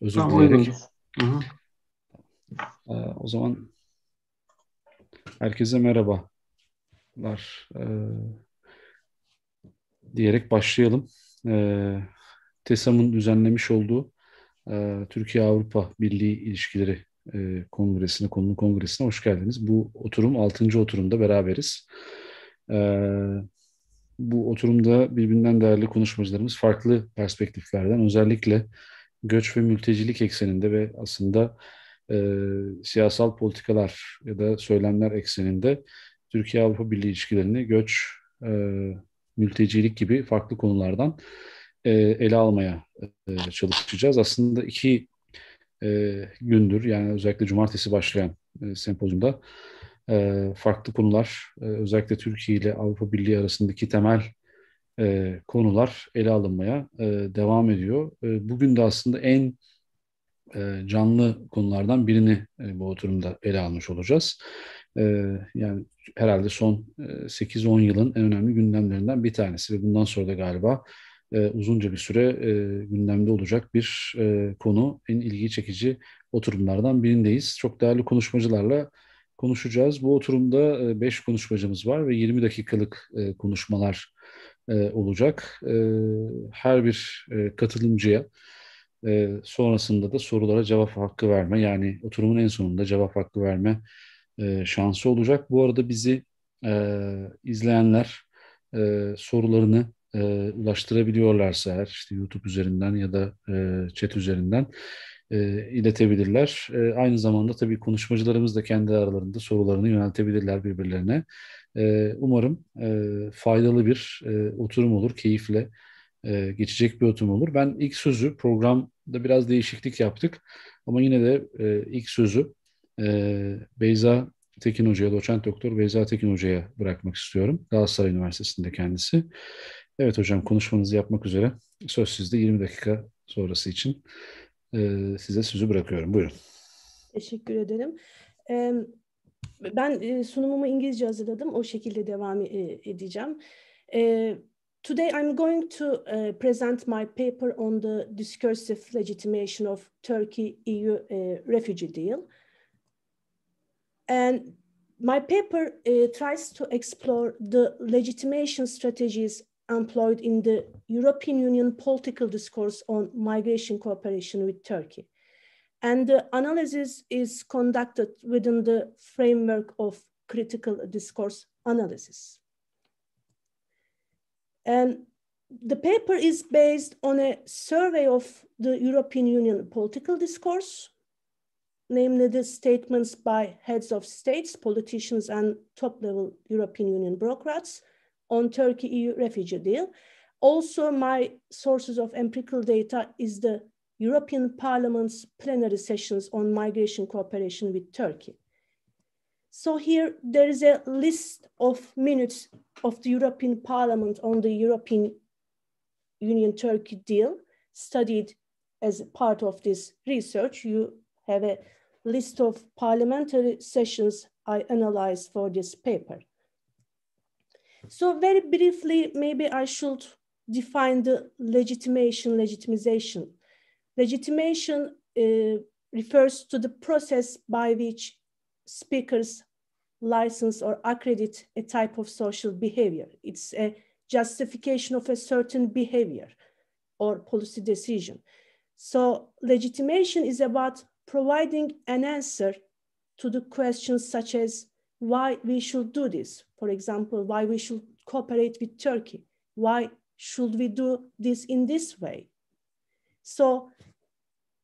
özür tamam, dileyerek. Ee, o zaman herkese merhabalar ee, diyerek başlayalım. Ee, TESAM'ın düzenlemiş olduğu e, Türkiye-Avrupa Birliği ilişkileri e, kongresine, konunun kongresine hoş geldiniz. Bu oturum 6. oturumda beraberiz. Ee, bu oturumda birbirinden değerli konuşmacılarımız farklı perspektiflerden özellikle göç ve mültecilik ekseninde ve aslında e, siyasal politikalar ya da söylemler ekseninde Türkiye-Avrupa Birliği ilişkilerini göç, e, mültecilik gibi farklı konulardan e, ele almaya e, çalışacağız. Aslında iki e, gündür yani özellikle cumartesi başlayan e, sempozyumda e, farklı konular e, özellikle Türkiye ile Avrupa Birliği arasındaki temel e, konular ele alınmaya e, devam ediyor. E, bugün de aslında en e, canlı konulardan birini e, bu oturumda ele almış olacağız. E, yani herhalde son e, 8-10 yılın en önemli gündemlerinden bir tanesi ve bundan sonra da galiba e, uzunca bir süre e, gündemde olacak bir e, konu. En ilgi çekici oturumlardan birindeyiz. Çok değerli konuşmacılarla konuşacağız. Bu oturumda 5 e, konuşmacımız var ve 20 dakikalık e, konuşmalar e, olacak. E, her bir e, katılımcıya sonrasında da sorulara cevap hakkı verme yani oturumun en sonunda cevap hakkı verme şansı olacak. Bu arada bizi izleyenler sorularını ulaştırabiliyorlarsa eğer işte YouTube üzerinden ya da chat üzerinden iletebilirler. Aynı zamanda tabii konuşmacılarımız da kendi aralarında sorularını yöneltebilirler birbirlerine. E, umarım e, faydalı bir e, oturum olur, keyifle e, geçecek bir oturum olur. Ben ilk sözü programda biraz değişiklik yaptık ama yine de e, ilk sözü e, Beyza Tekin Hoca'ya, doçent doktor Beyza Tekin Hoca'ya bırakmak istiyorum. Galatasaray Üniversitesi'nde kendisi. Evet hocam konuşmanızı yapmak üzere. Söz sizde 20 dakika sonrası için e, size sözü bırakıyorum. Buyurun. Teşekkür ederim. Ben sunumumu İngilizce hazırladım. O şekilde devam edeceğim. Today I'm going to present my paper on the discursive legitimation of Turkey-EU refugee deal. And my paper tries to explore the legitimation strategies employed in the European Union political discourse on migration cooperation with Turkey. And the analysis is conducted within the framework of critical discourse analysis. And the paper is based on a survey of the European Union political discourse, namely the statements by heads of states, politicians, and top-level European Union bureaucrats on Turkey-EU refugee deal. Also, my sources of empirical data is the European Parliament's plenary sessions on migration cooperation with Turkey. So here there is a list of minutes of the European Parliament on the European Union Turkey deal studied as part of this research. You have a list of parliamentary sessions I analyzed for this paper. So very briefly, maybe I should define the legitimation, legitimization Legitimation uh, refers to the process by which speakers license or accredit a type of social behavior. It's a justification of a certain behavior or policy decision. So legitimation is about providing an answer to the questions such as why we should do this. For example, why we should cooperate with Turkey. Why should we do this in this way? So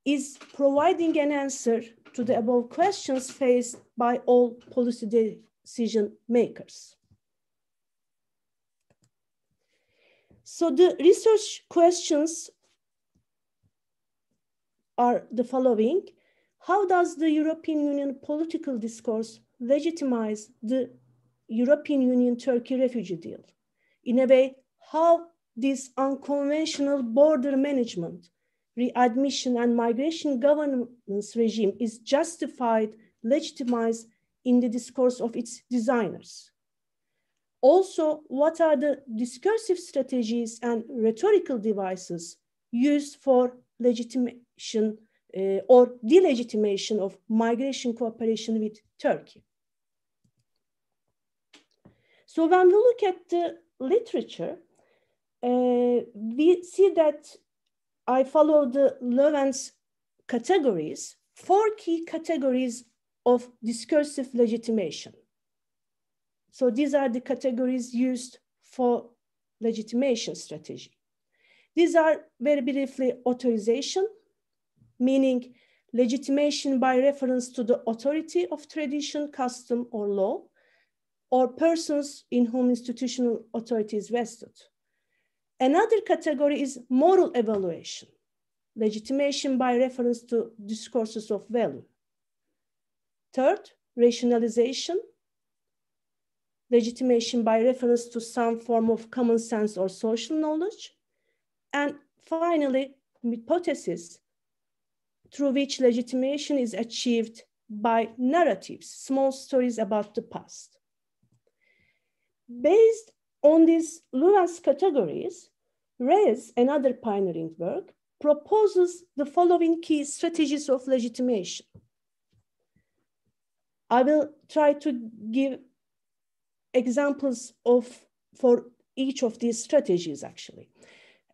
is providing an answer to the above questions faced by all policy decision makers. So the research questions are the following. How does the European Union political discourse legitimize the European Union-Turkey refugee deal? In a way, how this unconventional border management readmission and migration governance regime is justified, legitimized in the discourse of its designers. Also, what are the discursive strategies and rhetorical devices used for legitimation uh, or delegitimation of migration cooperation with Turkey. So when we look at the literature, uh, we see that I follow the Leuven's categories, four key categories of discursive legitimation. So these are the categories used for legitimation strategy. These are very briefly authorization, meaning legitimation by reference to the authority of tradition, custom, or law, or persons in whom institutional authority is vested. Another category is moral evaluation, legitimation by reference to discourses of value. Third, rationalization, legitimation by reference to some form of common sense or social knowledge. And finally, hypothesis, through which legitimation is achieved by narratives, small stories about the past. Based on these Lewis categories, Reyes, another pioneering work, proposes the following key strategies of legitimation. I will try to give examples of for each of these strategies actually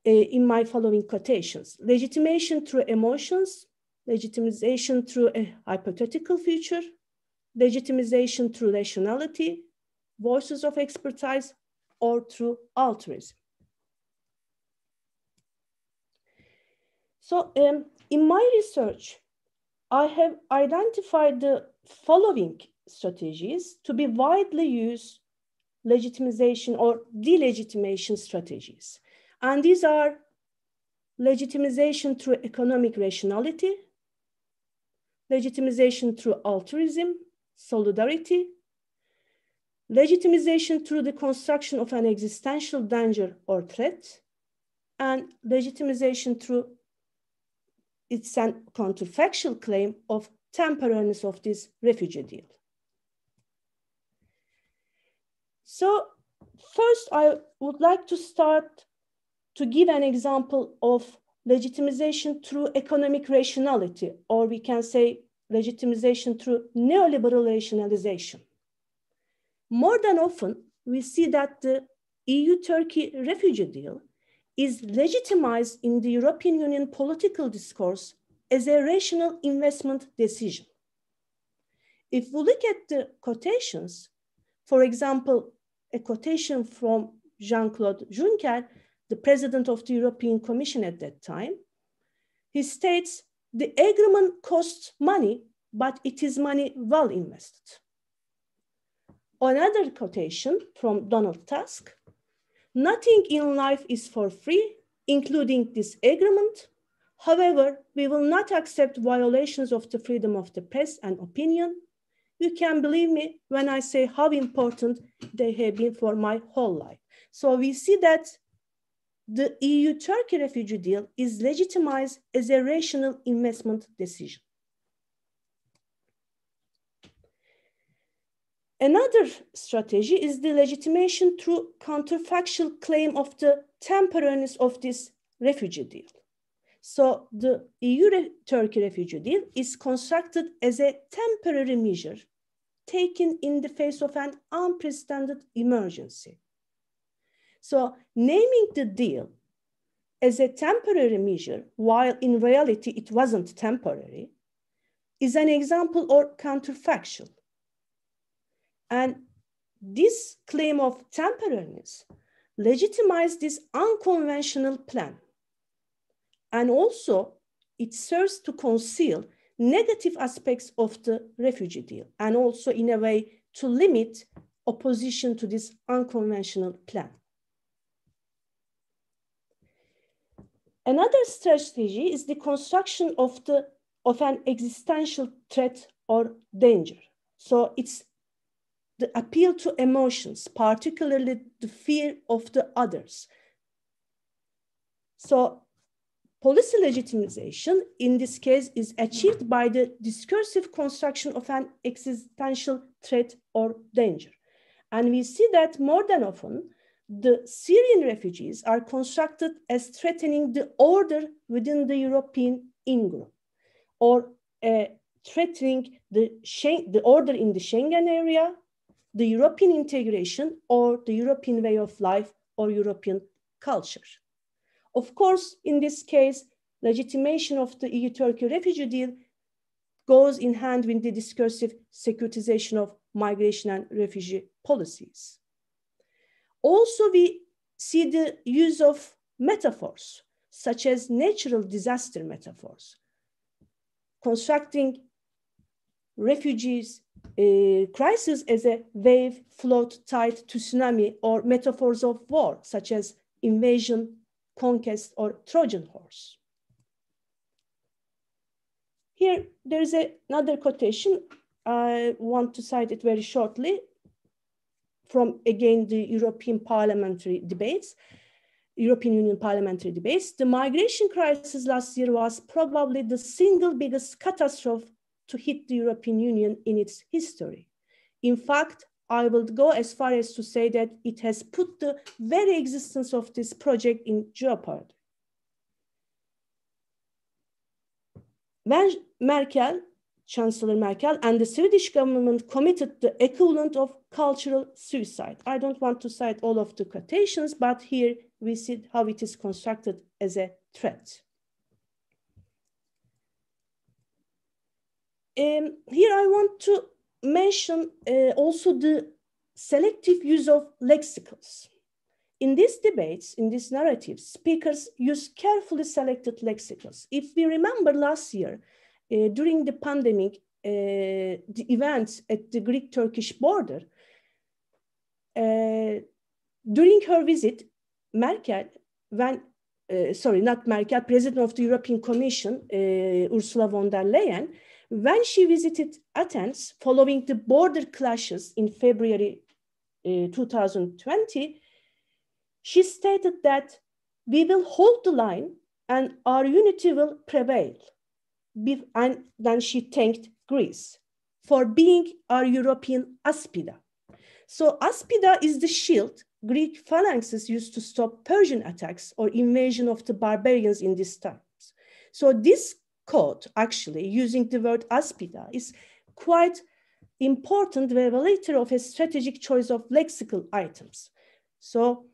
uh, in my following quotations. Legitimation through emotions, legitimization through a hypothetical future, legitimization through rationality, voices of expertise, or through altruism. So um, in my research, I have identified the following strategies to be widely used legitimization or delegitimation strategies. And these are legitimization through economic rationality, legitimization through altruism, solidarity, legitimization through the construction of an existential danger or threat, and legitimization through it's a counterfactual claim of temporariness of this refugee deal. So first I would like to start to give an example of legitimization through economic rationality, or we can say legitimization through neoliberal rationalization. More than often, we see that the EU-Turkey refugee deal is legitimized in the European Union political discourse as a rational investment decision. If we look at the quotations, for example, a quotation from Jean-Claude Juncker, the president of the European Commission at that time, he states, the agreement costs money, but it is money well invested. Another quotation from Donald Tusk, nothing in life is for free, including this agreement. However, we will not accept violations of the freedom of the press and opinion you can believe me when I say how important they have been for my whole life. So we see that the EU-Turkey refugee deal is legitimized as a rational investment decision. Another strategy is the legitimation through counterfactual claim of the temporariness of this refugee deal. So the EU-Turkey refugee deal is constructed as a temporary measure taken in the face of an unprecedented emergency. So naming the deal as a temporary measure, while in reality it wasn't temporary, is an example or counterfactual. And this claim of temporariness legitimizes this unconventional plan. And also it serves to conceal negative aspects of the refugee deal and also in a way to limit opposition to this unconventional plan. Another strategy is the construction of, the, of an existential threat or danger. So it's the appeal to emotions, particularly the fear of the others. So Policy legitimization, in this case, is achieved by the discursive construction of an existential threat or danger. And we see that more than often, the Syrian refugees are constructed as threatening the order within the European in-group. or uh, threatening the, the order in the Schengen area, the European integration, or the European way of life or European culture. Of course, in this case, legitimation of the EU-Turkey refugee deal goes in hand with the discursive securitization of migration and refugee policies. Also, we see the use of metaphors, such as natural disaster metaphors, constructing refugees uh, crisis as a wave, flood, tide, to tsunami, or metaphors of war, such as invasion, conquest, or Trojan horse. Here, there's a, another quotation. I want to cite it very shortly from, again, the European parliamentary debates, European Union parliamentary debates. The migration crisis last year was probably the single biggest catastrophe to hit the European Union in its history. In fact, I will go as far as to say that it has put the very existence of this project in jeopardy. When Merkel, Chancellor Merkel, and the Swedish government committed the equivalent of cultural suicide. I don't want to cite all of the quotations, but here we see how it is constructed as a threat. Um, here I want to mention uh, also the selective use of lexicals. In these debates, in these narratives, speakers use carefully selected lexicals. If we remember last year, uh, during the pandemic, uh, the events at the Greek-Turkish border, uh, during her visit, Merkel, when, uh, sorry, not Merkel, President of the European Commission, uh, Ursula von der Leyen, when she visited Athens following the border clashes in February uh, 2020, she stated that we will hold the line and our unity will prevail. And then she thanked Greece for being our European aspida. So aspida is the shield Greek phalanxes used to stop Persian attacks or invasion of the barbarians in these times. So this code, actually, using the word aspida, is quite important revelator of a strategic choice of lexical items. So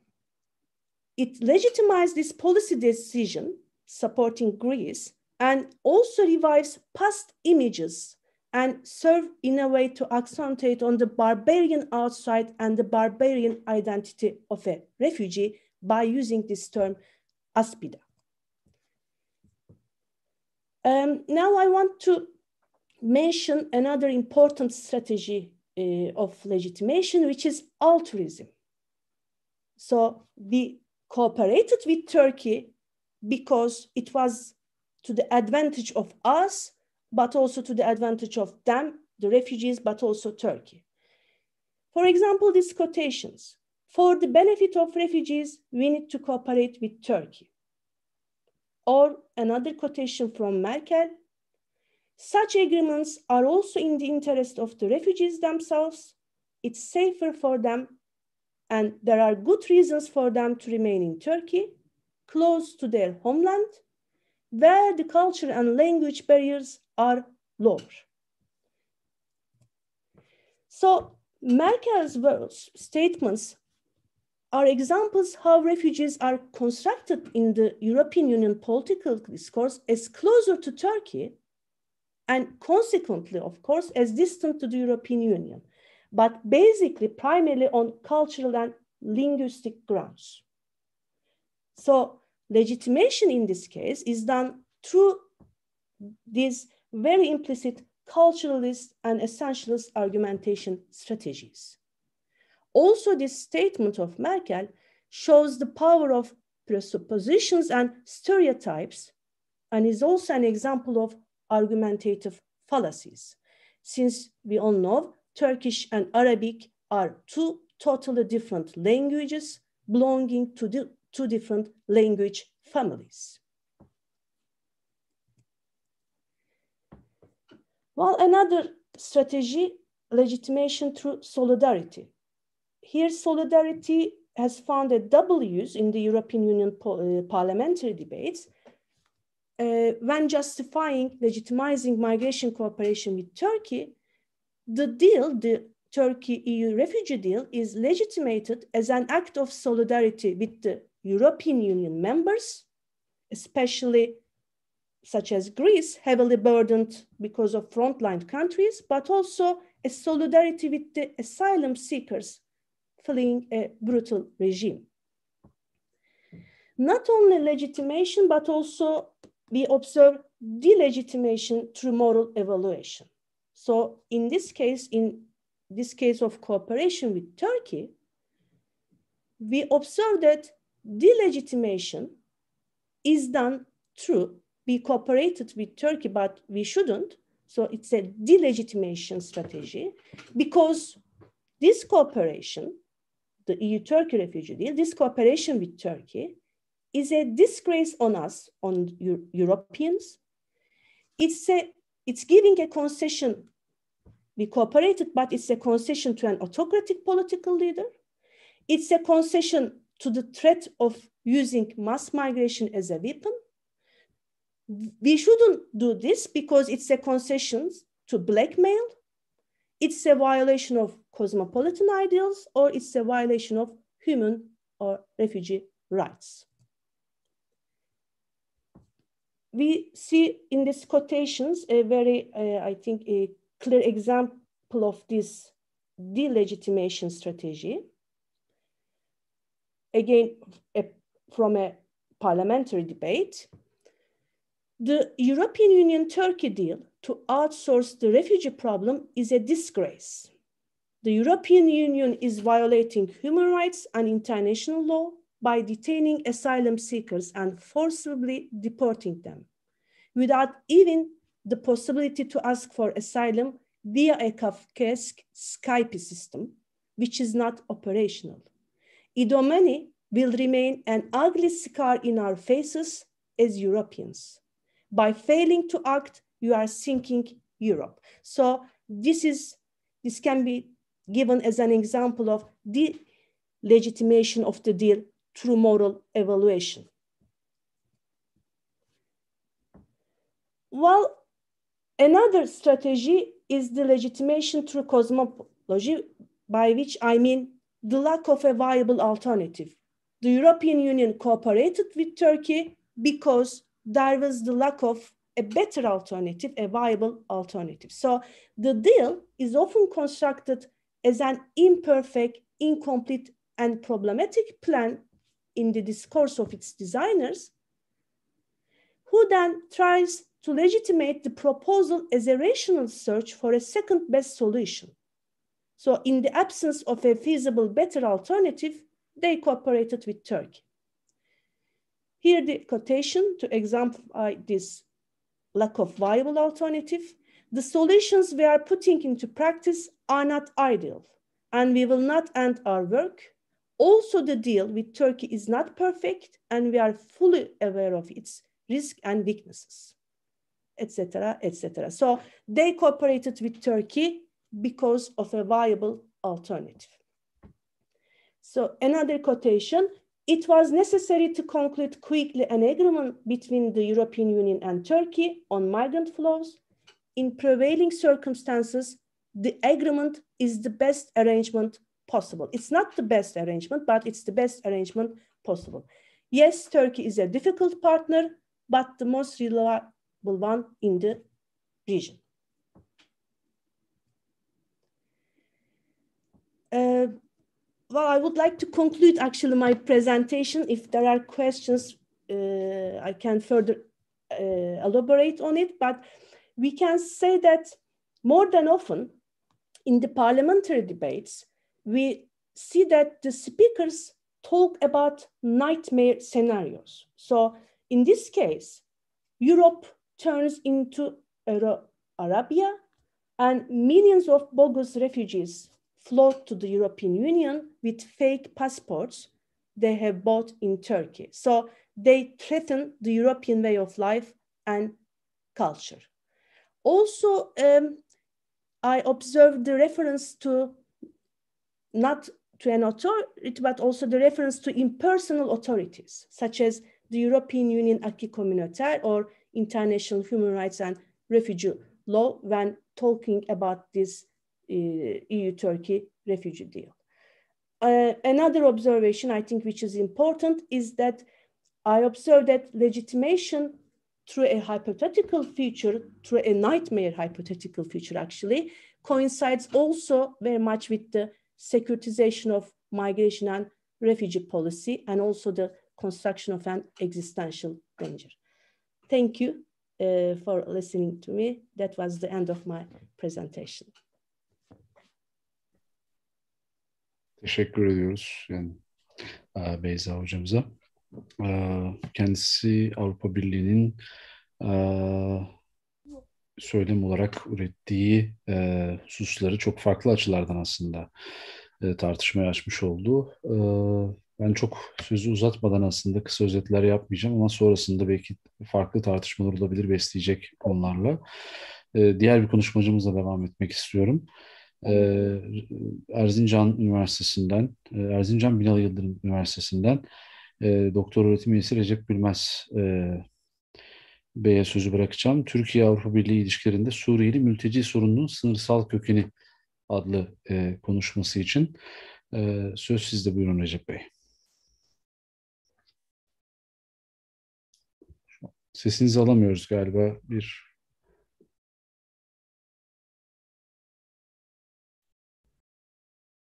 it legitimized this policy decision supporting Greece and also revives past images and serve in a way to accentuate on the barbarian outside and the barbarian identity of a refugee by using this term aspida. Um, now I want to mention another important strategy uh, of legitimation, which is altruism. So we cooperated with Turkey because it was to the advantage of us, but also to the advantage of them, the refugees, but also Turkey. For example, these quotations, for the benefit of refugees, we need to cooperate with Turkey. Or another quotation from Merkel, such agreements are also in the interest of the refugees themselves. It's safer for them and there are good reasons for them to remain in Turkey, close to their homeland, where the culture and language barriers are lower. So Merkel's statements are examples how refugees are constructed in the European Union political discourse as closer to Turkey and consequently, of course, as distant to the European Union, but basically primarily on cultural and linguistic grounds. So legitimation in this case is done through these very implicit culturalist and essentialist argumentation strategies. Also, this statement of Merkel shows the power of presuppositions and stereotypes and is also an example of argumentative fallacies. Since we all know Turkish and Arabic are two totally different languages belonging to the two different language families. Well, another strategy, legitimation through solidarity. Here, solidarity has found a double use in the European Union uh, parliamentary debates. uh, when justifying, legitimizing migration cooperation with Turkey, the deal, the Turkey-EU refugee deal is legitimated as an act of solidarity with the European Union members, especially such as Greece, heavily burdened because of frontline countries, but also a solidarity with the asylum seekers fleeing a brutal regime. Not only legitimation, but also we observe delegitimation through moral evaluation. So in this case, in this case of cooperation with Turkey, we observe that delegitimation is done through, we cooperated with Turkey, but we shouldn't. So it's a delegitimation strategy because this cooperation, the EU-Turkey refugee deal, this cooperation with Turkey is a disgrace on us, on Europeans. It's, a, it's giving a concession. We cooperated, but it's a concession to an autocratic political leader. It's a concession to the threat of using mass migration as a weapon. We shouldn't do this because it's a concession to blackmail. It's a violation of cosmopolitan ideals or it's a violation of human or refugee rights we see in these quotations a very, uh, I think, a clear example of this delegitimation strategy. Again, a, from a parliamentary debate, the European Union-Turkey deal to outsource the refugee problem is a disgrace. The European Union is violating human rights and international law by detaining asylum seekers and forcibly deporting them without even the possibility to ask for asylum via a Kafkaesque Skype system, which is not operational. Idomeni will remain an ugly scar in our faces as Europeans. By failing to act, you are sinking Europe. So this is this can be given as an example of the legitimation of the deal through moral evaluation. Well, another strategy is the legitimation through cosmology, by which I mean the lack of a viable alternative. The European Union cooperated with Turkey because there was the lack of a better alternative, a viable alternative. So the deal is often constructed as an imperfect, incomplete, and problematic plan in the discourse of its designers, who then tries to legitimate the proposal as a rational search for a second best solution. So in the absence of a feasible better alternative, they cooperated with Turkey. Here the quotation to exemplify this lack of viable alternative. The solutions we are putting into practice are not ideal and we will not end our work also, the deal with Turkey is not perfect and we are fully aware of its risks and weaknesses, etc., etc. So they cooperated with Turkey because of a viable alternative. So another quotation, it was necessary to conclude quickly an agreement between the European Union and Turkey on migrant flows. In prevailing circumstances, the agreement is the best arrangement possible. It's not the best arrangement, but it's the best arrangement possible. Yes, Turkey is a difficult partner, but the most reliable one in the region. Uh, well, I would like to conclude actually my presentation. If there are questions, uh, I can further uh, elaborate on it, but we can say that more than often in the parliamentary debates, we see that the speakers talk about nightmare scenarios. So in this case, Europe turns into Arabia and millions of bogus refugees float to the European Union with fake passports they have bought in Turkey. So they threaten the European way of life and culture. Also, um, I observed the reference to not to an authority, but also the reference to impersonal authorities, such as the European Union acquis communautaire or international human rights and refugee law when talking about this EU-Turkey refugee deal. Uh, another observation I think which is important is that I observe that legitimation through a hypothetical future, through a nightmare hypothetical future actually, coincides also very much with the securitization of migration and refugee policy and also the construction of an existential danger. Thank you uh, for listening to me. That was the end of my presentation. Teşekkür ediyoruz yani e, Beyza hocamıza. E, kendisi Avrupa Birliği'nin e, söylem olarak ürettiği hususları çok farklı açılardan aslında tartışmaya açmış oldu. Ben çok sözü uzatmadan aslında kısa özetler yapmayacağım ama sonrasında belki farklı tartışmalar olabilir besleyecek konularla. Diğer bir konuşmacımızla devam etmek istiyorum. Erzincan Üniversitesi'nden, Erzincan Binali Yıldırım Üniversitesi'nden doktor öğretim üyesi Recep Bilmez Bey'e sözü bırakacağım. Türkiye-Avrupa Birliği ilişkilerinde Suriyeli mülteci sorununun sınırsal kökeni adlı konuşması için. Söz sizde buyurun Recep Bey. Sesinizi alamıyoruz galiba. Bir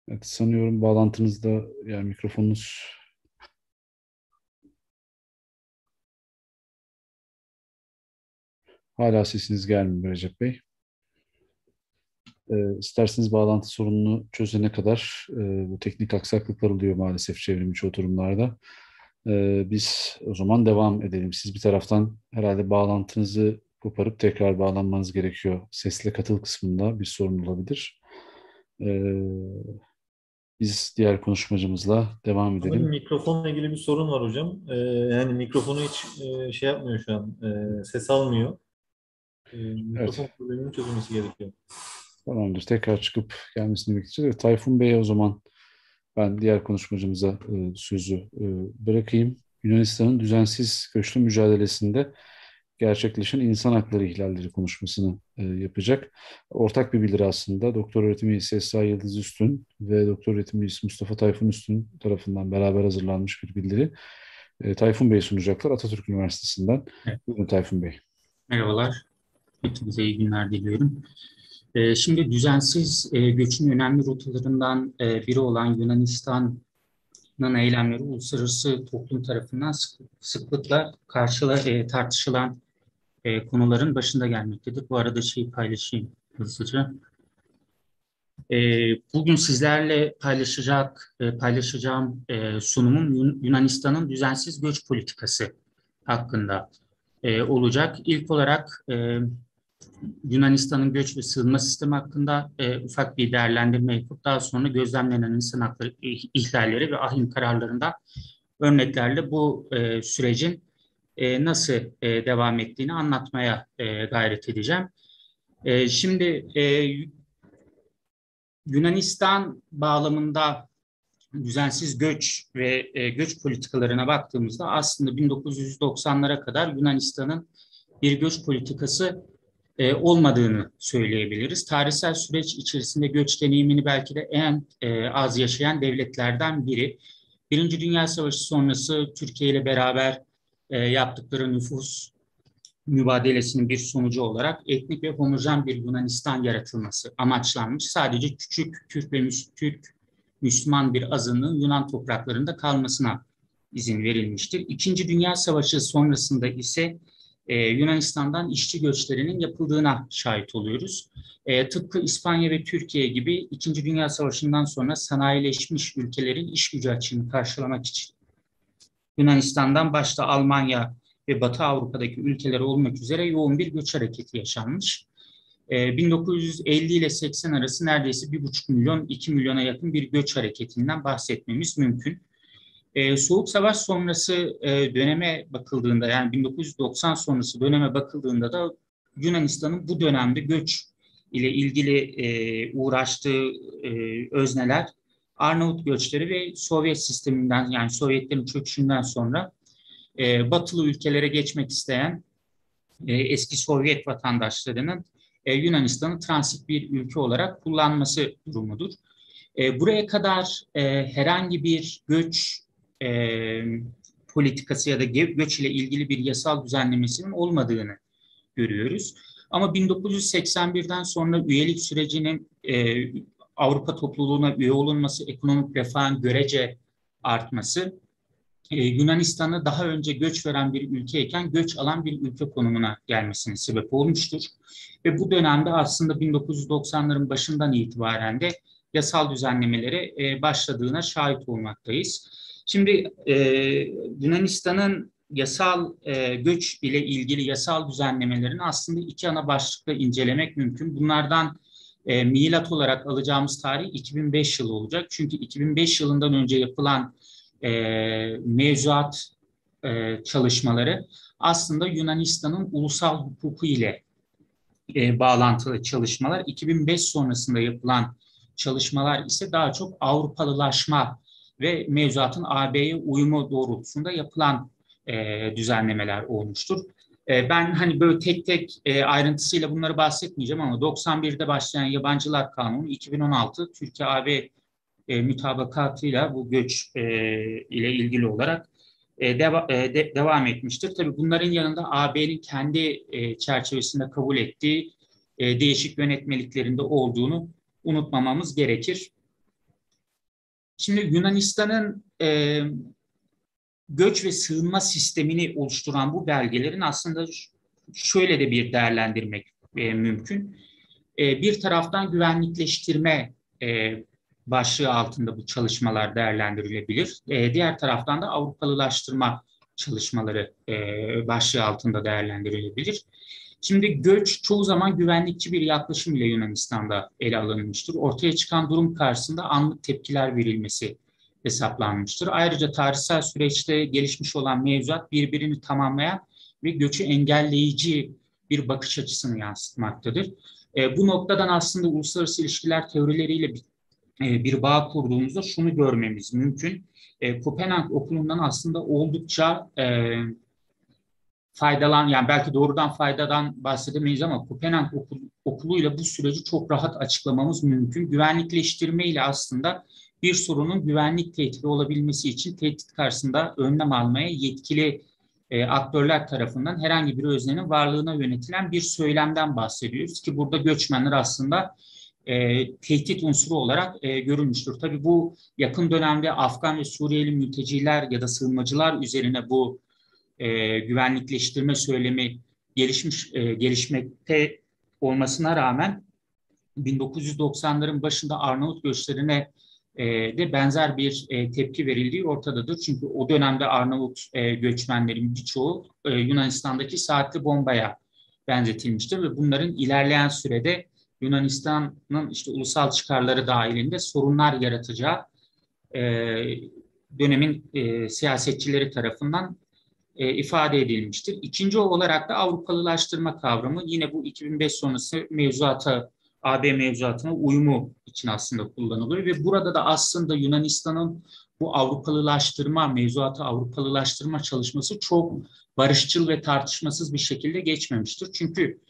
Evet, sanıyorum bağlantınızda yani mikrofonunuz hala sesiniz gelmiyor Recep Bey. E, isterseniz bağlantı sorununu çözene kadar e, bu teknik aksaklıklar oluyor maalesef çevrimiçi oturumlarda. E, biz o zaman devam edelim. Siz bir taraftan herhalde bağlantınızı koparıp tekrar bağlanmanız gerekiyor. Sesle katıl kısmında bir sorun olabilir. E, biz diğer konuşmacımızla devam edelim. Benim mikrofonla ilgili bir sorun var hocam. Ee, yani mikrofonu hiç e, şey yapmıyor şu an. E, ses almıyor. E, mikrofon evet. probleminin çözülmesi gerekiyor. Tamamdır. Tekrar çıkıp gelmesini bekleyeceğiz. Tayfun Bey'e o zaman ben diğer konuşmacımıza e, sözü e, bırakayım. Yunanistan'ın düzensiz göçlü mücadelesinde gerçekleşen insan hakları ihlalleri konuşmasını e, yapacak. Ortak bir bildiri aslında. Doktor öğretim üyesi Esra Yıldız Üstün ve doktor öğretim üyesi Mustafa Tayfun Üstün tarafından beraber hazırlanmış bir bildiri. E, Tayfun Bey sunacaklar Atatürk Üniversitesi'nden. Evet. Buyurun Tayfun Bey. Merhabalar. Hepinize iyi günler diliyorum. E, şimdi düzensiz e, göçün önemli rotalarından e, biri olan Yunanistan eylemleri uluslararası toplum tarafından sık, sıklıkla karşıla, e, tartışılan e, konuların başında gelmektedir. Bu arada şeyi paylaşayım hızlıca. E, bugün sizlerle paylaşacak e, paylaşacağım e, sunumum Yunanistan'ın düzensiz göç politikası hakkında e, olacak. İlk olarak e, Yunanistan'ın göç ve sığınma sistemi hakkında e, ufak bir değerlendirme yapıp daha sonra gözlemlenen insan hakları ihlalleri ve ahim kararlarında örneklerle bu e, sürecin e, nasıl e, devam ettiğini anlatmaya e, gayret edeceğim. E, şimdi e, Yunanistan bağlamında düzensiz göç ve e, göç politikalarına baktığımızda aslında 1990'lara kadar Yunanistan'ın bir göç politikası e, olmadığını söyleyebiliriz. Tarihsel süreç içerisinde göç deneyimini belki de en e, az yaşayan devletlerden biri. Birinci Dünya Savaşı sonrası Türkiye ile beraber e, yaptıkları nüfus mübadelesinin bir sonucu olarak etnik ve homojen bir Yunanistan yaratılması amaçlanmış. Sadece küçük Türk ve Türk Müslüman bir azınlığın Yunan topraklarında kalmasına izin verilmiştir. İkinci Dünya Savaşı sonrasında ise e, Yunanistan'dan işçi göçlerinin yapıldığına şahit oluyoruz. E, tıpkı İspanya ve Türkiye gibi İkinci Dünya Savaşı'ndan sonra sanayileşmiş ülkelerin iş gücü açığını karşılamak için Yunanistan'dan başta Almanya ve Batı Avrupa'daki ülkeler olmak üzere yoğun bir göç hareketi yaşanmış. E, 1950 ile 80 arası neredeyse 1,5 milyon, 2 milyona yakın bir göç hareketinden bahsetmemiz mümkün. E, Soğuk Savaş sonrası e, döneme bakıldığında yani 1990 sonrası döneme bakıldığında da Yunanistan'ın bu dönemde göç ile ilgili e, uğraştığı e, özneler Arnavut göçleri ve Sovyet sisteminden yani Sovyetlerin çöküşünden sonra e, batılı ülkelere geçmek isteyen e, eski Sovyet vatandaşlarının e, Yunanistan'ı transit bir ülke olarak kullanması durumudur. E, buraya kadar e, herhangi bir göç e, politikası ya da göç ile ilgili bir yasal düzenlemesinin olmadığını görüyoruz. Ama 1981'den sonra üyelik sürecinin e, Avrupa topluluğuna üye olunması, ekonomik refahın görece artması, e, Yunanistan'ı daha önce göç veren bir ülkeyken göç alan bir ülke konumuna gelmesine sebep olmuştur. Ve bu dönemde aslında 1990'ların başından itibaren de yasal düzenlemelere başladığına şahit olmaktayız. Şimdi e, Yunanistan'ın yasal e, göç ile ilgili yasal düzenlemelerini aslında iki ana başlıkla incelemek mümkün. Bunlardan e, milat olarak alacağımız tarih 2005 yılı olacak. Çünkü 2005 yılından önce yapılan e, mevzuat e, çalışmaları aslında Yunanistan'ın ulusal hukuku ile e, bağlantılı çalışmalar. 2005 sonrasında yapılan çalışmalar ise daha çok Avrupalılaşma ve mevzuatın AB'ye uyumu doğrultusunda yapılan e, düzenlemeler olmuştur. E, ben hani böyle tek tek e, ayrıntısıyla bunları bahsetmeyeceğim ama 91'de başlayan Yabancılar Kanunu 2016 Türkiye-AB e, mütabakatıyla bu göç e, ile ilgili olarak deva, de, devam etmiştir. Tabii bunların yanında AB'nin kendi çerçevesinde kabul ettiği değişik yönetmeliklerinde olduğunu unutmamamız gerekir. Şimdi Yunanistan'ın göç ve sığınma sistemini oluşturan bu belgelerin aslında şöyle de bir değerlendirmek e, mümkün. E, bir taraftan güvenlikleştirme e, başlığı altında bu çalışmalar değerlendirilebilir. E, diğer taraftan da Avrupalılaştırma çalışmaları e, başlığı altında değerlendirilebilir. Şimdi göç çoğu zaman güvenlikçi bir yaklaşım ile Yunanistan'da ele alınmıştır. Ortaya çıkan durum karşısında anlık tepkiler verilmesi hesaplanmıştır. Ayrıca tarihsel süreçte gelişmiş olan mevzuat birbirini tamamlayan ve göçü engelleyici bir bakış açısını yansıtmaktadır. E, bu noktadan aslında uluslararası ilişkiler teorileriyle bir, e, bir bağ kurduğumuzda şunu görmemiz mümkün. E, Kopenhag Okulu'ndan aslında oldukça e, faydalan yani belki doğrudan faydadan bahsedemeyiz ama Kopenhag okul, okuluyla bu süreci çok rahat açıklamamız mümkün. Güvenlikleştirme ile aslında bir sorunun güvenlik tehdidi olabilmesi için tehdit karşısında önlem almaya yetkili e, aktörler tarafından herhangi bir öznenin varlığına yönetilen bir söylemden bahsediyoruz ki burada göçmenler aslında e, tehdit unsuru olarak e, görülmüştür. Tabii bu yakın dönemde Afgan ve Suriyeli mülteciler ya da sığınmacılar üzerine bu e, güvenlikleştirme söylemi gelişmiş e, gelişmekte olmasına rağmen 1990'ların başında Arnavut göçlerine de benzer bir e, tepki verildiği ortadadır. Çünkü o dönemde Arnavut e, göçmenlerin birçoğu e, Yunanistan'daki saatli bombaya benzetilmiştir ve bunların ilerleyen sürede Yunanistan'ın işte ulusal çıkarları dahilinde sorunlar yaratacağı e, dönemin e, siyasetçileri tarafından e, ifade edilmiştir. İkinci olarak da Avrupalılaştırma kavramı yine bu 2005 sonrası mevzuata, AB mevzuatına uyumu için aslında kullanılıyor ve burada da aslında Yunanistan'ın bu Avrupalılaştırma, mevzuatı Avrupalılaştırma çalışması çok barışçıl ve tartışmasız bir şekilde geçmemiştir. Çünkü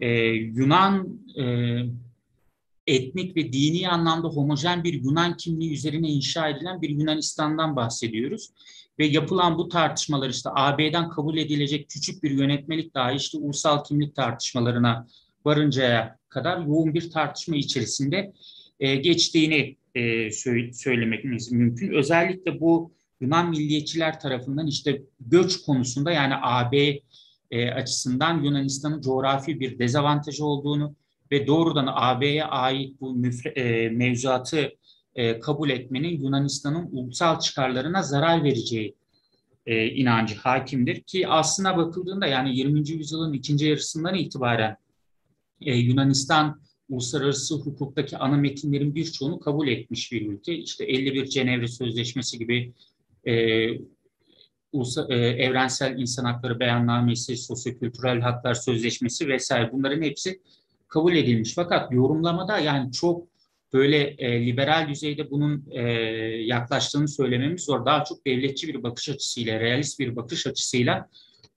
e, Yunan e, etnik ve dini anlamda homojen bir Yunan kimliği üzerine inşa edilen bir Yunanistan'dan bahsediyoruz. Ve yapılan bu tartışmalar işte AB'den kabul edilecek küçük bir yönetmelik dahi işte ulusal kimlik tartışmalarına varıncaya kadar yoğun bir tartışma içerisinde e, geçtiğini e, söylememiz mümkün. Özellikle bu Yunan milliyetçiler tarafından işte göç konusunda yani AB e, açısından Yunanistan'ın coğrafi bir dezavantajı olduğunu ve doğrudan AB'ye ait bu müfre, e, mevzuatı e, kabul etmenin Yunanistan'ın ulusal çıkarlarına zarar vereceği e, inancı hakimdir ki aslına bakıldığında yani 20. yüzyılın ikinci yarısından itibaren e, Yunanistan uluslararası hukuktaki ana metinlerin birçoğunu kabul etmiş bir ülke. İşte 51 Cenevre Sözleşmesi gibi e, Ulusa, e, Evrensel İnsan Hakları Beyannamesi, Sosyokültürel Haklar Sözleşmesi vesaire bunların hepsi kabul edilmiş. Fakat yorumlamada yani çok böyle e, liberal düzeyde bunun e, yaklaştığını söylememiz zor. Daha çok devletçi bir bakış açısıyla, realist bir bakış açısıyla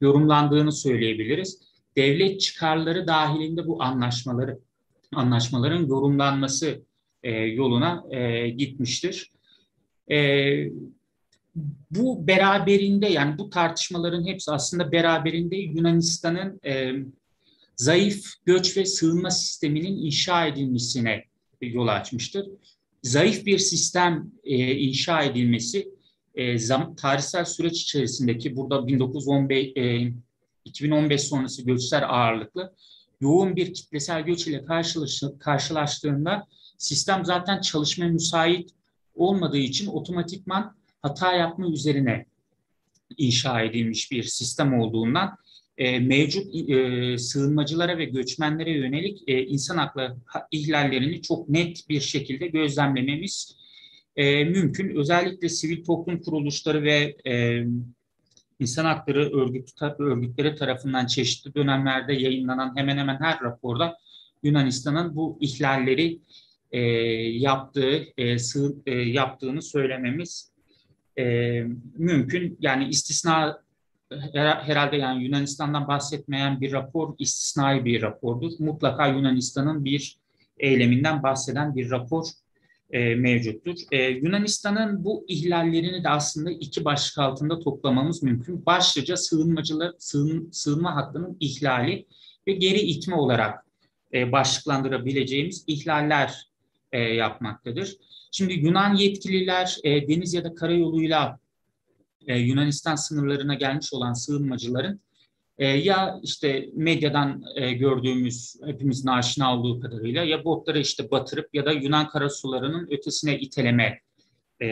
yorumlandığını söyleyebiliriz. Devlet çıkarları dahilinde bu anlaşmaları anlaşmaların yorumlanması e, yoluna e, gitmiştir. E, bu beraberinde yani bu tartışmaların hepsi aslında beraberinde Yunanistan'ın e, zayıf göç ve sığınma sisteminin inşa edilmesine yol açmıştır. Zayıf bir sistem e, inşa edilmesi e, zam, tarihsel süreç içerisindeki burada 1915 e, 2015 sonrası göçler ağırlıklı yoğun bir kitlesel göç ile karşılaş, karşılaştığında sistem zaten çalışmaya müsait olmadığı için otomatikman hata yapma üzerine inşa edilmiş bir sistem olduğundan e, mevcut e, sığınmacılara ve göçmenlere yönelik e, insan hakları ihlallerini çok net bir şekilde gözlemlememiz e, mümkün. Özellikle sivil toplum kuruluşları ve e, insan hakları örgütü, örgütleri tarafından çeşitli dönemlerde yayınlanan hemen hemen her raporda Yunanistan'ın bu ihlalleri e, yaptığı e, sığ, e, yaptığını söylememiz e, mümkün. Yani istisna herhalde yani Yunanistan'dan bahsetmeyen bir rapor istisnai bir rapordur. Mutlaka Yunanistan'ın bir eyleminden bahseden bir rapor e, mevcuttur. E, Yunanistan'ın bu ihlallerini de aslında iki başlık altında toplamamız mümkün. Başlıca sığınmacılar, sığın, sığınma hakkının ihlali ve geri itme olarak e, başlıklandırabileceğimiz ihlaller e, yapmaktadır. Şimdi Yunan yetkililer e, deniz ya da karayoluyla e, Yunanistan sınırlarına gelmiş olan sığınmacıların e, ya işte medyadan e, gördüğümüz hepimizin aşina olduğu kadarıyla ya botları işte batırıp ya da Yunan karasularının ötesine iteleme e,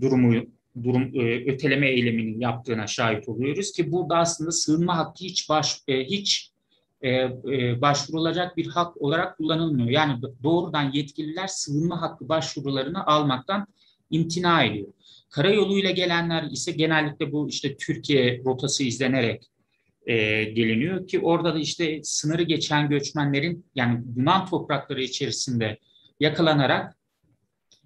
durumu durum e, öteleme eyleminin yaptığına şahit oluyoruz ki burada aslında sığınma hakkı hiç baş hiç başvurulacak bir hak olarak kullanılmıyor. Yani doğrudan yetkililer sığınma hakkı başvurularını almaktan imtina ediyor. Karayoluyla gelenler ise genellikle bu işte Türkiye rotası izlenerek e, geliniyor ki orada da işte sınırı geçen göçmenlerin yani Yunan toprakları içerisinde yakalanarak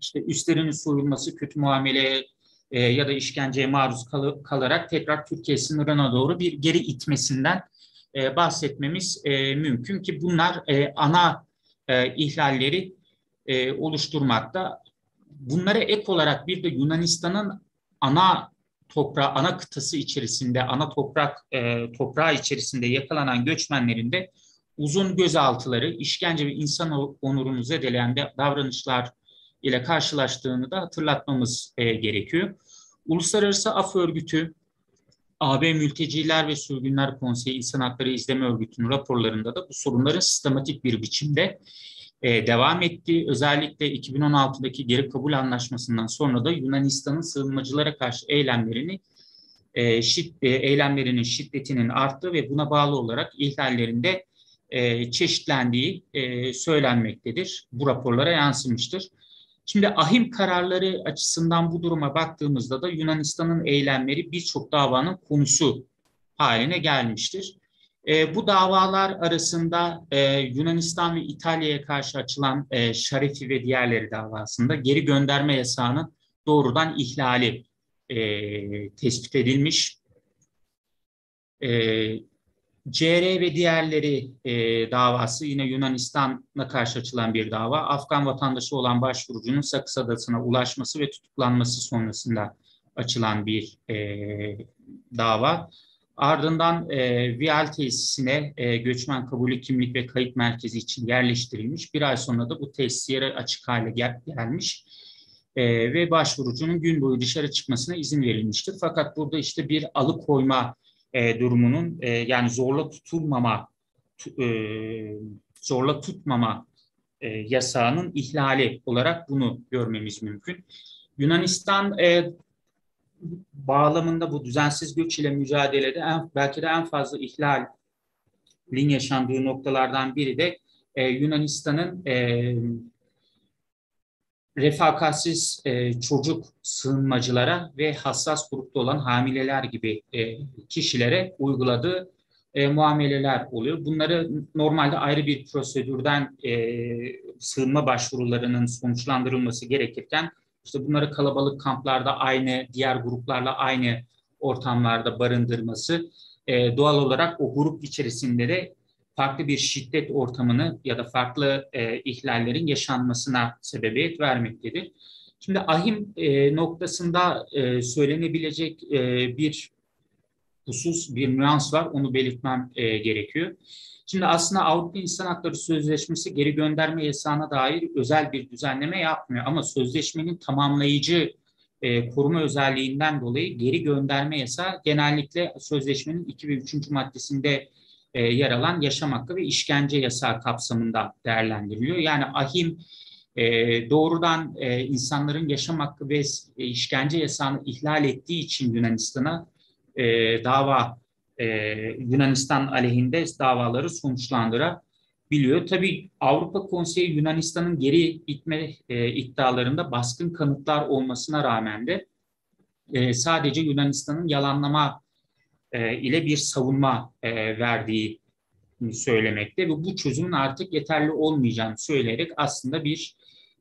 işte üstlerinin soyulması, kötü muamele e, ya da işkenceye maruz kal kalarak tekrar Türkiye sınırına doğru bir geri itmesinden e, bahsetmemiz e, mümkün ki bunlar e, ana e, ihlalleri e, oluşturmakta. Bunlara ek olarak bir de Yunanistan'ın ana toprağı, ana kıtası içerisinde, ana toprak e, toprağı içerisinde yakalanan göçmenlerin de uzun gözaltıları, işkence ve insan onurunu zedeleyen davranışlar ile karşılaştığını da hatırlatmamız e, gerekiyor. Uluslararası Af Örgütü, AB Mülteciler ve Sürgünler Konseyi İnsan Hakları İzleme Örgütü'nün raporlarında da bu sorunların sistematik bir biçimde e, devam etti. Özellikle 2016'daki geri kabul anlaşmasından sonra da Yunanistan'ın sığınmacılara karşı eylemlerini e, şid, e, eylemlerinin şiddetinin arttığı ve buna bağlı olarak ihlallerinde e, çeşitlendiği e, söylenmektedir. Bu raporlara yansımıştır. Şimdi ahim kararları açısından bu duruma baktığımızda da Yunanistan'ın eylemleri birçok davanın konusu haline gelmiştir. E, bu davalar arasında e, Yunanistan ve İtalya'ya karşı açılan e, Şarifi ve diğerleri davasında geri gönderme yasağının doğrudan ihlali e, tespit edilmiş. E, CR ve diğerleri e, davası yine Yunanistan'a karşı açılan bir dava. Afgan vatandaşı olan başvurucunun Sakız Adası'na ulaşması ve tutuklanması sonrasında açılan bir e, dava. Ardından e, Vial tesisine e, göçmen kabulü kimlik ve kayıt merkezi için yerleştirilmiş. Bir ay sonra da bu tesis yere açık hale gel gelmiş e, ve başvurucunun gün boyu dışarı çıkmasına izin verilmiştir. Fakat burada işte bir alıkoyma e, durumunun e, yani zorla tutulmama, e, zorla tutmama e, yasağının ihlali olarak bunu görmemiz mümkün. Yunanistan e, bağlamında bu düzensiz göç ile mücadelede en, belki de en fazla ihlalin yaşandığı noktalardan biri de e, Yunanistan'ın e, refakatsiz e, çocuk sığınmacılara ve hassas grupta olan hamileler gibi e, kişilere uyguladığı e, muameleler oluyor. Bunları normalde ayrı bir prosedürden e, sığınma başvurularının sonuçlandırılması gerekirken işte bunları kalabalık kamplarda aynı diğer gruplarla aynı ortamlarda barındırması e, doğal olarak o grup içerisinde de farklı bir şiddet ortamını ya da farklı e, ihlallerin yaşanmasına sebebiyet vermektedir. Şimdi ahim e, noktasında e, söylenebilecek e, bir husus, bir nüans var. Onu belirtmem e, gerekiyor. Şimdi aslında Avrupa İnsan Hakları Sözleşmesi geri gönderme yasağına dair özel bir düzenleme yapmıyor. Ama sözleşmenin tamamlayıcı e, koruma özelliğinden dolayı geri gönderme yasağı genellikle sözleşmenin 2 ve 3. maddesinde e, yer alan yaşam hakkı ve işkence yasağı kapsamında değerlendiriliyor. Yani ahim e, doğrudan e, insanların yaşam hakkı ve e, işkence yasağını ihlal ettiği için Yunanistan'a e, dava e, Yunanistan aleyhinde davaları sonuçlandırabiliyor. Tabii Avrupa Konseyi Yunanistan'ın geri itme e, iddialarında baskın kanıtlar olmasına rağmen de e, sadece Yunanistan'ın yalanlama e, ile bir savunma e, verdiği söylemekte ve bu çözümün artık yeterli olmayacağını söyleyerek aslında bir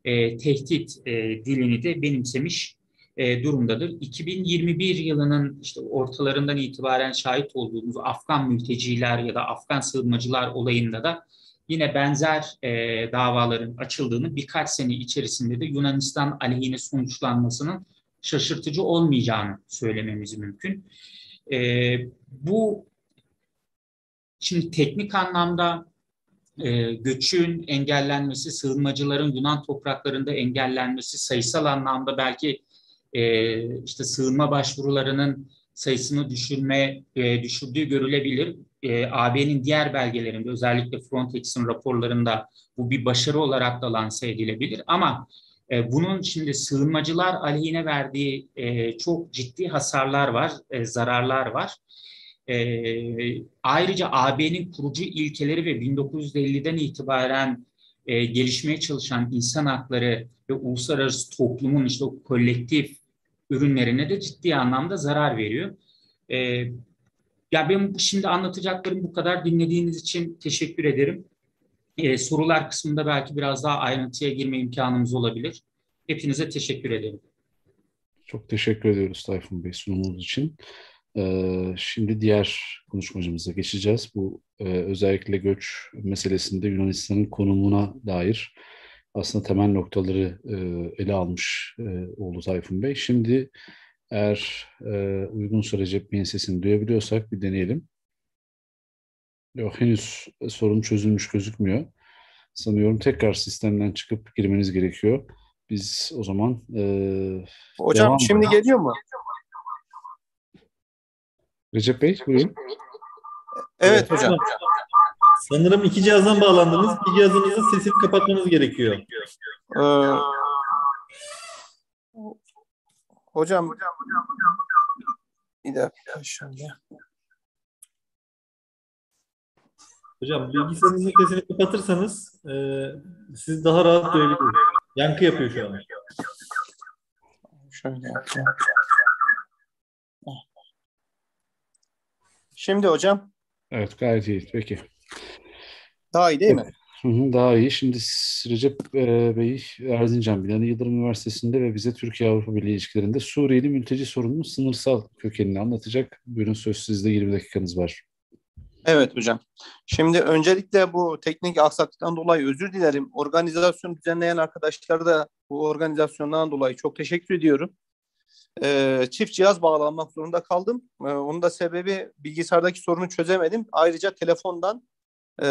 e, tehdit e, dilini de benimsemiş e, durumdadır. 2021 yılının işte ortalarından itibaren şahit olduğumuz Afgan mülteciler ya da Afgan sığınmacılar olayında da yine benzer e, davaların açıldığını birkaç sene içerisinde de Yunanistan aleyhine sonuçlanmasının şaşırtıcı olmayacağını söylememiz mümkün. E, bu şimdi teknik anlamda e, göçün engellenmesi, sığınmacıların Yunan topraklarında engellenmesi, sayısal anlamda belki e, işte sığınma başvurularının sayısını düşürme e, düşürdüğü görülebilir. E, AB'nin diğer belgelerinde özellikle Frontex'in raporlarında bu bir başarı olarak da lanse edilebilir. Ama e, bunun şimdi sığınmacılar aleyhine verdiği e, çok ciddi hasarlar var, e, zararlar var. E, ayrıca AB'nin kurucu ilkeleri ve 1950'den itibaren e, gelişmeye çalışan insan hakları ve uluslararası toplumun işte o kolektif ürünlerine de ciddi anlamda zarar veriyor. E, ya benim şimdi anlatacaklarım bu kadar. Dinlediğiniz için teşekkür ederim. E, sorular kısmında belki biraz daha ayrıntıya girme imkanımız olabilir. Hepinize teşekkür ederim. Çok teşekkür ediyoruz Tayfun Bey sunumunuz için. Ee, şimdi diğer konuşmacımıza geçeceğiz. Bu e, özellikle göç meselesinde Yunanistan'ın konumuna dair aslında temel noktaları e, ele almış e, oldu Tayfun Bey. Şimdi eğer e, uygunsa Recep Bey'in sesini duyabiliyorsak bir deneyelim. Yok henüz sorun çözülmüş gözükmüyor. Sanıyorum tekrar sistemden çıkıp girmeniz gerekiyor. Biz o zaman e, Hocam şimdi geliyor mu? Recep Bey buyurun. Evet hocam. Sanırım iki cihazdan bağlandınız. Bir cihazınızın sesini kapatmanız gerekiyor. Ee, hocam bir dakika şöyle. Hocam bilgisayarınızın sesini kapatırsanız e, siz daha rahat duyabilirsiniz. Yankı yapıyor şu an. Şöyle yapayım. Şimdi hocam. Evet gayet iyi. Peki. Daha iyi değil mi? Hı hı, daha iyi. Şimdi Recep e, Bey Erzincan Bilani Yıldırım Üniversitesi'nde ve bize Türkiye Avrupa Birliği ilişkilerinde Suriyeli mülteci sorununun sınırsal kökenini anlatacak. Buyurun söz sizde 20 dakikanız var. Evet hocam. Şimdi öncelikle bu teknik aksaklıktan dolayı özür dilerim. Organizasyonu düzenleyen arkadaşlara da bu organizasyondan dolayı çok teşekkür ediyorum. Ee, çift cihaz bağlanmak zorunda kaldım. Ee, onun da sebebi bilgisayardaki sorunu çözemedim. Ayrıca telefondan e,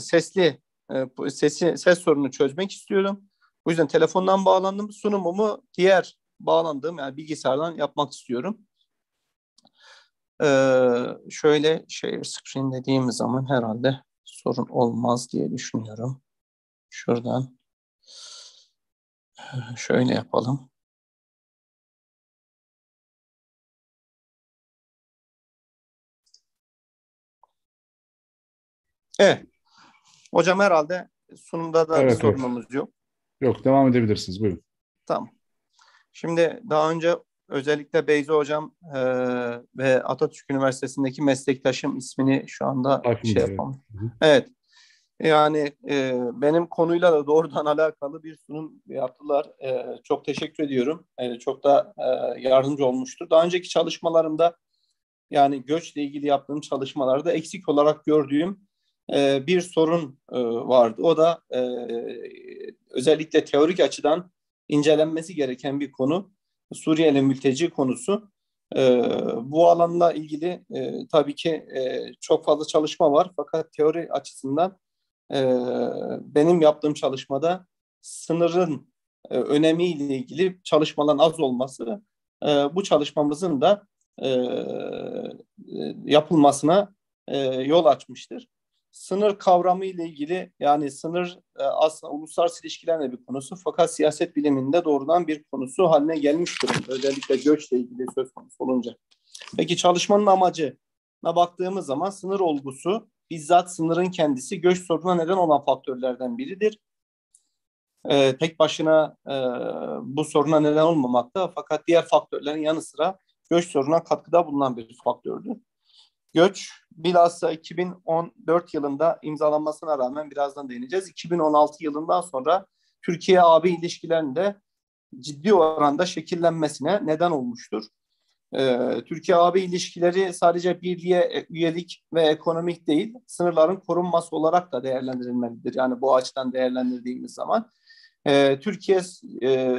sesli e, sesi ses sorununu çözmek istiyorum. O yüzden telefondan bağlandım. Sunumumu diğer bağlandığım yani bilgisayardan yapmak istiyorum. Ee, şöyle share screen dediğim zaman herhalde sorun olmaz diye düşünüyorum. Şuradan şöyle yapalım. Evet. Hocam herhalde sunumda da evet, sorunumuz yok. Yok devam edebilirsiniz. Buyurun. Tamam. Şimdi daha önce özellikle Beyza Hocam e, ve Atatürk Üniversitesi'ndeki meslektaşım ismini şu anda Aklımda, şey yapalım. Evet. evet. Yani e, benim konuyla da doğrudan alakalı bir sunum yaptılar. E, çok teşekkür ediyorum. E, çok da e, yardımcı olmuştur. Daha önceki çalışmalarımda yani göçle ilgili yaptığım çalışmalarda eksik olarak gördüğüm e, bir sorun e, vardı. O da e, özellikle teorik açıdan incelenmesi gereken bir konu. Suriyeli mülteci konusu. E, bu alanla ilgili e, tabii ki çok fazla çalışma var. Fakat teori açısından benim yaptığım çalışmada sınırın e, önemiyle ilgili çalışmaların az olması bu çalışmamızın da yapılmasına yol açmıştır. Sınır kavramı ile ilgili yani sınır e, aslında uluslararası ilişkilerle bir konusu fakat siyaset biliminde doğrudan bir konusu haline gelmiş durumda. Özellikle göçle ilgili söz konusu olunca. Peki çalışmanın amacına baktığımız zaman sınır olgusu bizzat sınırın kendisi göç sorununa neden olan faktörlerden biridir. Ee, tek başına e, bu soruna neden olmamakta fakat diğer faktörlerin yanı sıra göç sorununa katkıda bulunan bir faktördür. Göç bilhassa 2014 yılında imzalanmasına rağmen birazdan değineceğiz. 2016 yılından sonra Türkiye-AB ilişkilerinde ciddi oranda şekillenmesine neden olmuştur. Ee, Türkiye-AB ilişkileri sadece birliğe üyelik ve ekonomik değil, sınırların korunması olarak da değerlendirilmelidir. Yani bu açıdan değerlendirdiğimiz zaman. Ee, Türkiye e,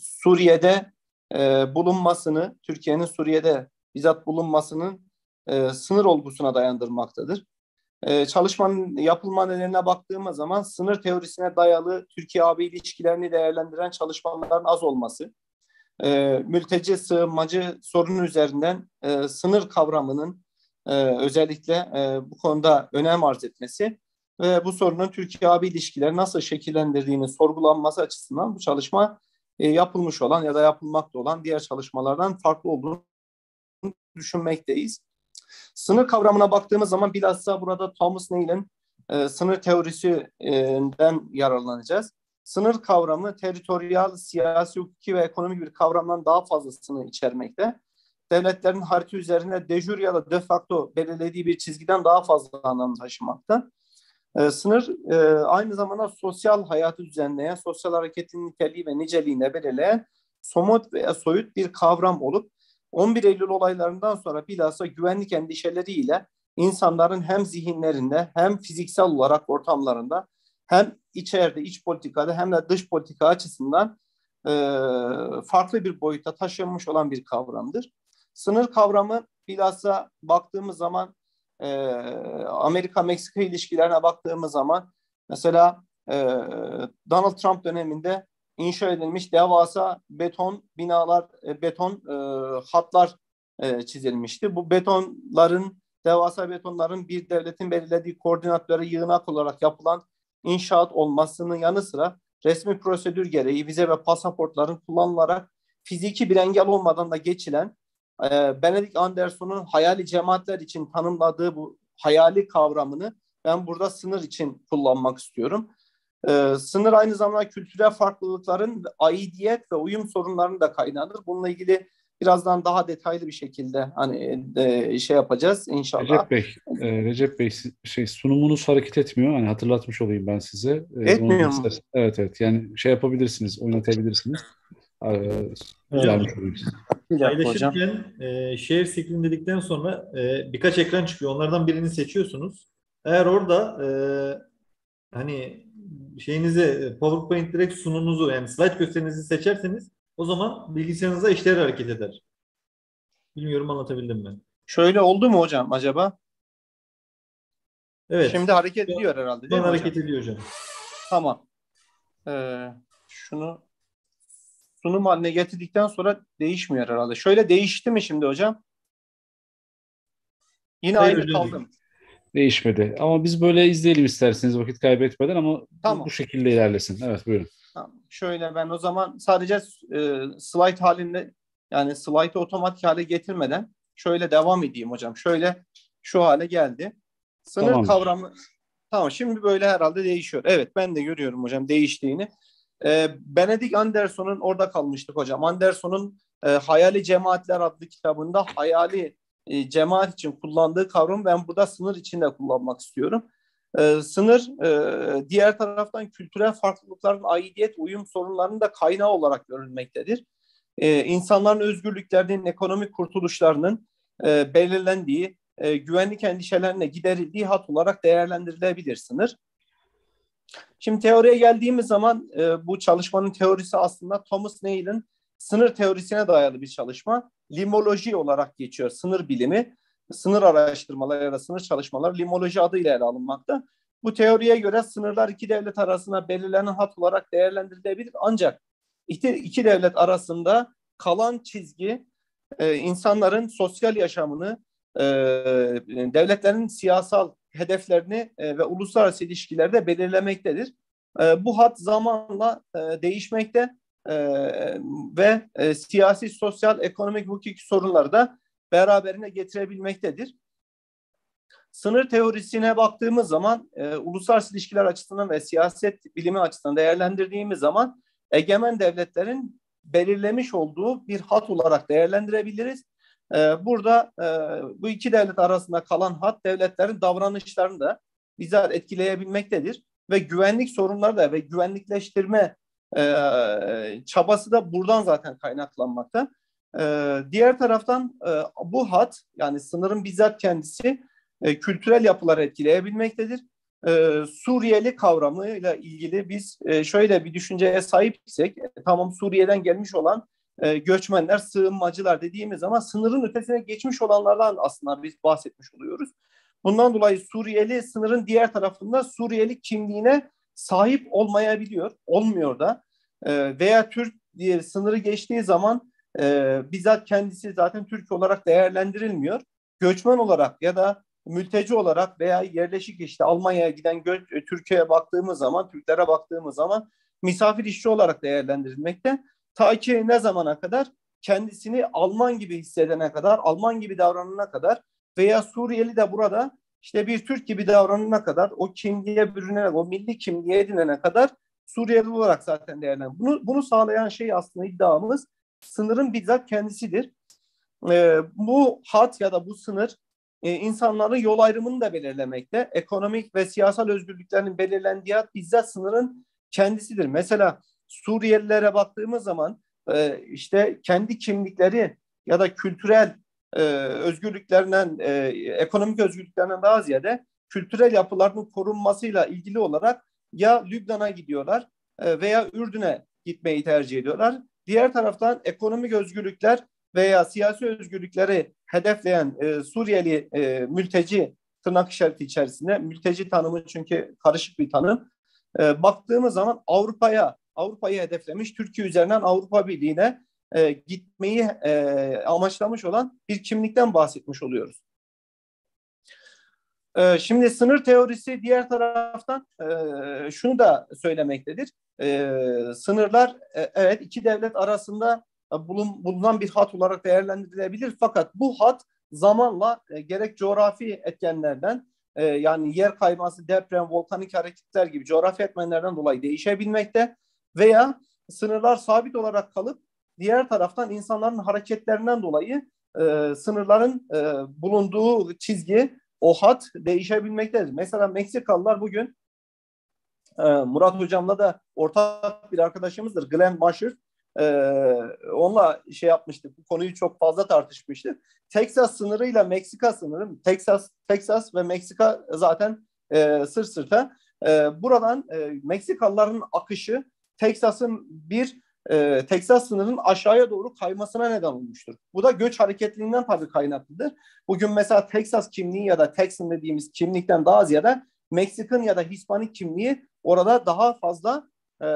Suriye'de e, bulunmasını, Türkiye'nin Suriye'de bizzat bulunmasının e, sınır olgusuna dayandırmaktadır. E, çalışmanın yapılma nedenine baktığımız zaman sınır teorisine dayalı Türkiye-AB ilişkilerini değerlendiren çalışmaların az olması, e, mülteci sığınmacı sorunu üzerinden e, sınır kavramının e, özellikle e, bu konuda önem arz etmesi ve bu sorunun Türkiye-AB ilişkileri nasıl şekillendirdiğini sorgulanması açısından bu çalışma e, yapılmış olan ya da yapılmakta olan diğer çalışmalardan farklı olduğunu düşünmekteyiz. Sınır kavramına baktığımız zaman bilhassa burada Thomas Nail'in e, sınır teorisinden yararlanacağız. Sınır kavramı teritoryal, siyasi, hukuki ve ekonomik bir kavramdan daha fazlasını içermekte. Devletlerin harita üzerinde de jure ya da de facto belirlediği bir çizgiden daha fazla anlam taşımakta. E, sınır e, aynı zamanda sosyal hayatı düzenleyen, sosyal hareketin niteliği ve niceliğine belirleyen somut veya soyut bir kavram olup 11 Eylül olaylarından sonra bilhassa güvenlik endişeleriyle insanların hem zihinlerinde hem fiziksel olarak ortamlarında hem içeride iç politikada hem de dış politika açısından e, farklı bir boyuta taşınmış olan bir kavramdır. Sınır kavramı bilhassa baktığımız zaman e, Amerika-Meksika ilişkilerine baktığımız zaman mesela e, Donald Trump döneminde inşa edilmiş devasa beton binalar, e, beton e, hatlar e, çizilmişti. Bu betonların, devasa betonların bir devletin belirlediği koordinatları yığınak olarak yapılan inşaat olmasının yanı sıra resmi prosedür gereği vize ve pasaportların kullanılarak fiziki bir engel olmadan da geçilen e, Benedict Anderson'un hayali cemaatler için tanımladığı bu hayali kavramını ben burada sınır için kullanmak istiyorum. Ee, sınır aynı zamanda kültürel farklılıkların aidiyet ve uyum sorunlarının da kaynağıdır. Bununla ilgili birazdan daha detaylı bir şekilde hani e, şey yapacağız inşallah. Recep Bey, e, Recep Bey şey sunumunuz hareket etmiyor. Hani hatırlatmış olayım ben size. E, Etmiyor mu? Evet evet. Yani şey yapabilirsiniz, oynatabilirsiniz. Evet. Paylaşırken e, share screen dedikten sonra e, birkaç ekran çıkıyor. Onlardan birini seçiyorsunuz. Eğer orada e, hani şeyinizi PowerPoint direkt sununuzu yani slide gösterinizi seçerseniz o zaman bilgisayarınızda işler hareket eder. Bilmiyorum anlatabildim mi? Şöyle oldu mu hocam acaba? Evet. Şimdi hareket ediyor herhalde Ben hareket hocam? ediyor hocam. Tamam. Ee, şunu sunum haline getirdikten sonra değişmiyor herhalde. Şöyle değişti mi şimdi hocam? Yine Hayır, aynı kaldı mı? Değişmedi. Ama biz böyle izleyelim isterseniz vakit kaybetmeden ama Tamam. bu şekilde ilerlesin. Evet buyurun. Tamam. Şöyle ben o zaman sadece e, slide halinde yani slide'ı otomatik hale getirmeden şöyle devam edeyim hocam. Şöyle şu hale geldi. Sınır Tamamdır. kavramı tamam şimdi böyle herhalde değişiyor. Evet ben de görüyorum hocam değiştiğini. E, Benedict Anderson'un orada kalmıştık hocam. Anderson'un e, Hayali Cemaatler adlı kitabında hayali e, cemaat için kullandığı kavramı ben burada sınır içinde kullanmak istiyorum. E, sınır e, diğer taraftan kültürel farklılıkların aidiyet uyum sorunlarının da kaynağı olarak görülmektedir. E, insanların özgürlüklerinin, ekonomik kurtuluşlarının e, belirlendiği e, güvenlik endişelerine giderildiği hat olarak değerlendirilebilir sınır. Şimdi teoriye geldiğimiz zaman e, bu çalışmanın teorisi aslında Thomas Nail'in sınır teorisine dayalı bir çalışma. Limoloji olarak geçiyor sınır bilimi. Sınır araştırmaları ya da sınır çalışmaları limoloji adıyla ele alınmakta. Bu teoriye göre sınırlar iki devlet arasında belirlenen hat olarak değerlendirilebilir. Ancak iki, devlet arasında kalan çizgi e, insanların sosyal yaşamını, e, devletlerin siyasal hedeflerini e, ve uluslararası ilişkilerde belirlemektedir. Bu hat zamanla e, değişmekte e, ve e, siyasi, sosyal, ekonomik, hukuki sorunları da beraberine getirebilmektedir. Sınır teorisine baktığımız zaman e, uluslararası ilişkiler açısından ve siyaset bilimi açısından değerlendirdiğimiz zaman egemen devletlerin belirlemiş olduğu bir hat olarak değerlendirebiliriz. E, burada e, bu iki devlet arasında kalan hat devletlerin davranışlarını da bizzat etkileyebilmektedir ve güvenlik sorunları da ve güvenlikleştirme e, çabası da buradan zaten kaynaklanmakta. E, diğer taraftan e, bu hat yani sınırın bizzat kendisi e, kültürel yapıları etkileyebilmektedir. E, Suriyeli kavramıyla ilgili biz e, şöyle bir düşünceye sahipsek, e, tamam Suriye'den gelmiş olan e, göçmenler, sığınmacılar dediğimiz zaman sınırın ötesine geçmiş olanlardan aslında biz bahsetmiş oluyoruz. Bundan dolayı Suriyeli sınırın diğer tarafında Suriyeli kimliğine sahip olmayabiliyor, olmuyor da. E, veya Türk diye sınırı geçtiği zaman e, bizzat kendisi zaten Türk olarak değerlendirilmiyor. Göçmen olarak ya da mülteci olarak veya yerleşik işte Almanya'ya giden e, Türkiye'ye baktığımız zaman, Türklere baktığımız zaman misafir işçi olarak değerlendirilmekte. Ta ki ne zamana kadar? Kendisini Alman gibi hissedene kadar, Alman gibi davranana kadar veya Suriyeli de burada işte bir Türk gibi davranana kadar, o kimliğe bürünerek, o milli kimliğe edinene kadar Suriyeli olarak zaten değerlendirilir. Bunu, bunu sağlayan şey aslında iddiamız sınırın bizzat kendisidir. Ee, bu hat ya da bu sınır e, insanların yol ayrımını da belirlemekte. Ekonomik ve siyasal özgürlüklerin belirlendiği bizzat sınırın kendisidir. Mesela Suriyelilere baktığımız zaman e, işte kendi kimlikleri ya da kültürel e, özgürlüklerinden, e, ekonomik özgürlüklerinden daha ziyade kültürel yapılarının korunmasıyla ilgili olarak ya Lübnan'a gidiyorlar e, veya Ürdün'e gitmeyi tercih ediyorlar. Diğer taraftan ekonomik özgürlükler veya siyasi özgürlükleri hedefleyen e, Suriyeli e, mülteci tırnak işareti içerisinde mülteci tanımı çünkü karışık bir tanım. E, baktığımız zaman Avrupa'ya Avrupa'yı hedeflemiş Türkiye üzerinden Avrupa Birliği'ne e, gitmeyi e, amaçlamış olan bir kimlikten bahsetmiş oluyoruz. E, şimdi sınır teorisi diğer taraftan e, şunu da söylemektedir. E, sınırlar e, evet iki devlet arasında bulun, bulunan bir hat olarak değerlendirilebilir. Fakat bu hat zamanla e, gerek coğrafi etkenlerden e, yani yer kayması, deprem, volkanik hareketler gibi coğrafi etmenlerden dolayı değişebilmekte veya sınırlar sabit olarak kalıp diğer taraftan insanların hareketlerinden dolayı e, sınırların e, bulunduğu çizgi, o hat değişebilmektedir. Mesela Meksikalılar bugün e, Murat Hocam'la da ortak bir arkadaşımızdır. Glenn Masher e, onunla şey yapmıştık. Bu konuyu çok fazla tartışmıştık. Texas sınırıyla Meksika sınırı, Texas, Texas ve Meksika zaten e, sır sırta. E, buradan e, Meksikalıların akışı Texas'ın bir e, Texas sınırının aşağıya doğru kaymasına neden olmuştur. Bu da göç hareketliliğinden tabii kaynaklıdır. Bugün mesela Texas kimliği ya da Texan dediğimiz kimlikten daha ziyade Meksikan ya da Hispanik kimliği orada daha fazla e,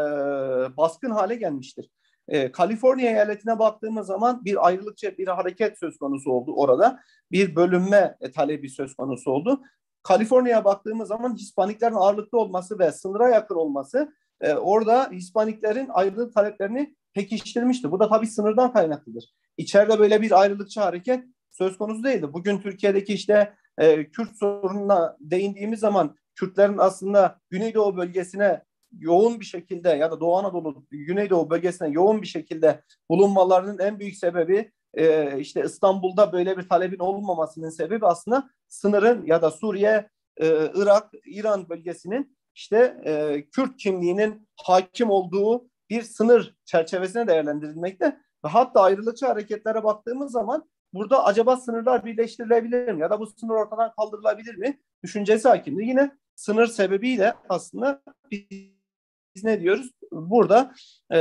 baskın hale gelmiştir. E, Kaliforniya eyaletine baktığımız zaman bir ayrılıkçı bir hareket söz konusu oldu orada. Bir bölünme talebi söz konusu oldu. Kaliforniya'ya baktığımız zaman Hispaniklerin ağırlıklı olması ve sınıra yakın olması e, orada Hispaniklerin ayrılık taleplerini pekiştirmişti. Bu da tabii sınırdan kaynaklıdır. İçeride böyle bir ayrılıkçı hareket söz konusu değildi. Bugün Türkiye'deki işte e, Kürt sorununa değindiğimiz zaman Kürtlerin aslında Güneydoğu bölgesine yoğun bir şekilde ya da Doğu Anadolu, Güneydoğu bölgesine yoğun bir şekilde bulunmalarının en büyük sebebi e, işte İstanbul'da böyle bir talebin olmamasının sebebi aslında sınırın ya da Suriye, e, Irak, İran bölgesinin işte e, Kürt kimliğinin hakim olduğu bir sınır çerçevesine değerlendirilmekte. Ve hatta ayrılıkçı hareketlere baktığımız zaman burada acaba sınırlar birleştirilebilir mi? Ya da bu sınır ortadan kaldırılabilir mi? Düşüncesi hakimdi. Yine sınır sebebiyle aslında biz ne diyoruz? Burada e,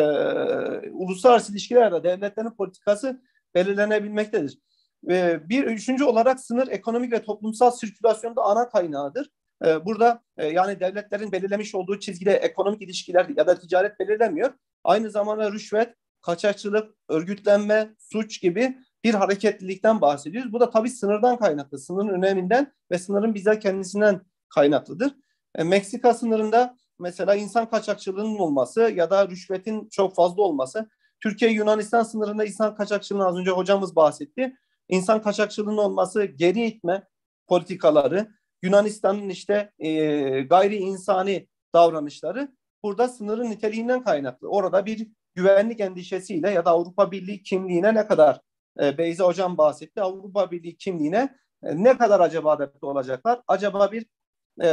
uluslararası ilişkilerde devletlerin politikası belirlenebilmektedir. E, bir üçüncü olarak sınır ekonomik ve toplumsal sirkülasyonda ana kaynağıdır. E, burada e, yani devletlerin belirlemiş olduğu çizgide ekonomik ilişkiler ya da ticaret belirlemiyor. Aynı zamanda rüşvet, kaçakçılık, örgütlenme, suç gibi bir hareketlilikten bahsediyoruz. Bu da tabii sınırdan kaynaklı, sınırın öneminden ve sınırın bize kendisinden kaynaklıdır. E, Meksika sınırında mesela insan kaçakçılığının olması ya da rüşvetin çok fazla olması. Türkiye Yunanistan sınırında insan kaçakçılığının az önce hocamız bahsetti. İnsan kaçakçılığının olması, geri itme politikaları, Yunanistan'ın işte e, gayri insani davranışları burada sınırın niteliğinden kaynaklı. Orada bir güvenlik endişesiyle ya da Avrupa Birliği kimliğine ne kadar e, Beyza Hocam bahsetti. Avrupa Birliği kimliğine e, ne kadar acaba adapte olacaklar? Acaba bir e,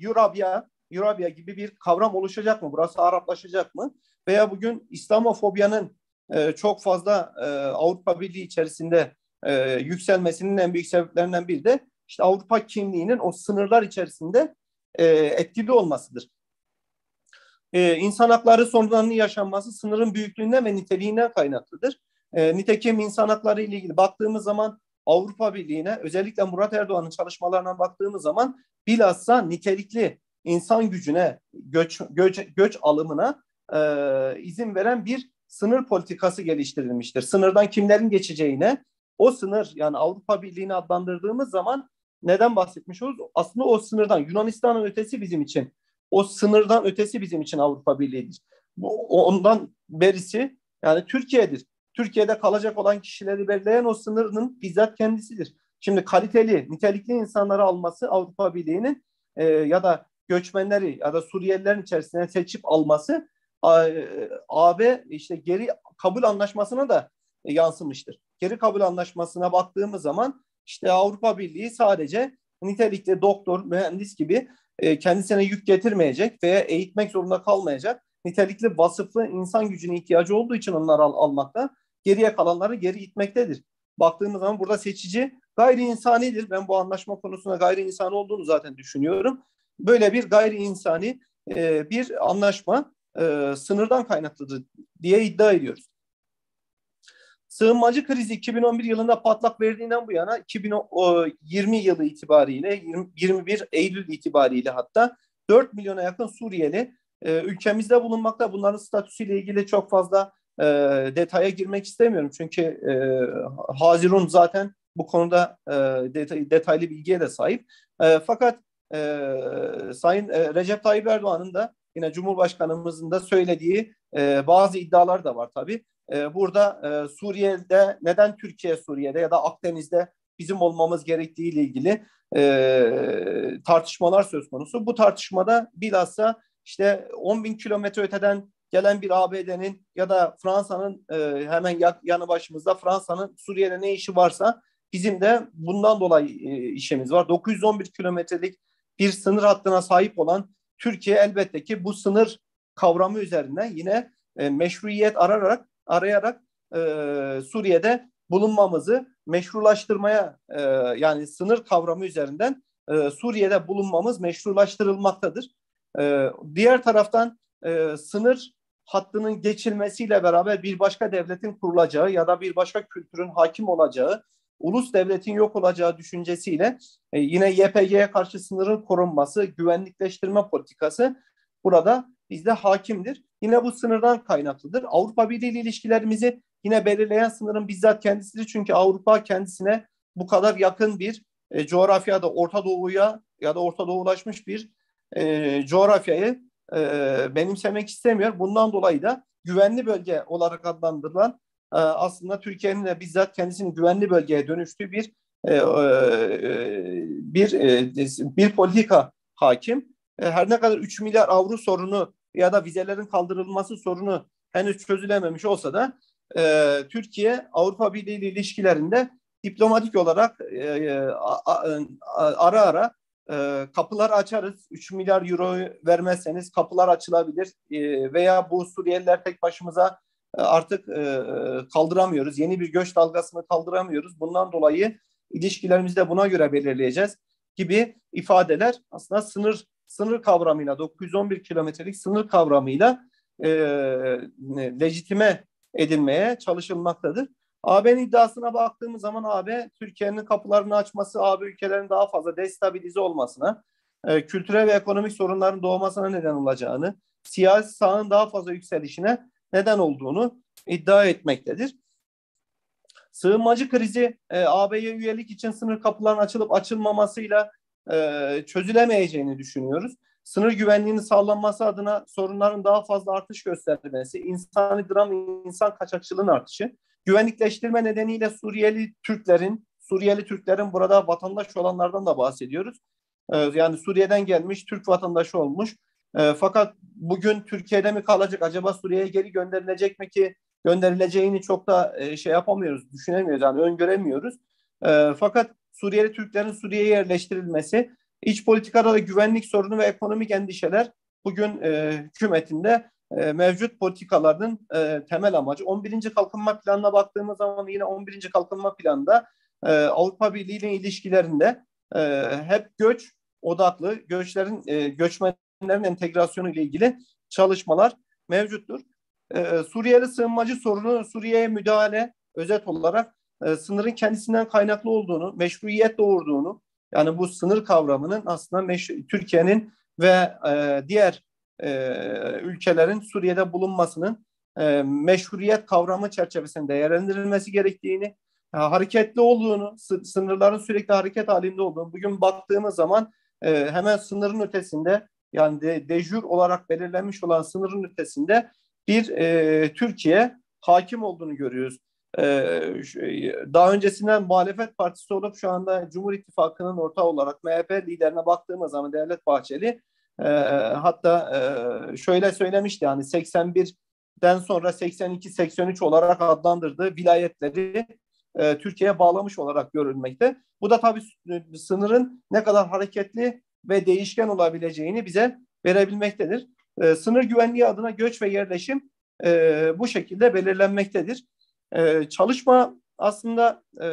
Eurabia, Eurabia gibi bir kavram oluşacak mı? Burası Araplaşacak mı? Veya bugün İslamofobyanın e, çok fazla e, Avrupa Birliği içerisinde e, yükselmesinin en büyük sebeplerinden biri de işte Avrupa kimliğinin o sınırlar içerisinde e, etkili olmasıdır. E, insan hakları sorunlarının yaşanması sınırın büyüklüğünden ve niteliğinden kaynaklıdır. E, nitekim insan hakları ile ilgili baktığımız zaman Avrupa Birliği'ne özellikle Murat Erdoğan'ın çalışmalarına baktığımız zaman bilhassa nitelikli insan gücüne, göç, göç, göç alımına e, izin veren bir sınır politikası geliştirilmiştir. Sınırdan kimlerin geçeceğine, o sınır yani Avrupa Birliği'ni adlandırdığımız zaman neden bahsetmiş oluruz? Aslında o sınırdan Yunanistan'ın ötesi bizim için. O sınırdan ötesi bizim için Avrupa Birliği'dir. Bu, ondan berisi yani Türkiye'dir. Türkiye'de kalacak olan kişileri belirleyen o sınırın bizzat kendisidir. Şimdi kaliteli, nitelikli insanları alması Avrupa Birliği'nin e, ya da göçmenleri ya da Suriyelilerin içerisine seçip alması AB işte geri kabul anlaşmasına da yansımıştır. Geri kabul anlaşmasına baktığımız zaman işte Avrupa Birliği sadece nitelikli doktor, mühendis gibi e, kendisine yük getirmeyecek veya eğitmek zorunda kalmayacak nitelikli vasıflı insan gücüne ihtiyacı olduğu için onları al, almakta, geriye kalanları geri itmektedir. Baktığımız zaman burada seçici gayri insanidir. Ben bu anlaşma konusunda gayri insani olduğunu zaten düşünüyorum. Böyle bir gayri insani e, bir anlaşma e, sınırdan kaynaklıdır diye iddia ediyoruz. Sığınmacı krizi 2011 yılında patlak verdiğinden bu yana 2020 yılı itibariyle 21 Eylül itibariyle hatta 4 milyona yakın Suriyeli e, ülkemizde bulunmakta. Bunların statüsüyle ilgili çok fazla e, detaya girmek istemiyorum. Çünkü e, Hazirun zaten bu konuda e, detay, detaylı bilgiye de sahip. E, fakat e, Sayın e, Recep Tayyip Erdoğan'ın da yine Cumhurbaşkanımızın da söylediği e, bazı iddialar da var tabii. E, burada e, Suriye'de neden Türkiye Suriye'de ya da Akdeniz'de bizim olmamız gerektiği ile ilgili e, tartışmalar söz konusu. Bu tartışmada bilhassa işte 10 bin kilometre öteden gelen bir ABD'nin ya da Fransa'nın e, hemen yanı başımızda Fransa'nın Suriye'de ne işi varsa bizim de bundan dolayı e, işimiz var. 911 kilometrelik bir sınır hattına sahip olan Türkiye elbette ki bu sınır kavramı üzerinden yine e, meşruiyet arayarak arayarak e, Suriye'de bulunmamızı meşrulaştırmaya e, yani sınır kavramı üzerinden e, Suriye'de bulunmamız meşrulaştırılmaktadır. E, diğer taraftan e, sınır hattının geçilmesiyle beraber bir başka devletin kurulacağı ya da bir başka kültürün hakim olacağı, ulus devletin yok olacağı düşüncesiyle e, yine YPG'ye karşı sınırın korunması, güvenlikleştirme politikası burada bizde hakimdir. Yine bu sınırdan kaynaklıdır. Avrupa Birliği ile ilişkilerimizi yine belirleyen sınırın bizzat kendisidir. Çünkü Avrupa kendisine bu kadar yakın bir e, coğrafyada Orta Doğu'ya ya da Orta Doğulaşmış bir e, coğrafyayı e, benimsemek istemiyor. Bundan dolayı da güvenli bölge olarak adlandırılan aslında Türkiye'nin de bizzat kendisinin güvenli bölgeye dönüştüğü bir e, e, bir e, bir politika hakim. Her ne kadar 3 milyar avro sorunu ya da vizelerin kaldırılması sorunu henüz çözülememiş olsa da Türkiye Avrupa Birliği ile ilişkilerinde diplomatik olarak ara ara kapılar açarız. 3 milyar euro vermezseniz kapılar açılabilir veya bu Suriyeliler tek başımıza artık e, kaldıramıyoruz. Yeni bir göç dalgasını kaldıramıyoruz. Bundan dolayı ilişkilerimizi de buna göre belirleyeceğiz gibi ifadeler aslında sınır sınır kavramıyla 911 kilometrelik sınır kavramıyla e, lejitime edilmeye çalışılmaktadır. AB'nin iddiasına baktığımız zaman AB Türkiye'nin kapılarını açması AB ülkelerin daha fazla destabilize olmasına, e, kültürel ve ekonomik sorunların doğmasına neden olacağını, siyasi sağın daha fazla yükselişine neden olduğunu iddia etmektedir. Sığınmacı krizi e, AB'ye üyelik için sınır kapılarının açılıp açılmamasıyla e, çözülemeyeceğini düşünüyoruz. Sınır güvenliğinin sağlanması adına sorunların daha fazla artış göstermesi, insani dram, insan kaçakçılığın artışı, güvenlikleştirme nedeniyle Suriyeli Türklerin, Suriyeli Türklerin burada vatandaş olanlardan da bahsediyoruz. E, yani Suriye'den gelmiş Türk vatandaşı olmuş. E, fakat bugün Türkiye'de mi kalacak acaba Suriye'ye geri gönderilecek mi ki gönderileceğini çok da e, şey yapamıyoruz, düşünemiyoruz yani öngöremiyoruz. E, fakat Suriyeli Türklerin Suriye'ye yerleştirilmesi, iç politikada da güvenlik sorunu ve ekonomik endişeler bugün e, hükümetinde e, mevcut politikaların e, temel amacı. 11. kalkınma planına baktığımız zaman yine 11. kalkınma planında e, Avrupa Birliği ile ilişkilerinde e, hep göç odaklı, göçlerin e, göçmenlerin entegrasyonu ile ilgili çalışmalar mevcuttur. E, Suriyeli sığınmacı sorunu, Suriye'ye müdahale özet olarak e, sınırın kendisinden kaynaklı olduğunu, meşruiyet doğurduğunu, yani bu sınır kavramının aslında Türkiye'nin ve e, diğer e, ülkelerin Suriye'de bulunmasının e, meşruiyet kavramı çerçevesinde değerlendirilmesi gerektiğini, e, hareketli olduğunu, sınırların sürekli hareket halinde olduğunu, bugün baktığımız zaman e, hemen sınırın ötesinde yani de, dejür olarak belirlenmiş olan sınırın ötesinde bir e, Türkiye hakim olduğunu görüyoruz. Ee, daha öncesinden muhalefet partisi olup şu anda Cumhur İttifakı'nın ortağı olarak MHP liderine baktığımız zaman Devlet Bahçeli e, hatta e, şöyle söylemişti yani 81'den sonra 82-83 olarak adlandırdığı vilayetleri e, Türkiye'ye bağlamış olarak görülmekte. Bu da tabii sınırın ne kadar hareketli ve değişken olabileceğini bize verebilmektedir. E, sınır güvenliği adına göç ve yerleşim e, bu şekilde belirlenmektedir. E, çalışma aslında e,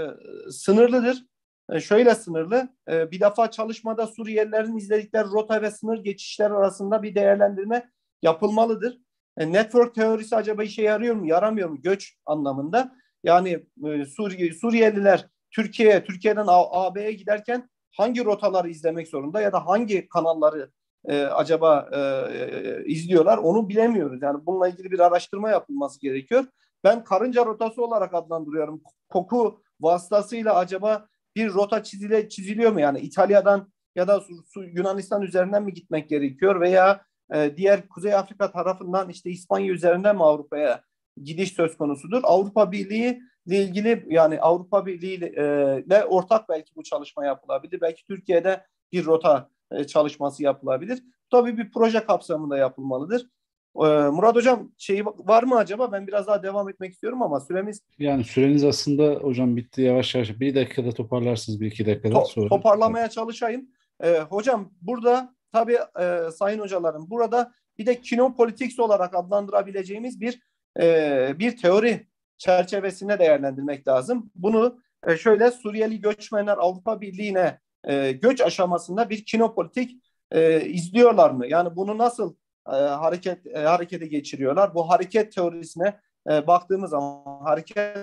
sınırlıdır. E, şöyle sınırlı. E, bir defa çalışmada Suriyelilerin izledikleri rota ve sınır geçişler arasında bir değerlendirme yapılmalıdır. E, network teorisi acaba işe yarıyor mu, yaramıyor mu göç anlamında? Yani e, Suriye, Suriyeliler Türkiye'ye, Türkiye'den AB'ye giderken hangi rotaları izlemek zorunda ya da hangi kanalları e, acaba e, e, izliyorlar onu bilemiyoruz. Yani bununla ilgili bir araştırma yapılması gerekiyor. Ben karınca rotası olarak adlandırıyorum. Koku vasıtasıyla acaba bir rota çizile, çiziliyor mu? Yani İtalya'dan ya da Yunanistan üzerinden mi gitmek gerekiyor veya e, diğer Kuzey Afrika tarafından işte İspanya üzerinden mi Avrupa'ya gidiş söz konusudur? Avrupa Birliği ile ilgili yani Avrupa Birliği ile ortak belki bu çalışma yapılabilir. Belki Türkiye'de bir rota e, çalışması yapılabilir. Tabii bir proje kapsamında yapılmalıdır. Ee, Murat Hocam şeyi var mı acaba? Ben biraz daha devam etmek istiyorum ama süremiz... Yani süreniz aslında hocam bitti yavaş yavaş. Bir dakikada toparlarsınız bir iki dakikada to- sonra. Toparlamaya çalışayım. Ee, hocam burada tabii e, sayın hocalarım burada bir de kinopolitiks olarak adlandırabileceğimiz bir e, bir teori çerçevesinde değerlendirmek lazım. Bunu e, şöyle Suriyeli göçmenler Avrupa Birliği'ne e, göç aşamasında bir kinopolitik e, izliyorlar mı? Yani bunu nasıl e, hareket e, harekete geçiriyorlar. Bu hareket teorisine e, baktığımız zaman hareket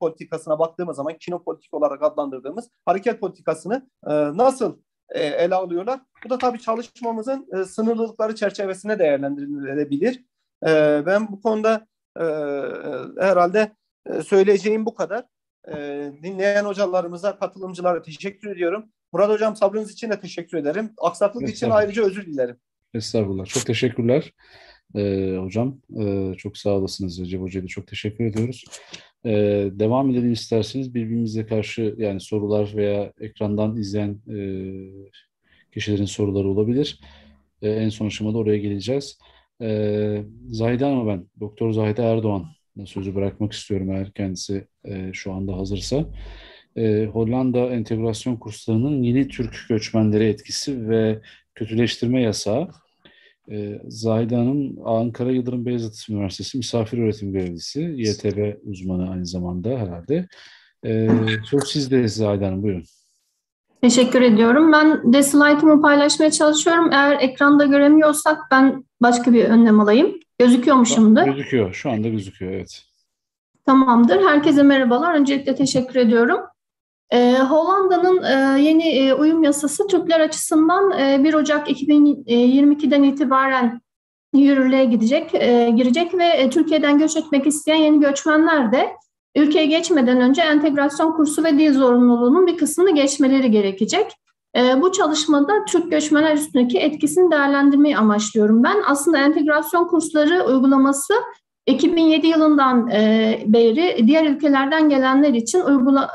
politikasına baktığımız zaman kinopolitik olarak adlandırdığımız hareket politikasını e, nasıl e, ele alıyorlar? Bu da tabii çalışmamızın e, sınırlılıkları çerçevesine değerlendirilebilir. E, ben bu konuda e, herhalde e, söyleyeceğim bu kadar. E, dinleyen hocalarımıza, katılımcılara teşekkür ediyorum. Murat Hocam sabrınız için de teşekkür ederim. Aksaklık için ayrıca özür dilerim. Estağfurullah. Çok teşekkürler ee, hocam. Ee, çok sağ olasınız Recep Hoca'ya da çok teşekkür ediyoruz. Ee, devam edelim isterseniz birbirimize karşı yani sorular veya ekrandan izleyen e, kişilerin soruları olabilir. Ee, en son aşamada oraya geleceğiz. Ee, Zahide Hanım'a ben, Doktor Zahide Erdoğan sözü bırakmak istiyorum eğer kendisi e, şu anda hazırsa. E, Hollanda entegrasyon kurslarının yeni Türk göçmenlere etkisi ve kötüleştirme yasağı E, Zahide Hanım Ankara Yıldırım Beyazıt Üniversitesi misafir öğretim görevlisi, YTB uzmanı aynı zamanda herhalde. E, söz sizde Zahide Hanım, buyurun. Teşekkür ediyorum. Ben de slaytımı paylaşmaya çalışıyorum. Eğer ekranda göremiyorsak ben başka bir önlem alayım. Gözüküyor mu şimdi? Gözüküyor. Şu anda gözüküyor, evet. Tamamdır. Herkese merhabalar. Öncelikle teşekkür ediyorum. Ee, Hollanda'nın e, yeni e, uyum yasası Türkler açısından e, 1 Ocak 2022'den itibaren yürürlüğe gidecek, e, girecek ve e, Türkiye'den göç etmek isteyen yeni göçmenler de ülkeye geçmeden önce entegrasyon kursu ve dil zorunluluğunun bir kısmını geçmeleri gerekecek. E, bu çalışmada Türk göçmenler üstündeki etkisini değerlendirmeyi amaçlıyorum ben. Aslında entegrasyon kursları uygulaması 2007 yılından e, beri diğer ülkelerden gelenler için uygula,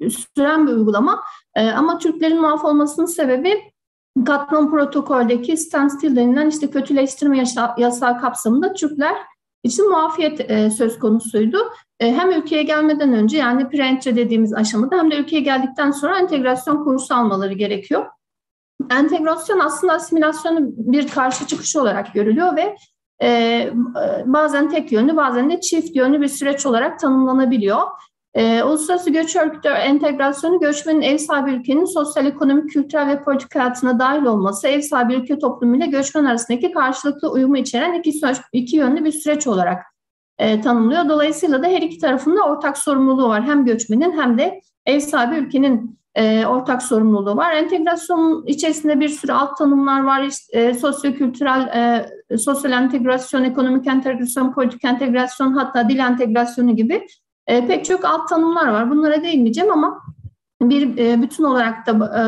e, süren bir uygulama. E, ama Türklerin muaf olmasının sebebi katman protokoldeki standstill denilen işte kötüleştirme yasa, yasağı kapsamında Türkler için muafiyet e, söz konusuydu. E, hem ülkeye gelmeden önce yani pre dediğimiz aşamada hem de ülkeye geldikten sonra entegrasyon kursu almaları gerekiyor. Entegrasyon aslında asimilasyonun bir karşı çıkışı olarak görülüyor ve e, bazen tek yönlü bazen de çift yönlü bir süreç olarak tanımlanabiliyor. E, Uluslararası Göç Örgütü entegrasyonu göçmenin ev sahibi ülkenin sosyal, ekonomik, kültürel ve politik hayatına dahil olması, ev sahibi ülke toplumuyla göçmen arasındaki karşılıklı uyumu içeren iki, iki yönlü bir süreç olarak e, tanımlıyor. Dolayısıyla da her iki tarafında ortak sorumluluğu var. Hem göçmenin hem de ev sahibi ülkenin e, ortak sorumluluğu var. Entegrasyonun içerisinde bir sürü alt tanımlar var. E, sosyo-kültürel, e, sosyal entegrasyon, ekonomik entegrasyon, politik entegrasyon hatta dil entegrasyonu gibi e, pek çok alt tanımlar var. Bunlara değinmeyeceğim ama bir e, bütün olarak da e,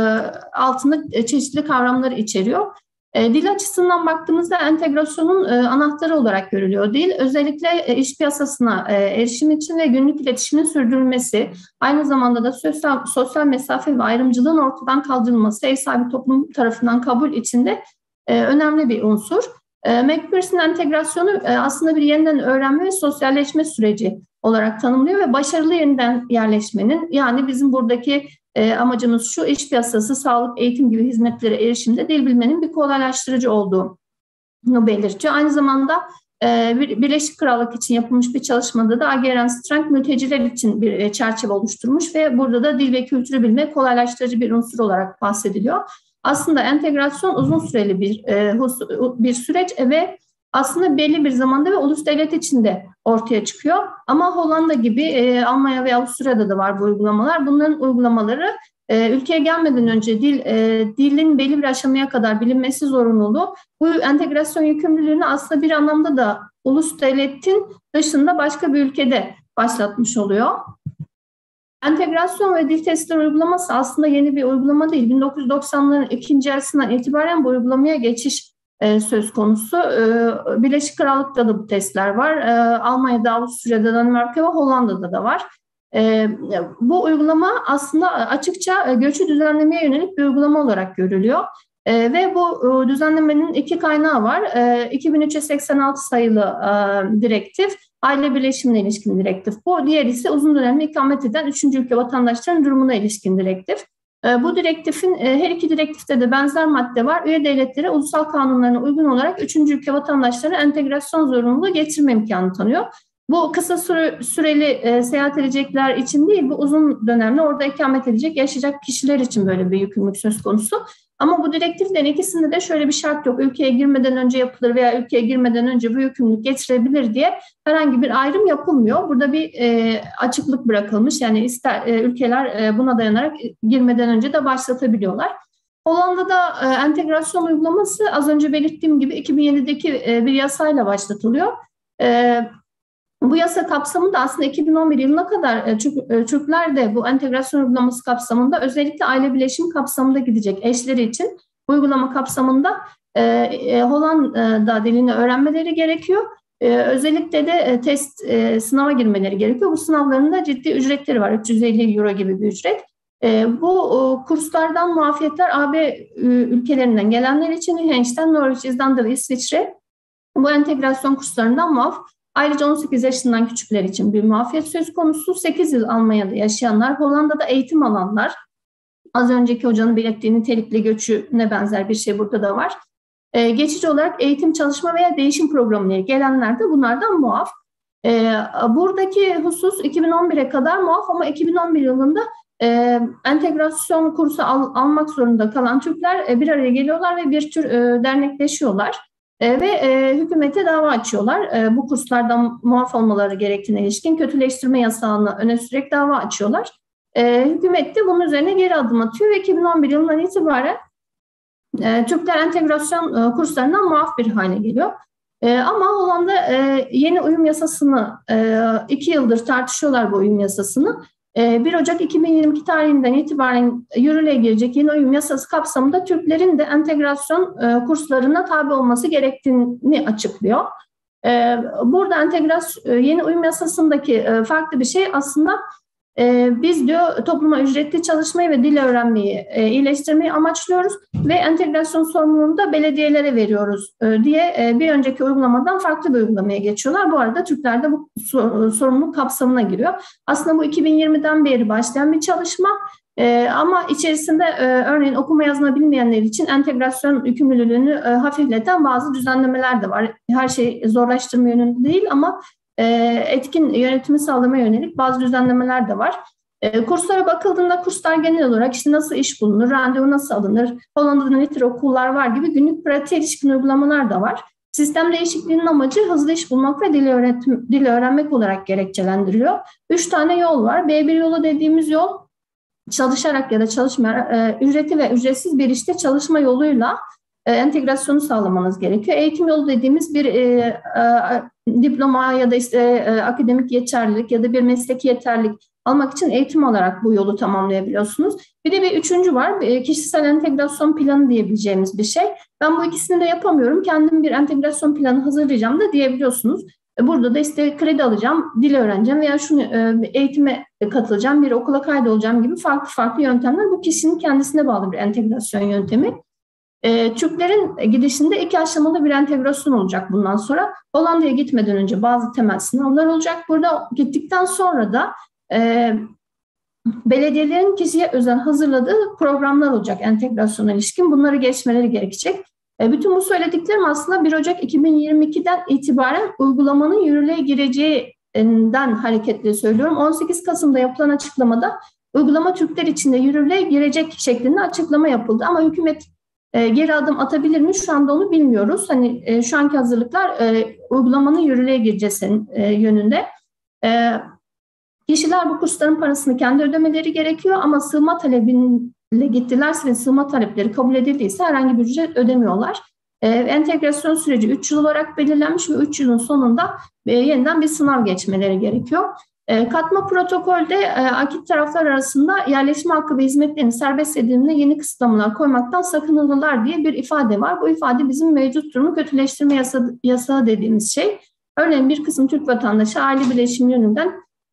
altında çeşitli kavramları içeriyor. E, dil açısından baktığımızda entegrasyonun e, anahtarı olarak görülüyor. Dil özellikle e, iş piyasasına e, erişim için ve günlük iletişimin sürdürülmesi, aynı zamanda da sosyal, sosyal mesafe ve ayrımcılığın ortadan kaldırılması ev sahibi toplum tarafından kabul içinde e, önemli bir unsur. E, McPherson entegrasyonu e, aslında bir yeniden öğrenme ve sosyalleşme süreci olarak tanımlıyor ve başarılı yeniden yerleşmenin yani bizim buradaki e, amacımız şu iş piyasası, sağlık, eğitim gibi hizmetlere erişimde dil bilmenin bir kolaylaştırıcı olduğunu belirtiyor. Aynı zamanda e, Birleşik Krallık için yapılmış bir çalışmada da Ageren Strength mülteciler için bir e, çerçeve oluşturmuş ve burada da dil ve kültürü bilme kolaylaştırıcı bir unsur olarak bahsediliyor. Aslında entegrasyon uzun süreli bir e, bir süreç ve aslında belli bir zamanda ve ulus devlet içinde ortaya çıkıyor. Ama Hollanda gibi e, Almanya ve Avusturya'da da var bu uygulamalar. Bunların uygulamaları e, ülkeye gelmeden önce dil e, dilin belli bir aşamaya kadar bilinmesi zorunluluğu bu entegrasyon yükümlülüğünü aslında bir anlamda da ulus devletin dışında başka bir ülkede başlatmış oluyor. Entegrasyon ve dil testleri uygulaması aslında yeni bir uygulama değil. 1990'ların ikinci yarısından itibaren bu uygulamaya geçiş e, söz konusu. E, Birleşik Krallık'ta da bu testler var. E, Almanya'da, Avusturya'da, Danimarka ve Hollanda'da da var. Bu uygulama aslında açıkça göçü düzenlemeye yönelik bir uygulama olarak görülüyor. Ve bu düzenlemenin iki kaynağı var. E, 2386 sayılı direktif, aile birleşimine ilişkin direktif. Bu diğer ise uzun dönemli ikamet eden üçüncü ülke vatandaşlarının durumuna ilişkin direktif. Ee, bu direktifin e, her iki direktifte de benzer madde var. Üye devletlere ulusal kanunlarına uygun olarak üçüncü ülke vatandaşlarına entegrasyon zorunluluğu getirme imkanı tanıyor. Bu kısa süre, süreli e, seyahat edecekler için değil, bu uzun dönemli orada ikamet edecek, yaşayacak kişiler için böyle bir yükümlülük söz konusu. Ama bu direktiflerin ikisinde de şöyle bir şart yok. Ülkeye girmeden önce yapılır veya ülkeye girmeden önce bu yükümlülük getirebilir diye herhangi bir ayrım yapılmıyor. Burada bir e, açıklık bırakılmış. Yani ister e, ülkeler e, buna dayanarak girmeden önce de başlatabiliyorlar. Hollanda'da e, entegrasyon uygulaması az önce belirttiğim gibi 2007'deki e, bir yasayla başlatılıyor. E, bu yasa kapsamında aslında 2011 yılına kadar e, e, Türkler de bu entegrasyon uygulaması kapsamında özellikle aile bileşim kapsamında gidecek eşleri için uygulama kapsamında e, Hollanda dilini öğrenmeleri gerekiyor. özellikle de test sınava girmeleri gerekiyor. Bu sınavların da ciddi ücretleri var. 350 euro gibi bir ücret. bu kurslardan muafiyetler AB ülkelerinden gelenler için Liechtenstein, Norveç, İzlanda ve İsviçre bu entegrasyon kurslarından muaf. Ayrıca 18 yaşından küçükler için bir muafiyet söz konusu. 8 yıl Almanya'da yaşayanlar, Hollanda'da eğitim alanlar, az önceki hocanın belirttiği nitelikli göçüne benzer bir şey burada da var. E, geçici olarak eğitim, çalışma veya değişim programına gelenler de bunlardan muaf. E, buradaki husus 2011'e kadar muaf ama 2011 yılında e, entegrasyon kursu al, almak zorunda kalan Türkler e, bir araya geliyorlar ve bir tür e, dernekleşiyorlar. E, ve e, hükümete dava açıyorlar. E, bu kurslardan muaf olmaları gerektiğine ilişkin kötüleştirme yasağını öne sürerek dava açıyorlar. E, hükümet de bunun üzerine geri adım atıyor ve 2011 yılından itibaren e, Türkler entegrasyon e, kurslarından muaf bir hale geliyor. E, ama Hollanda e, yeni uyum yasasını e, iki yıldır tartışıyorlar bu uyum yasasını. 1 ee, Ocak 2022 tarihinden itibaren yürürlüğe girecek yeni uyum yasası kapsamında Türklerin de entegrasyon e, kurslarına tabi olması gerektiğini açıklıyor. Ee, burada entegrasyon e, yeni uyum yasasındaki e, farklı bir şey aslında biz diyor topluma ücretli çalışmayı ve dil öğrenmeyi e, iyileştirmeyi amaçlıyoruz ve entegrasyon sorumluluğunu da belediyelere veriyoruz e, diye e, bir önceki uygulamadan farklı bir uygulamaya geçiyorlar. Bu arada Türkler de bu sorumluluk kapsamına giriyor. Aslında bu 2020'den beri başlayan bir çalışma ee, ama içerisinde örneğin okuma yazma bilmeyenler için entegrasyon yükümlülüğünü hafifleten bazı düzenlemeler de var. Her şey zorlaştırma yönünde değil ama etkin yönetimi sağlamaya yönelik bazı düzenlemeler de var. E, kurslara bakıldığında kurslar genel olarak işte nasıl iş bulunur, randevu nasıl alınır, Hollanda'da ne tür okullar var gibi günlük pratiğe ilişkin uygulamalar da var. Sistem değişikliğinin amacı hızlı iş bulmak ve dil, öğretim, dil öğrenmek olarak gerekçelendiriliyor. Üç tane yol var. B1 yolu dediğimiz yol çalışarak ya da çalışmayarak e, ücretli ve ücretsiz bir işte çalışma yoluyla e, entegrasyonu sağlamanız gerekiyor. Eğitim yolu dediğimiz bir e, diploma ya da işte e, akademik yeterlilik ya da bir mesleki yeterlilik almak için eğitim olarak bu yolu tamamlayabiliyorsunuz. Bir de bir üçüncü var, e, kişisel entegrasyon planı diyebileceğimiz bir şey. Ben bu ikisini de yapamıyorum, kendim bir entegrasyon planı hazırlayacağım da diyebiliyorsunuz. E, burada da işte kredi alacağım, dil öğreneceğim veya şunu e, eğitime katılacağım, bir okula kaydolacağım gibi farklı farklı yöntemler. Bu kişinin kendisine bağlı bir entegrasyon yöntemi. E, Türklerin gidişinde iki aşamalı bir entegrasyon olacak bundan sonra. Hollanda'ya gitmeden önce bazı temel sınavlar olacak. Burada gittikten sonra da e, belediyelerin kişiye özel hazırladığı programlar olacak entegrasyona ilişkin. Bunları geçmeleri gerekecek. E, bütün bu söylediklerim aslında 1 Ocak 2022'den itibaren uygulamanın yürürlüğe gireceğinden hareketle söylüyorum. 18 Kasım'da yapılan açıklamada uygulama Türkler içinde yürürlüğe girecek şeklinde açıklama yapıldı. Ama hükümet e, geri adım atabilir mi? Şu anda onu bilmiyoruz. Hani e, şu anki hazırlıklar e, uygulamanın yürürlüğe gireceği e, yönünde. Kişiler bu kursların parasını kendi ödemeleri gerekiyor ama sığma talebinle gittilerse ve sığma talepleri kabul edildiyse herhangi bir ücret ödemiyorlar. Entegrasyon süreci 3 yıl olarak belirlenmiş ve 3 yılın sonunda yeniden bir sınav geçmeleri gerekiyor. E, katma protokolde e, akit taraflar arasında yerleşme hakkı ve hizmetlerin serbest edildiğinde yeni kısıtlamalar koymaktan sakınılırlar diye bir ifade var. Bu ifade bizim mevcut durumu kötüleştirme yasa, yasağı dediğimiz şey. Örneğin bir kısım Türk vatandaşı aile birleşimi yönünden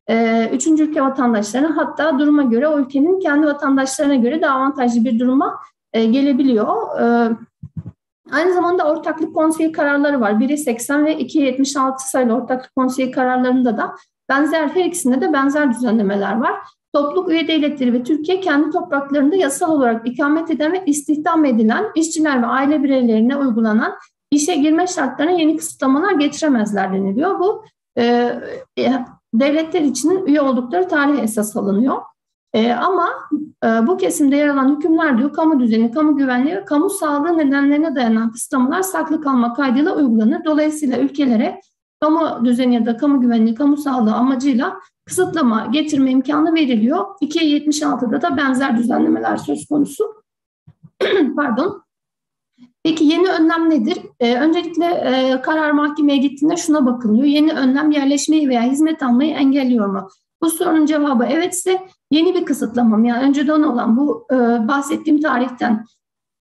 e, üçüncü ülke vatandaşlarına hatta duruma göre o ülkenin kendi vatandaşlarına göre daha avantajlı bir duruma gelebiliyor. Aynı zamanda ortaklık konseyi kararları var. Biri 80 ve 276 sayılı ortaklık konseyi kararlarında da Benzer her ikisinde de benzer düzenlemeler var. Topluluk üye devletleri ve Türkiye kendi topraklarında yasal olarak ikamet eden ve istihdam edilen işçiler ve aile bireylerine uygulanan işe girme şartlarına yeni kısıtlamalar getiremezler deniliyor. Bu e, e, devletler için üye oldukları tarih esas alınıyor. E, ama e, bu kesimde yer alan hükümler diyor kamu düzeni, kamu güvenliği ve kamu sağlığı nedenlerine dayanan kısıtlamalar saklı kalma kaydıyla uygulanır. Dolayısıyla ülkelere kamu düzeni ya da kamu güvenliği, kamu sağlığı amacıyla kısıtlama getirme imkanı veriliyor. 276'da da benzer düzenlemeler söz konusu. Pardon. Peki yeni önlem nedir? Ee, öncelikle e, karar mahkemeye gittiğinde şuna bakılıyor. Yeni önlem yerleşmeyi veya hizmet almayı engelliyor mu? Bu sorunun cevabı evetse yeni bir kısıtlama mı? Yani önceden olan bu e, bahsettiğim tarihten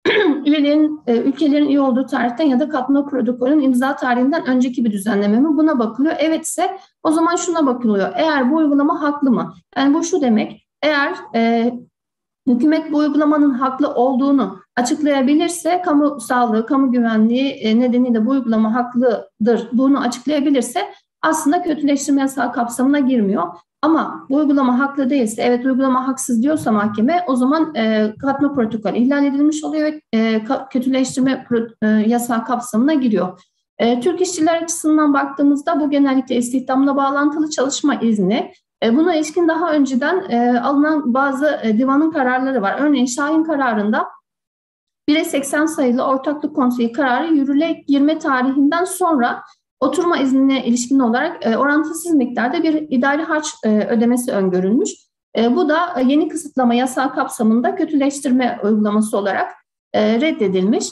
üyelerin, e, ülkelerin üye olduğu tarihten ya da katma protokolün imza tarihinden önceki bir düzenleme mi? Buna bakılıyor. Evetse o zaman şuna bakılıyor. Eğer bu uygulama haklı mı? Yani bu şu demek. Eğer e, hükümet bu uygulamanın haklı olduğunu açıklayabilirse, kamu sağlığı, kamu güvenliği e, nedeniyle bu uygulama haklıdır, bunu açıklayabilirse aslında kötüleştirme yasağı kapsamına girmiyor. Ama bu uygulama haklı değilse, evet uygulama haksız diyorsa mahkeme o zaman e, katma protokol ihlal edilmiş oluyor ve e, kötüleştirme e, yasağı kapsamına giriyor. E, Türk işçiler açısından baktığımızda bu genellikle istihdamla bağlantılı çalışma izni. E, buna ilişkin daha önceden e, alınan bazı e, divanın kararları var. Örneğin Şahin kararında 1'e 80 sayılı ortaklık konseyi kararı yürürlüğe girme tarihinden sonra oturma iznine ilişkin olarak e, orantısız miktarda bir idari harç e, ödemesi öngörülmüş. E, bu da yeni kısıtlama yasağı kapsamında kötüleştirme uygulaması olarak reddedilmiş.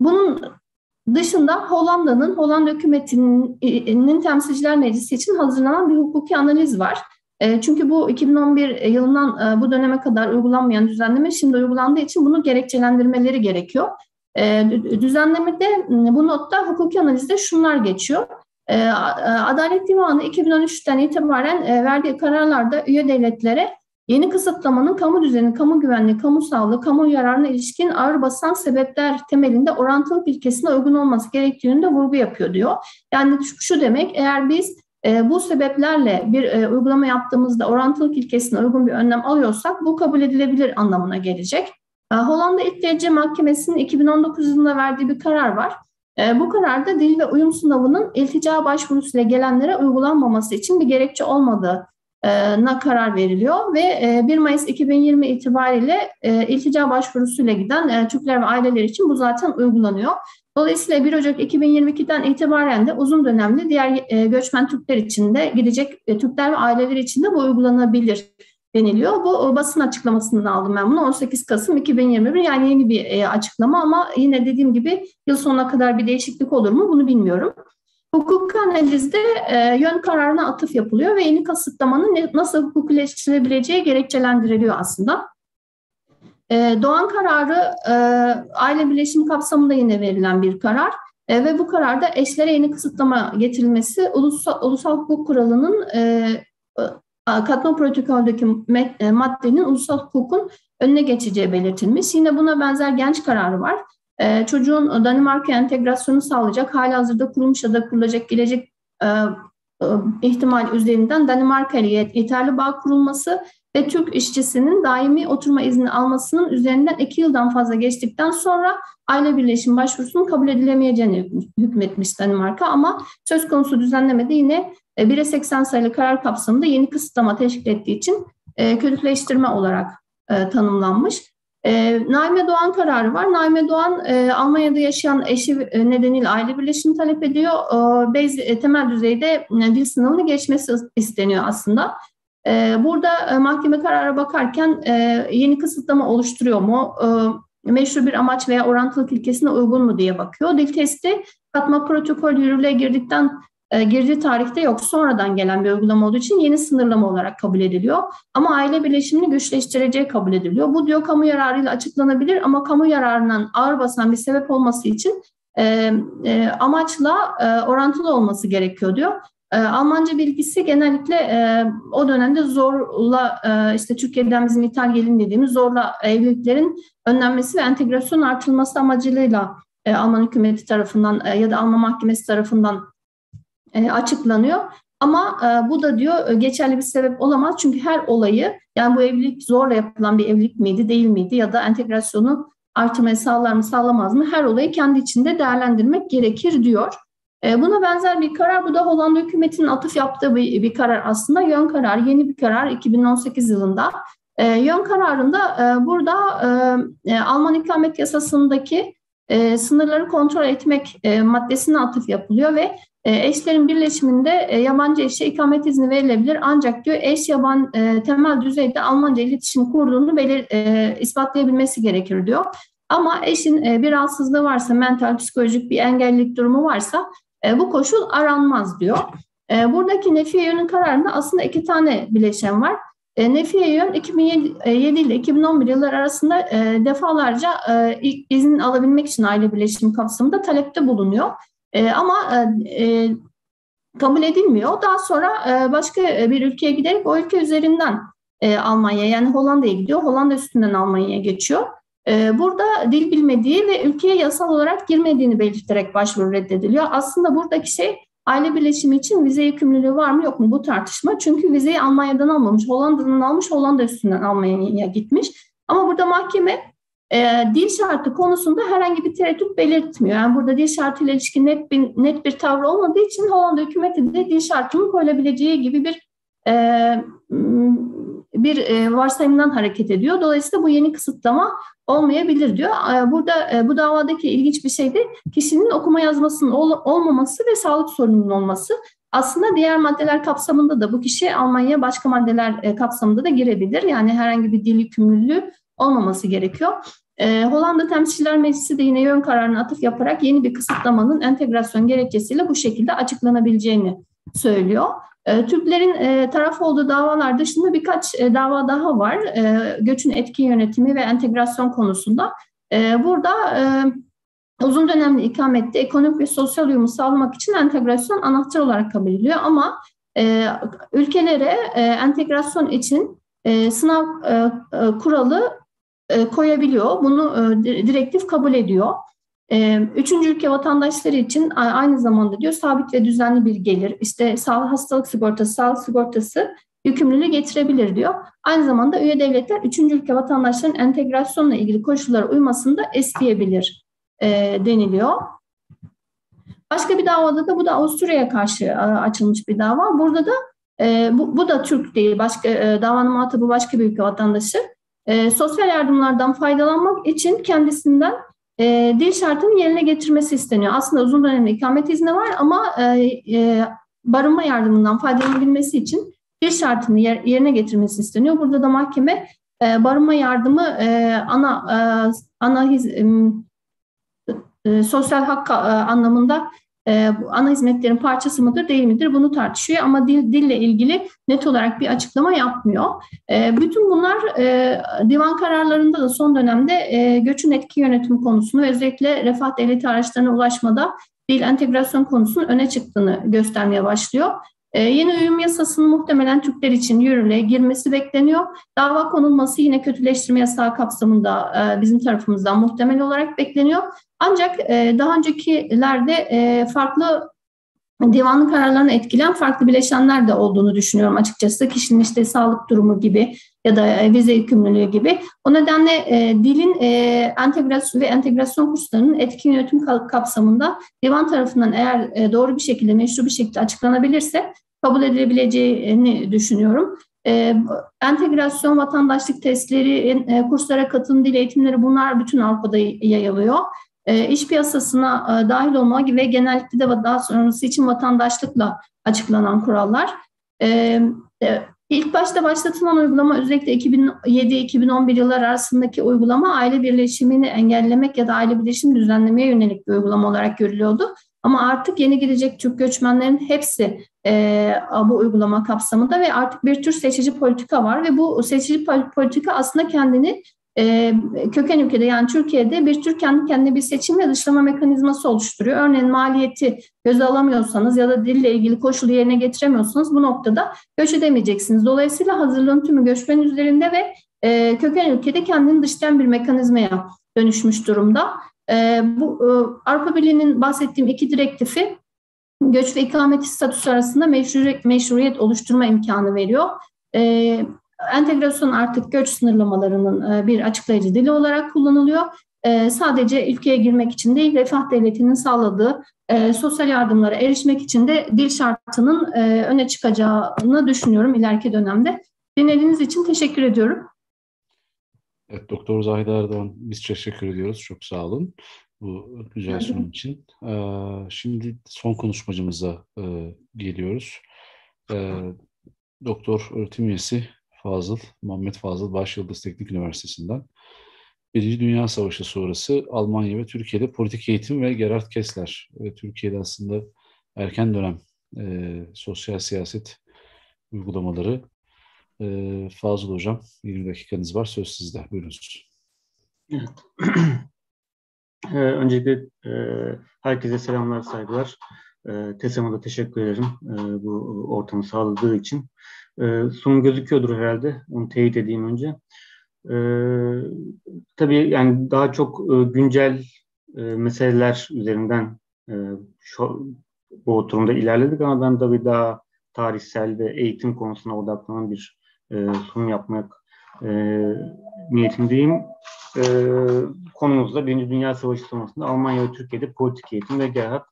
Bunun dışında Hollanda'nın, Hollanda hükümetinin temsilciler meclisi için hazırlanan bir hukuki analiz var. Çünkü bu 2011 yılından bu döneme kadar uygulanmayan düzenleme şimdi uygulandığı için bunu gerekçelendirmeleri gerekiyor. E, düzenlemede bu notta hukuki analizde şunlar geçiyor. Adalet Divanı 2013'ten itibaren verdiği kararlarda üye devletlere yeni kısıtlamanın kamu düzeni, kamu güvenliği, kamu sağlığı, kamu yararına ilişkin ağır basan sebepler temelinde orantılık ilkesine uygun olması gerektiğini de vurgu yapıyor diyor. Yani şu demek eğer biz e, bu sebeplerle bir e, uygulama yaptığımızda orantılık ilkesine uygun bir önlem alıyorsak bu kabul edilebilir anlamına gelecek. E, Hollanda İlk Derece Mahkemesi'nin 2019 yılında verdiği bir karar var. E, bu kararda dil ve uyum sınavının iltica başvurusuyla gelenlere uygulanmaması için bir gerekçe olmadığı na karar veriliyor ve 1 Mayıs 2020 itibariyle iltica başvurusuyla giden Türkler ve aileler için bu zaten uygulanıyor. Dolayısıyla 1 Ocak 2022'den itibaren de uzun dönemli diğer e, göçmen Türkler için de gidecek e, Türkler ve aileler için de bu uygulanabilir deniliyor. Bu basın açıklamasından aldım ben bunu 18 Kasım 2021 yani yeni bir e, açıklama ama yine dediğim gibi yıl sonuna kadar bir değişiklik olur mu bunu bilmiyorum. Hukuk analizde e, yön kararına atıf yapılıyor ve yeni kasıtlamanın ne, nasıl hukukileştirilebileceği gerekçelendiriliyor aslında. E, doğan kararı aile birleşimi kapsamında yine verilen bir karar. E, ve bu kararda eşlere yeni kısıtlama getirilmesi ulusal, ulusal hukuk kuralının e katma protokoldeki e, maddenin ulusal hukukun önüne geçeceği belirtilmiş. Yine buna benzer genç kararı var. E, çocuğun Danimarka entegrasyonu sağlayacak, hali hazırda kurulmuş ya da kurulacak gelecek e, ihtimal üzerinden Danimarka ile yeterli bağ kurulması ve Türk işçisinin daimi oturma izni almasının üzerinden iki yıldan fazla geçtikten sonra aile birleşim başvurusunun kabul edilemeyeceğini hükmetmiş Danimarka ama söz konusu düzenlemede yine 1'e 80 sayılı karar kapsamında yeni kısıtlama teşkil ettiği için e, kötüleştirme olarak e, tanımlanmış. E, Naime Doğan kararı var. Naime Doğan e, Almanya'da yaşayan eşi nedeniyle aile birleşimi talep ediyor. E, temel düzeyde e, dil sınavını geçmesi isteniyor aslında. Burada mahkeme karara bakarken yeni kısıtlama oluşturuyor mu, meşru bir amaç veya orantılık ilkesine uygun mu diye bakıyor. Dil testi katma protokol yürürlüğe girdikten girdiği tarihte yok. Sonradan gelen bir uygulama olduğu için yeni sınırlama olarak kabul ediliyor. Ama aile birleşimini güçleştireceği kabul ediliyor. Bu diyor kamu yararıyla açıklanabilir ama kamu yararından ağır basan bir sebep olması için e, e, amaçla e, orantılı olması gerekiyor diyor. E, Almanca bilgisi genellikle e, o dönemde zorla e, işte Türkiye'den bizim ithal gelin dediğimiz zorla evliliklerin önlenmesi ve entegrasyon artırılması amacıyla e, Alman hükümeti tarafından e, ya da Alman mahkemesi tarafından e, açıklanıyor. Ama e, bu da diyor e, geçerli bir sebep olamaz çünkü her olayı yani bu evlilik zorla yapılan bir evlilik miydi değil miydi ya da entegrasyonu artırmayı sağlar mı sağlamaz mı her olayı kendi içinde değerlendirmek gerekir diyor. Buna benzer bir karar, bu da Hollanda hükümetinin atıf yaptığı bir, bir karar aslında. Yön kararı, yeni bir karar 2018 yılında. Yön kararında burada e, Alman ikamet yasasındaki e, sınırları kontrol etmek e, maddesine atıf yapılıyor ve e, eşlerin birleşiminde e, yabancı eşe ikamet izni verilebilir ancak diyor eş yaban e, temel düzeyde Almanca iletişim kurduğunu belir, e, ispatlayabilmesi gerekir diyor. Ama eşin e, bir rahatsızlığı varsa, mental, psikolojik bir engellilik durumu varsa e, bu koşul aranmaz diyor. E, buradaki nefiye yönün kararında aslında iki tane bileşen var. E, nefiye yön 2007 ile 2011 yıllar arasında e, defalarca e, izin alabilmek için aile birleşimi kapsamında talepte bulunuyor. E, ama e, e, kabul edilmiyor. Daha sonra e, başka bir ülkeye giderek o ülke üzerinden e, Almanya yani Hollanda'ya gidiyor. Hollanda üstünden Almanya'ya geçiyor. Burada dil bilmediği ve ülkeye yasal olarak girmediğini belirterek başvuru reddediliyor. Aslında buradaki şey aile birleşimi için vize yükümlülüğü var mı yok mu bu tartışma. Çünkü vizeyi Almanya'dan almamış, Hollanda'dan almış, Hollanda üstünden Almanya'ya gitmiş. Ama burada mahkeme e, dil şartı konusunda herhangi bir tereddüt belirtmiyor. Yani burada dil şartı ile ilişkin net bir, net bir tavrı olmadığı için Hollanda hükümeti de dil şartının koyulabileceği gibi bir e, bir e, varsayımdan hareket ediyor. Dolayısıyla bu yeni kısıtlama olmayabilir diyor. E, burada e, bu davadaki ilginç bir şey de kişinin okuma yazmasının ol, olmaması ve sağlık sorununun olması. Aslında diğer maddeler kapsamında da bu kişi Almanya başka maddeler kapsamında da girebilir. Yani herhangi bir dil yükümlülüğü olmaması gerekiyor. Hollanda Temsilciler Meclisi de yine yön kararına atıf yaparak yeni bir kısıtlamanın entegrasyon gerekçesiyle bu şekilde açıklanabileceğini söylüyor. E, Türklerin e, taraf olduğu davalar dışında birkaç e, dava daha var. Göçün etki yönetimi ve entegrasyon konusunda. Burada uzun dönemli ikamette ekonomik ve sosyal uyumu sağlamak için entegrasyon anahtar olarak kabul ediliyor. Ama ülkelere entegrasyon için sınav kuralı koyabiliyor. Bunu direktif kabul ediyor. Üçüncü ülke vatandaşları için aynı zamanda diyor sabit ve düzenli bir gelir, işte sağlık hastalık sigortası, sağlık sigortası yükümlülüğü getirebilir diyor. Aynı zamanda üye devletler üçüncü ülke vatandaşlarının entegrasyonla ilgili koşullara uymasını da isteyebilir e, deniliyor. Başka bir davada da bu da Avusturya'ya karşı açılmış bir dava. Burada da e, bu, bu da Türk değil, başka e, davanın muhatabı başka bir ülke vatandaşı. E, sosyal yardımlardan faydalanmak için kendisinden e, dil şartının yerine getirmesi isteniyor. Aslında uzun dönemli ikamet izni var ama e, e, barınma yardımından faydalanabilmesi için dil şartını yer, yerine getirmesi isteniyor. Burada da mahkeme e, barınma yardımı e, ana e, ana hiz, e, sosyal hak e, anlamında e, ana hizmetlerin parçası mıdır değil midir bunu tartışıyor ama dil dille ilgili net olarak bir açıklama yapmıyor. E, bütün bunlar e, divan kararlarında da son dönemde e, göçün etki yönetimi konusunu özellikle refah devleti araçlarına ulaşmada dil entegrasyon konusunun öne çıktığını göstermeye başlıyor. Ee, yeni uyum yasasının muhtemelen Türkler için yürürlüğe girmesi bekleniyor. Dava konulması yine kötüleştirme yasağı kapsamında e, bizim tarafımızdan muhtemel olarak bekleniyor. Ancak e, daha öncekilerde e, farklı divanın kararlarını etkileyen farklı bileşenler de olduğunu düşünüyorum açıkçası. Kişinin işte sağlık durumu gibi ya da e, vize yükümlülüğü gibi. O nedenle e, dilin e, entegrasyon ve entegrasyon kurslarının etkin yönetim kapsamında divan tarafından eğer e, doğru bir şekilde, meşru bir şekilde açıklanabilirse kabul edilebileceğini düşünüyorum. E, entegrasyon, vatandaşlık testleri, e, kurslara katılım dil eğitimleri bunlar bütün Avrupa'da yayılıyor. E, iş piyasasına e, dahil olmak ve genellikle de daha sonrası için vatandaşlıkla açıklanan kurallar. E, e, ilk başta başlatılan uygulama özellikle 2007-2011 yıllar arasındaki uygulama aile birleşimini engellemek ya da aile birleşimi düzenlemeye yönelik bir uygulama olarak görülüyordu. Ama artık yeni gidecek Türk göçmenlerin hepsi e, bu uygulama kapsamında ve artık bir tür seçici politika var ve bu seçici politika aslında kendini köken ülkede yani Türkiye'de bir tür kendi kendine bir seçim ve dışlama mekanizması oluşturuyor. Örneğin maliyeti göze alamıyorsanız ya da dille ilgili koşulu yerine getiremiyorsanız bu noktada göç edemeyeceksiniz. Dolayısıyla hazırlığın tümü göçmen üzerinde ve köken ülkede kendini dışlayan bir mekanizmaya dönüşmüş durumda. Bu e, Avrupa Birliği'nin bahsettiğim iki direktifi göç ve ikamet statüsü arasında meşruiyet, meşruiyet oluşturma imkanı veriyor. Entegrasyon artık göç sınırlamalarının e, bir açıklayıcı dili olarak kullanılıyor. E, sadece ülkeye girmek için değil, refah devletinin sağladığı e, sosyal yardımlara erişmek için de dil şartının öne çıkacağını düşünüyorum ileriki dönemde. Dinlediğiniz için teşekkür ediyorum. Evet, Doktor Zahide Erdoğan biz teşekkür ediyoruz. Çok sağ olun bu güzel sunum için. Şimdi son konuşmacımıza geliyoruz. Doktor öğretim üyesi Fazıl, Muhammed Fazıl Başyıldız Teknik Üniversitesi'nden. Birinci Dünya Savaşı sonrası Almanya ve Türkiye'de politik eğitim ve Gerhard Kessler ve Türkiye'de aslında erken dönem e, sosyal siyaset uygulamaları. E, Fazıl Hocam 20 dakikanız var. Söz sizde. Buyurunuz. Evet. Ee, öncelikle e, herkese selamlar, saygılar. E, TESAM'a da teşekkür ederim e, bu ortamı sağladığı için. E, sunum gözüküyordur herhalde. Onu teyit edeyim önce. E, tabii yani daha çok e, güncel e, meseleler üzerinden e, şu, bu oturumda ilerledik ama ben tabii daha tarihsel ve eğitim konusuna odaklanan bir e, sunum yapmak e, niyetindeyim. E, konumuzda Birinci Dünya Savaşı sonrasında Almanya ve Türkiye'de politik eğitim ve Gerhard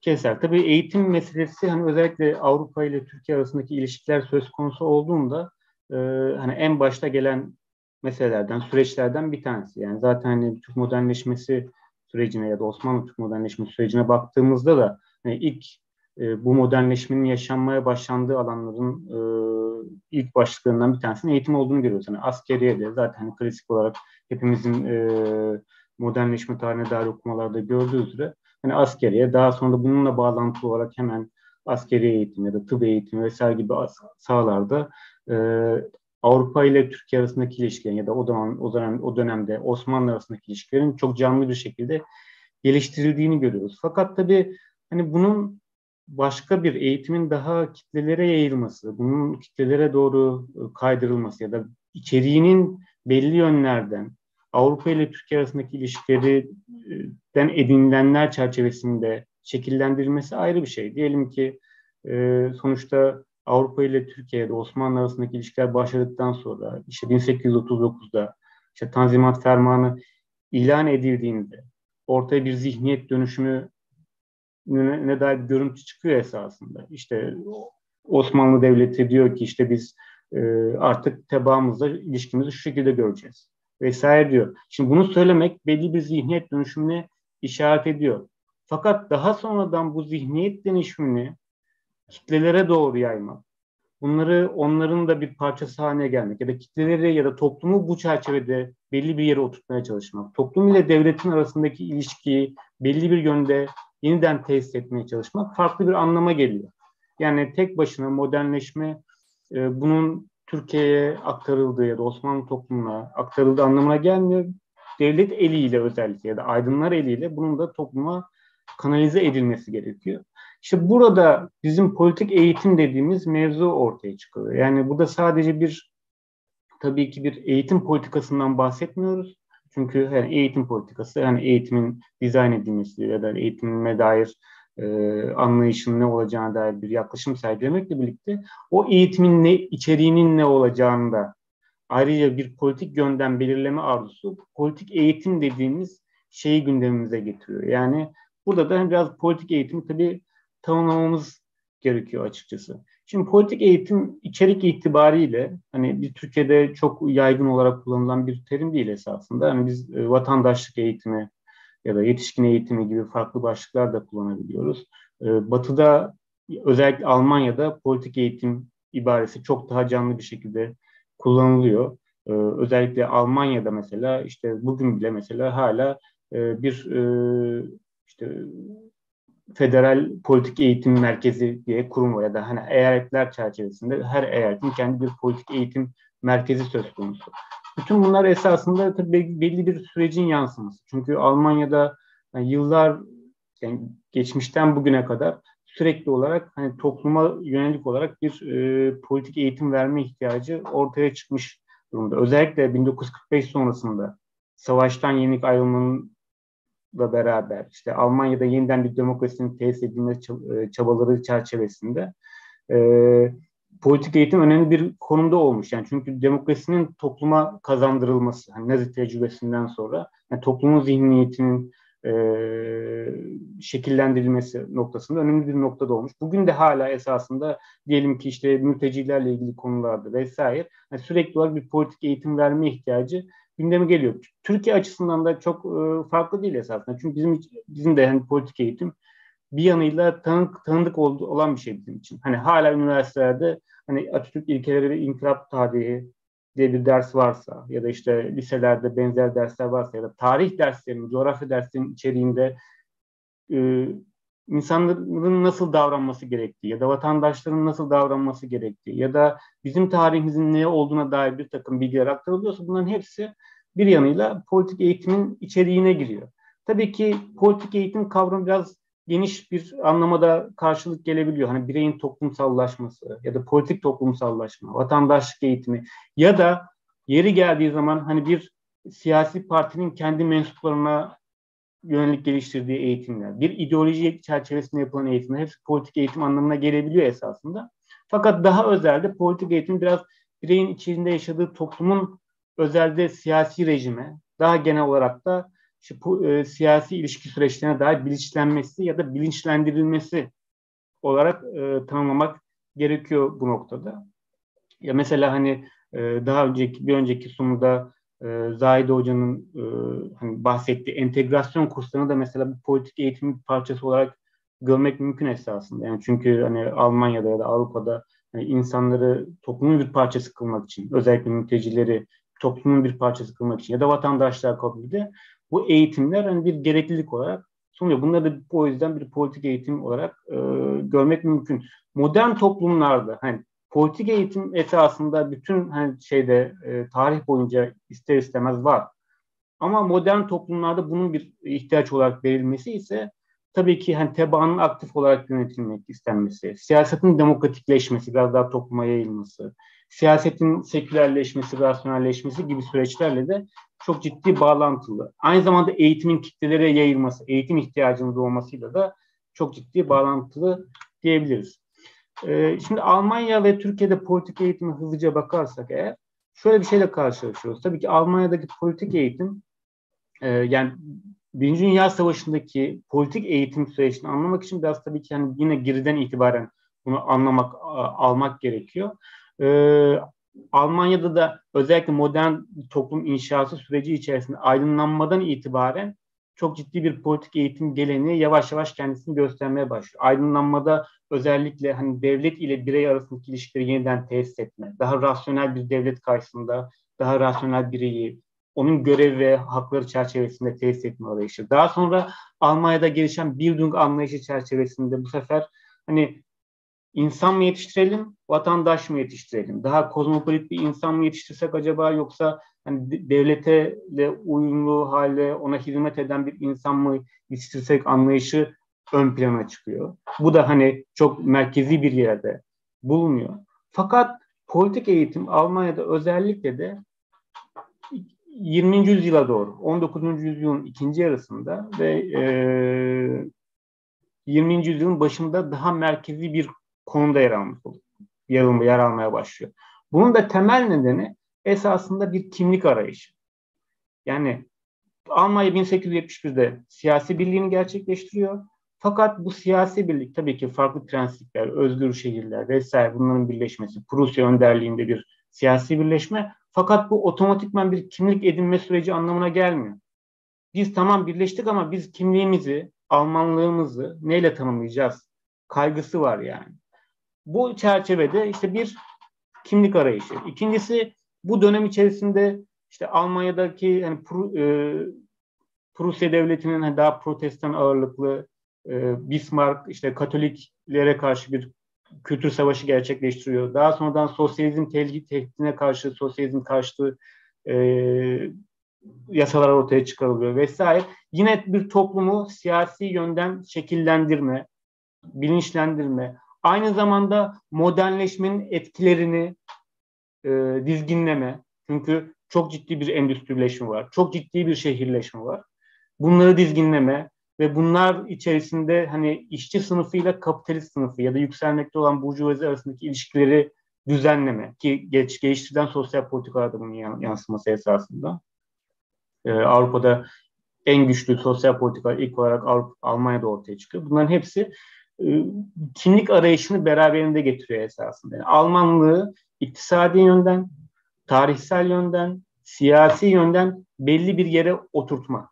Keser. Tabii eğitim meselesi hani özellikle Avrupa ile Türkiye arasındaki ilişkiler söz konusu olduğunda e, hani en başta gelen meselelerden, süreçlerden bir tanesi. Yani zaten hani Türk modernleşmesi sürecine ya da Osmanlı Türk modernleşmesi sürecine baktığımızda da hani ilk e, bu modernleşmenin yaşanmaya başlandığı alanların e, ilk başlıklarından bir tanesinin eğitim olduğunu görüyoruz. Yani askeriye de zaten hani klasik olarak hepimizin e, modernleşme tarihine dair okumalarda gördüğü üzere hani askeriye daha sonra da bununla bağlantılı olarak hemen askeri eğitim ya da tıp eğitimi vesaire gibi sahalarda e, Avrupa ile Türkiye arasındaki ilişkilerin ya da o zaman o dönem o dönemde Osmanlı arasındaki ilişkilerin çok canlı bir şekilde geliştirildiğini görüyoruz. Fakat tabii hani bunun başka bir eğitimin daha kitlelere yayılması, bunun kitlelere doğru e, kaydırılması ya da içeriğinin belli yönlerden Avrupa ile Türkiye arasındaki ilişkilerden edinilenler çerçevesinde şekillendirilmesi ayrı bir şey. Diyelim ki e, sonuçta Avrupa ile Türkiye de Osmanlı arasındaki ilişkiler başladıktan sonra işte 1839'da işte Tanzimat Fermanı ilan edildiğinde ortaya bir zihniyet dönüşümü ne dair bir görüntü çıkıyor esasında. İşte Osmanlı Devleti diyor ki işte biz e, artık tebaamızla ilişkimizi şu şekilde göreceğiz vesaire diyor. Şimdi bunu söylemek belli bir zihniyet dönüşümüne işaret ediyor. Fakat daha sonradan bu zihniyet dönüşümünü kitlelere doğru yaymak, bunları onların da bir parçası haline gelmek ya da kitleleri ya da toplumu bu çerçevede belli bir yere oturtmaya çalışmak, toplum ile devletin arasındaki ilişkiyi belli bir yönde yeniden tesis etmeye çalışmak farklı bir anlama geliyor. Yani tek başına modernleşme e, bunun Türkiye'ye aktarıldığı ya da Osmanlı toplumuna aktarıldığı anlamına gelmiyor. Devlet eliyle özellikle ya da aydınlar eliyle bunun da topluma kanalize edilmesi gerekiyor. İşte burada bizim politik eğitim dediğimiz mevzu ortaya çıkıyor. Yani bu da sadece bir tabii ki bir eğitim politikasından bahsetmiyoruz. Çünkü yani eğitim politikası yani eğitimin dizayn edilmesi ya da eğitimime dair e, anlayışın ne olacağına dair bir yaklaşım sergilemekle birlikte o eğitimin ne içeriğinin ne olacağını da ayrıca bir politik yönden belirleme arzusu politik eğitim dediğimiz şeyi gündemimize getiriyor. Yani burada da biraz politik eğitimi tabii tanımlamamız gerekiyor açıkçası. Şimdi politik eğitim içerik itibariyle hani bir Türkiye'de çok yaygın olarak kullanılan bir terim değil esasında. Yani biz e, vatandaşlık eğitimi ya da yetişkin eğitimi gibi farklı başlıklar da kullanabiliyoruz. E, batı'da özellikle Almanya'da politik eğitim ibaresi çok daha canlı bir şekilde kullanılıyor. E, özellikle Almanya'da mesela işte bugün bile mesela hala e, bir e, işte federal politik eğitim merkezi diye kurum var ya da hani eyaletler çerçevesinde her eyaletin kendi bir politik eğitim merkezi söz konusu. Bütün bunlar esasında tabii belli bir sürecin yansıması. Çünkü Almanya'da yani yıllar yani geçmişten bugüne kadar sürekli olarak hani topluma yönelik olarak bir e, politik eğitim verme ihtiyacı ortaya çıkmış durumda. Özellikle 1945 sonrasında savaştan yenik ayrılmanın da beraber işte Almanya'da yeniden bir demokrasinin tesis edilme e, çabaları çerçevesinde e, politik eğitim önemli bir konumda olmuş. Yani çünkü demokrasinin topluma kazandırılması, hani Nazi tecrübesinden sonra yani toplumun zihniyetinin e, şekillendirilmesi noktasında önemli bir noktada olmuş. Bugün de hala esasında diyelim ki işte mültecilerle ilgili konularda vesaire yani sürekli olarak bir politik eğitim verme ihtiyacı gündeme geliyor. Türkiye açısından da çok e, farklı değil esasında. Çünkü bizim bizim de yani politik eğitim bir yanıyla tanık, tanıdık oldu, olan bir şey bizim için. Hani hala üniversitelerde hani Atatürk ilkeleri ve inkılap tarihi diye bir ders varsa ya da işte liselerde benzer dersler varsa ya da tarih derslerinin, coğrafya derslerinin içeriğinde e, insanların nasıl davranması gerektiği ya da vatandaşların nasıl davranması gerektiği ya da bizim tarihimizin ne olduğuna dair bir takım bilgiler aktarılıyorsa bunların hepsi bir yanıyla politik eğitimin içeriğine giriyor. Tabii ki politik eğitim kavramı biraz geniş bir anlamada karşılık gelebiliyor. Hani bireyin toplumsallaşması ya da politik toplumsallaşma, vatandaşlık eğitimi ya da yeri geldiği zaman hani bir siyasi partinin kendi mensuplarına yönelik geliştirdiği eğitimler, bir ideoloji çerçevesinde yapılan eğitimler hepsi politik eğitim anlamına gelebiliyor esasında. Fakat daha özelde politik eğitim biraz bireyin içinde yaşadığı toplumun özelde siyasi rejime, daha genel olarak da işte, e, siyasi ilişki süreçlerine dair bilinçlenmesi ya da bilinçlendirilmesi olarak e, tanımlamak gerekiyor bu noktada. Ya mesela hani e, daha önceki bir önceki sunumda e, Zahide Hoca'nın e, hani bahsettiği entegrasyon kurslarını da mesela bu politik eğitimin bir parçası olarak görmek mümkün esasında. Yani çünkü hani Almanya'da ya da Avrupa'da hani insanları toplumun bir parçası kılmak için, özellikle mültecileri toplumun bir parçası kılmak için ya da vatandaşlar kabul de bu eğitimler hani bir gereklilik olarak sunuyor. Bunları da o yüzden bir politik eğitim olarak e, görmek mümkün. Modern toplumlarda hani politik eğitim esasında bütün hani şeyde e, tarih boyunca ister istemez var. Ama modern toplumlarda bunun bir ihtiyaç olarak verilmesi ise tabii ki hani tebaanın aktif olarak yönetilmek istenmesi, siyasetin demokratikleşmesi, biraz daha topluma yayılması, siyasetin sekülerleşmesi, rasyonelleşmesi gibi süreçlerle de çok ciddi bağlantılı. Aynı zamanda eğitimin kitlelere yayılması, eğitim ihtiyacının doğmasıyla da çok ciddi bağlantılı diyebiliriz. Ee, şimdi Almanya ve Türkiye'de politik eğitime hızlıca bakarsak eğer şöyle bir şeyle karşılaşıyoruz. Tabii ki Almanya'daki politik eğitim e, yani Birinci Dünya Savaşı'ndaki politik eğitim sürecini anlamak için biraz tabii ki yani yine geriden itibaren bunu anlamak, almak gerekiyor. Ee, Almanya'da da özellikle modern toplum inşası süreci içerisinde aydınlanmadan itibaren çok ciddi bir politik eğitim geleneği yavaş yavaş kendisini göstermeye başlıyor. Aydınlanmada özellikle hani devlet ile birey arasındaki ilişkileri yeniden tesis etme, daha rasyonel bir devlet karşısında daha rasyonel bireyi, onun görev ve hakları çerçevesinde tesis etme arayışı. Daha sonra Almanya'da gelişen Bildung anlayışı çerçevesinde bu sefer hani insan mı yetiştirelim, vatandaş mı yetiştirelim? Daha kozmopolit bir insan mı yetiştirsek acaba yoksa hani devlete de uyumlu hale ona hizmet eden bir insan mı yetiştirsek anlayışı ön plana çıkıyor. Bu da hani çok merkezi bir yerde bulunuyor. Fakat politik eğitim Almanya'da özellikle de 20. yüzyıla doğru, 19. yüzyılın ikinci yarısında ve e, 20. yüzyılın başında daha merkezi bir konumda yer almış alma, yer almaya başlıyor. Bunun da temel nedeni esasında bir kimlik arayışı. Yani Almanya 1871'de siyasi birliğini gerçekleştiriyor. Fakat bu siyasi birlik tabii ki farklı prensipler, özgür şehirler vesaire bunların birleşmesi, Prusya önderliğinde bir siyasi birleşme. Fakat bu otomatikman bir kimlik edinme süreci anlamına gelmiyor. Biz tamam birleştik ama biz kimliğimizi, Almanlığımızı neyle tanımlayacağız? Kaygısı var yani. Bu çerçevede işte bir kimlik arayışı. İkincisi bu dönem içerisinde işte Almanya'daki yani Pru, e, Prusya devletinin hani daha protestan ağırlıklı e, Bismarck işte Katoliklere karşı bir kültür savaşı gerçekleştiriyor. Daha sonradan sosyalizm tehditine karşı sosyalizm karşıtı e, yasalar ortaya çıkarılıyor vesaire. Yine bir toplumu siyasi yönden şekillendirme, bilinçlendirme, Aynı zamanda modernleşmenin etkilerini e, dizginleme. Çünkü çok ciddi bir endüstrileşme var. Çok ciddi bir şehirleşme var. Bunları dizginleme ve bunlar içerisinde hani işçi sınıfıyla kapitalist sınıfı ya da yükselmekte olan burjuvazi arasındaki ilişkileri düzenleme ki geç, geliştirilen sosyal politikalarda bunun yansıması esasında. Ee, Avrupa'da en güçlü sosyal politikalar ilk olarak Avrupa, Almanya'da ortaya çıkıyor. Bunların hepsi kimlik arayışını beraberinde getiriyor esasında. Yani Almanlığı iktisadi yönden, tarihsel yönden, siyasi yönden belli bir yere oturtma.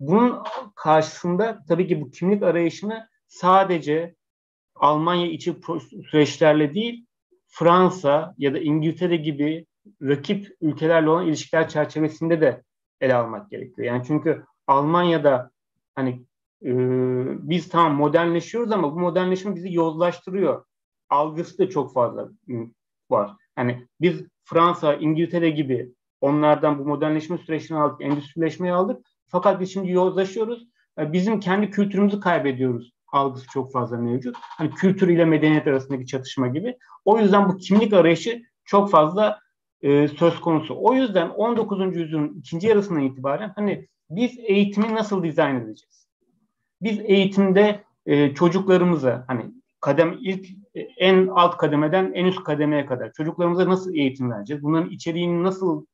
Bunun karşısında tabii ki bu kimlik arayışını sadece Almanya içi süreçlerle değil, Fransa ya da İngiltere gibi rakip ülkelerle olan ilişkiler çerçevesinde de ele almak gerekiyor. Yani çünkü Almanya'da hani e, biz tamam modernleşiyoruz ama bu modernleşme bizi yozlaştırıyor. Algısı da çok fazla var. Yani biz Fransa, İngiltere gibi onlardan bu modernleşme sürecini aldık, endüstrileşmeyi aldık. Fakat biz şimdi yozlaşıyoruz. Bizim kendi kültürümüzü kaybediyoruz. Algısı çok fazla mevcut. Hani kültür ile medeniyet arasındaki çatışma gibi. O yüzden bu kimlik arayışı çok fazla e, söz konusu. O yüzden 19. yüzyılın ikinci yarısından itibaren hani biz eğitimi nasıl dizayn edeceğiz? Biz eğitimde e, çocuklarımıza hani kadem ilk en alt kademeden en üst kademeye kadar çocuklarımıza nasıl eğitim vereceğiz? Bunların içeriğini nasıl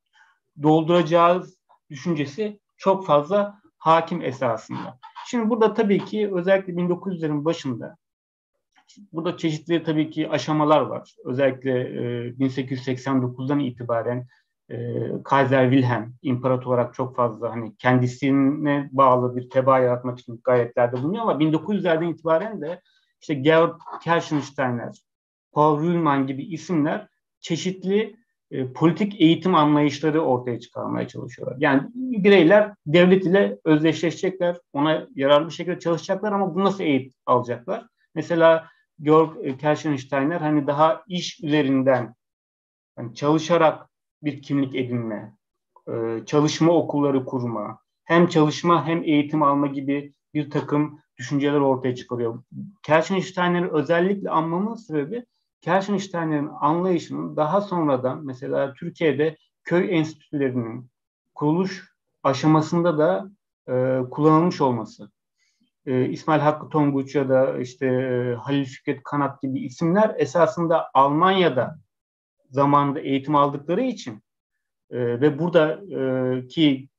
dolduracağız düşüncesi çok fazla hakim esasında. Şimdi burada tabii ki özellikle 1900'lerin başında burada çeşitli tabii ki aşamalar var. Özellikle e, 1889'dan itibaren e, Kaiser Wilhelm imparator olarak çok fazla hani kendisine bağlı bir teba yaratmak için gayretlerde bulunuyor ama 1900'lerden itibaren de işte Georg Kerschensteiner, Paul Rühlmann gibi isimler çeşitli e, politik eğitim anlayışları ortaya çıkarmaya çalışıyorlar. Yani bireyler devlet ile özdeşleşecekler, ona yararlı bir şekilde çalışacaklar ama bu nasıl eğitim alacaklar? Mesela Georg Kerschensteiner hani daha iş üzerinden yani çalışarak bir kimlik edinme, e, çalışma okulları kurma, hem çalışma hem eğitim alma gibi bir takım düşünceler ortaya çıkarıyor. Kerschensteiner'i özellikle anmamın sebebi Kerschensteiner'in anlayışının daha sonradan mesela Türkiye'de köy enstitülerinin kuruluş aşamasında da e, kullanılmış olması. E, İsmail Hakkı Tonguç ya da işte e, Halil Fikret Kanat gibi isimler esasında Almanya'da zamanında eğitim aldıkları için e, ve buradaki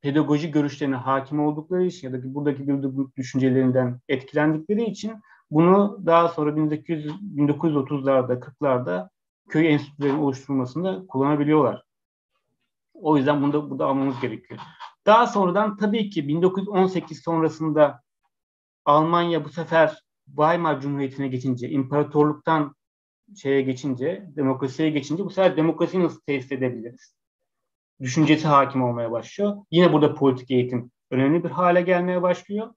pedagoji görüşlerine hakim oldukları için ya da buradaki bir düşüncelerinden etkilendikleri için bunu daha sonra 1900, 1930'larda, 40'larda köy enstitülerinin oluşturulmasında kullanabiliyorlar. O yüzden bunu da burada almamız gerekiyor. Daha sonradan tabii ki 1918 sonrasında Almanya bu sefer Weimar Cumhuriyeti'ne geçince, imparatorluktan şeye geçince, demokrasiye geçince bu sefer demokrasiyi nasıl tesis edebiliriz? Düşüncesi hakim olmaya başlıyor. Yine burada politik eğitim önemli bir hale gelmeye başlıyor.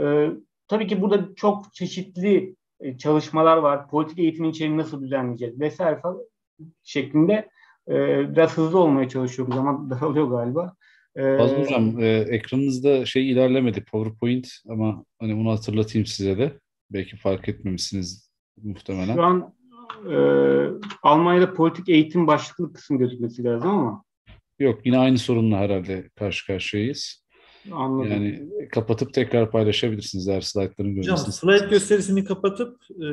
Ee, tabii ki burada çok çeşitli e, çalışmalar var. Politik eğitimin içeriğini nasıl düzenleyeceğiz vesaire falan şeklinde e, biraz hızlı olmaya çalışıyoruz ama daralıyor galiba. Ee, Fazıl Hocam e, ekranınızda şey ilerlemedi PowerPoint ama hani onu hatırlatayım size de. Belki fark etmemişsiniz muhtemelen. Şu an e, Almanya'da politik eğitim başlıklı kısım gözükmesi lazım ama. Yok yine aynı sorunla herhalde karşı karşıyayız. Anladım. Yani kapatıp tekrar paylaşabilirsiniz eğer slaytların görüntüsünü. Hocam slayt gösterisini kapatıp e,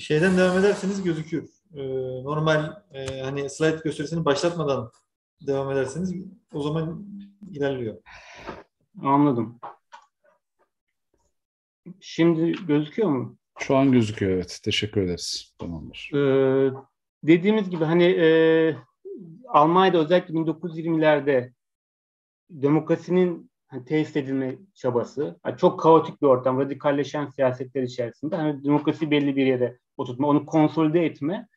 şeyden devam ederseniz gözüküyor. E, normal e, hani slayt gösterisini başlatmadan devam ederseniz o zaman ilerliyor. Anladım. Şimdi gözüküyor mu? Şu an gözüküyor evet. Teşekkür ederiz. Tamamdır. Ee, dediğimiz gibi hani e, Almanya'da özellikle 1920'lerde demokrasinin hani, tesis edilme çabası, yani çok kaotik bir ortam, radikalleşen siyasetler içerisinde hani demokrasi belli bir yere oturtma, onu konsolide etme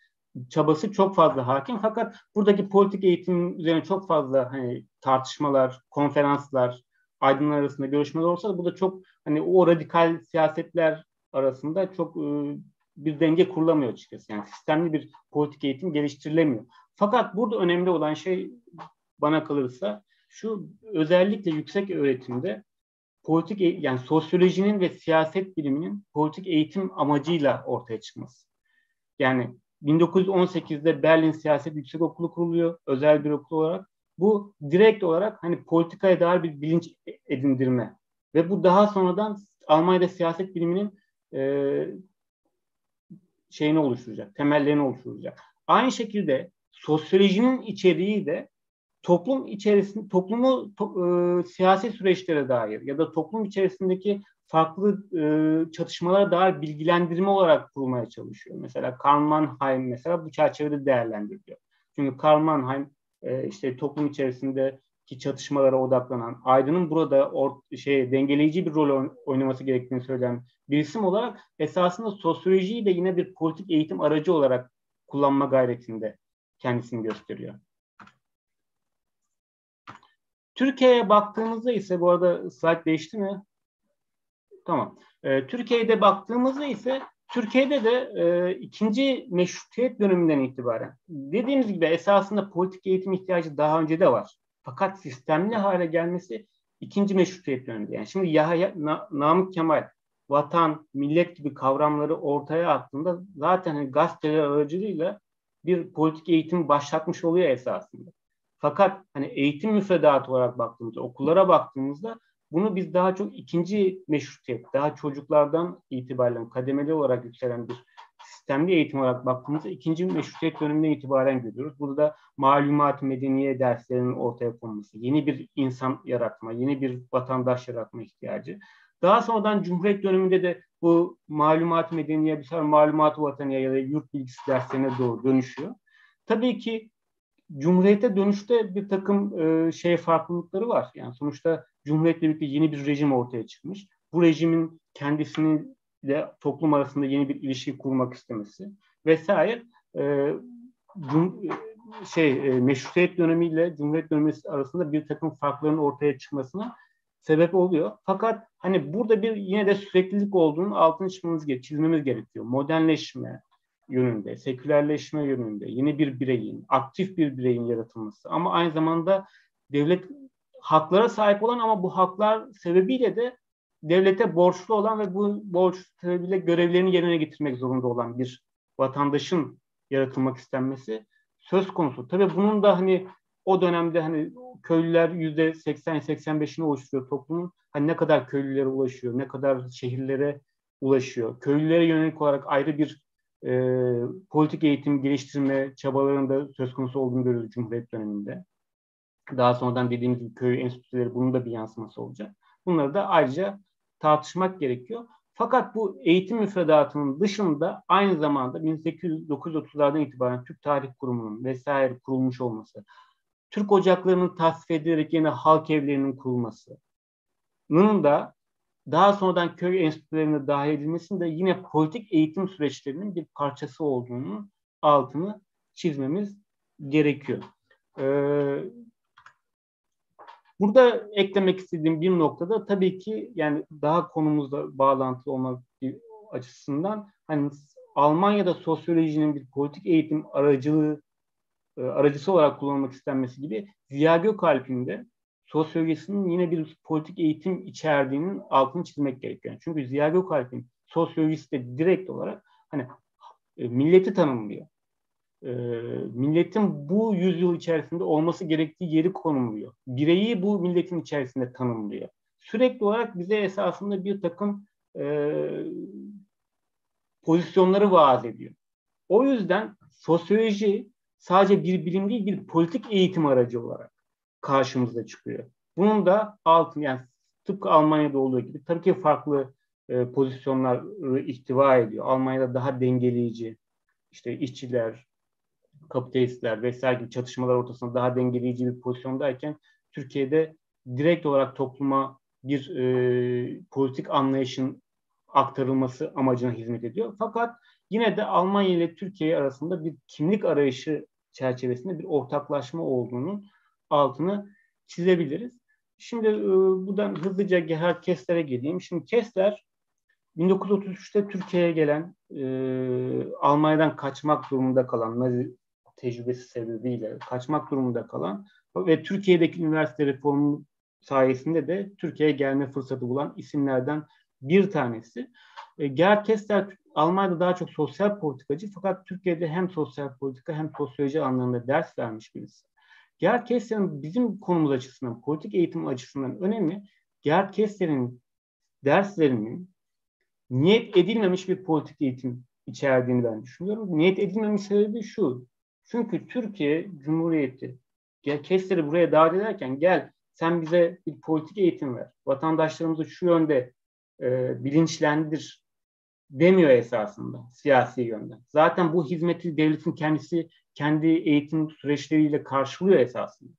çabası çok fazla hakim. Fakat buradaki politik eğitim üzerine çok fazla hani tartışmalar, konferanslar, aydınlar arasında görüşmeler olsa da burada çok hani o radikal siyasetler arasında çok e, bir denge kurulamıyor açıkçası. Yani sistemli bir politik eğitim geliştirilemiyor. Fakat burada önemli olan şey bana kalırsa şu özellikle yüksek öğretimde politik e, yani sosyolojinin ve siyaset biliminin politik eğitim amacıyla ortaya çıkması. Yani 1918'de Berlin Siyaset Yüksek Okulu kuruluyor özel bir okul olarak. Bu direkt olarak hani politikaya dair bir bilinç edindirme ve bu daha sonradan Almanya'da siyaset biliminin e, şeyini oluşturacak, temellerini oluşturacak. Aynı şekilde sosyolojinin içeriği de toplum içerisinde toplumu to, e, siyasi süreçlere dair ya da toplum içerisindeki farklı e, çatışmalara dair bilgilendirme olarak kurulmaya çalışıyor. Mesela Karl Mannheim mesela bu çerçevede değerlendiriliyor. Çünkü Karl Mannheim e, işte toplum içerisindeki çatışmalara odaklanan, aydının burada or, şey dengeleyici bir rol oynaması gerektiğini söyleyen bir isim olarak esasında sosyolojiyi de yine bir politik eğitim aracı olarak kullanma gayretinde kendisini gösteriyor. Türkiye'ye baktığımızda ise bu arada slide değişti mi? Tamam. E, Türkiye'de baktığımızda ise Türkiye'de de e, ikinci meşrutiyet döneminden itibaren dediğimiz gibi esasında politik eğitim ihtiyacı daha önce de var. Fakat sistemli hale gelmesi ikinci meşrutiyet döneminde. Yani şimdi Yahya Na, Namık Kemal vatan, millet gibi kavramları ortaya attığında zaten hani gazeteler aracılığıyla bir politik eğitim başlatmış oluyor esasında. Fakat hani eğitim müfredatı olarak baktığımızda, okullara baktığımızda bunu biz daha çok ikinci meşrutiyet, daha çocuklardan itibaren kademeli olarak yükselen bir sistemli eğitim olarak baktığımızda ikinci meşrutiyet döneminden itibaren görüyoruz. Burada malumat medeniye derslerinin ortaya konması, yeni bir insan yaratma, yeni bir vatandaş yaratma ihtiyacı. Daha sonradan Cumhuriyet döneminde de bu malumat medeniye, bir sefer malumat vataniye ya da yurt bilgisi derslerine doğru dönüşüyor. Tabii ki Cumhuriyete dönüşte bir takım e, şey farklılıkları var. Yani sonuçta Cumhuriyetle birlikte yeni bir rejim ortaya çıkmış. Bu rejimin kendisini ile toplum arasında yeni bir ilişki kurmak istemesi vesaire e, cum, şey e, meşrutiyet dönemiyle Cumhuriyet dönemi arasında bir takım farkların ortaya çıkmasına sebep oluyor. Fakat hani burada bir yine de süreklilik olduğunu altını çizmemiz, çizmemiz gerekiyor. Modernleşme yönünde, sekülerleşme yönünde, yeni bir bireyin, aktif bir bireyin yaratılması ama aynı zamanda devlet haklara sahip olan ama bu haklar sebebiyle de devlete borçlu olan ve bu borç sebebiyle görevlerini yerine getirmek zorunda olan bir vatandaşın yaratılmak istenmesi söz konusu. Tabii bunun da hani o dönemde hani köylüler yüzde 80-85'ini oluşturuyor toplumun. Hani ne kadar köylülere ulaşıyor, ne kadar şehirlere ulaşıyor. Köylülere yönelik olarak ayrı bir e, politik eğitim geliştirme çabalarında söz konusu olduğunu görüyoruz Cumhuriyet döneminde. Daha sonradan dediğimiz gibi köy enstitüleri bunun da bir yansıması olacak. Bunları da ayrıca tartışmak gerekiyor. Fakat bu eğitim müfredatının dışında aynı zamanda 1830'lardan itibaren Türk Tarih Kurumu'nun vesaire kurulmuş olması, Türk ocaklarının tasfiye edilerek yine halk evlerinin kurulmasının da daha sonradan köy enstitülerine dahil edilmesinin de yine politik eğitim süreçlerinin bir parçası olduğunu altını çizmemiz gerekiyor. Ee, Burada eklemek istediğim bir noktada tabii ki yani daha konumuzla bağlantılı olmak açısından hani Almanya'da sosyolojinin bir politik eğitim aracılığı e, aracısı olarak kullanılmak istenmesi gibi Ziya Gökalp'in de sosyolojisinin yine bir politik eğitim içerdiğinin altını çizmek gerekiyor. Çünkü Ziya Gökalp'in sosyolojisi de direkt olarak hani e, milleti tanımlıyor e, milletin bu yüzyıl içerisinde olması gerektiği yeri konumluyor. Bireyi bu milletin içerisinde tanımlıyor. Sürekli olarak bize esasında bir takım e, pozisyonları vaat ediyor. O yüzden sosyoloji sadece bir bilim değil bir politik eğitim aracı olarak karşımıza çıkıyor. Bunun da altın yani tıpkı Almanya'da olduğu gibi tabii ki farklı e, pozisyonları ihtiva ediyor. Almanya'da daha dengeleyici, işte işçiler, kapitalistler vesaire gibi çatışmalar ortasında daha dengeleyici bir pozisyondayken Türkiye'de direkt olarak topluma bir e, politik anlayışın aktarılması amacına hizmet ediyor. Fakat yine de Almanya ile Türkiye arasında bir kimlik arayışı çerçevesinde bir ortaklaşma olduğunu altını çizebiliriz. Şimdi e, buradan hızlıca Gerhard Kessler'e geleyim. Şimdi Kessler 1933'te Türkiye'ye gelen, e, Almanya'dan kaçmak durumunda kalan Nazi tecrübesi sebebiyle kaçmak durumunda kalan ve Türkiye'deki üniversite reformu sayesinde de Türkiye'ye gelme fırsatı bulan isimlerden bir tanesi. E, Gerhard Kessler Almanya'da daha çok sosyal politikacı fakat Türkiye'de hem sosyal politika hem sosyoloji anlamında ders vermiş birisi. Gerhard Kessler'in bizim konumuz açısından, politik eğitim açısından önemi Gerhard Kessler'in derslerinin niyet edilmemiş bir politik eğitim içerdiğini ben düşünüyorum. Niyet edilmemiş sebebi şu. Çünkü Türkiye Cumhuriyeti gel Kessler'i buraya davet ederken gel sen bize bir politik eğitim ver. Vatandaşlarımızı şu yönde e, bilinçlendir demiyor esasında siyasi yönden. Zaten bu hizmeti devletin kendisi kendi eğitim süreçleriyle karşılıyor esasında.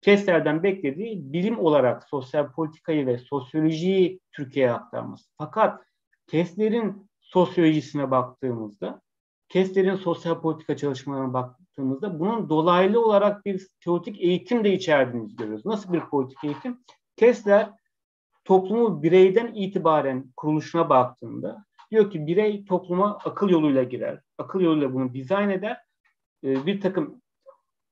Kessler'den beklediği bilim olarak sosyal politikayı ve sosyolojiyi Türkiye'ye aktarması. Fakat Kessler'in sosyolojisine baktığımızda Kessler'in sosyal politika çalışmalarına baktığımızda bunun dolaylı olarak bir teorik eğitim de içerdiğini görüyoruz. Nasıl bir politik eğitim? Kessler toplumu bireyden itibaren kuruluşuna baktığında diyor ki birey topluma akıl yoluyla girer. Akıl yoluyla bunu dizayn eder. E, bir takım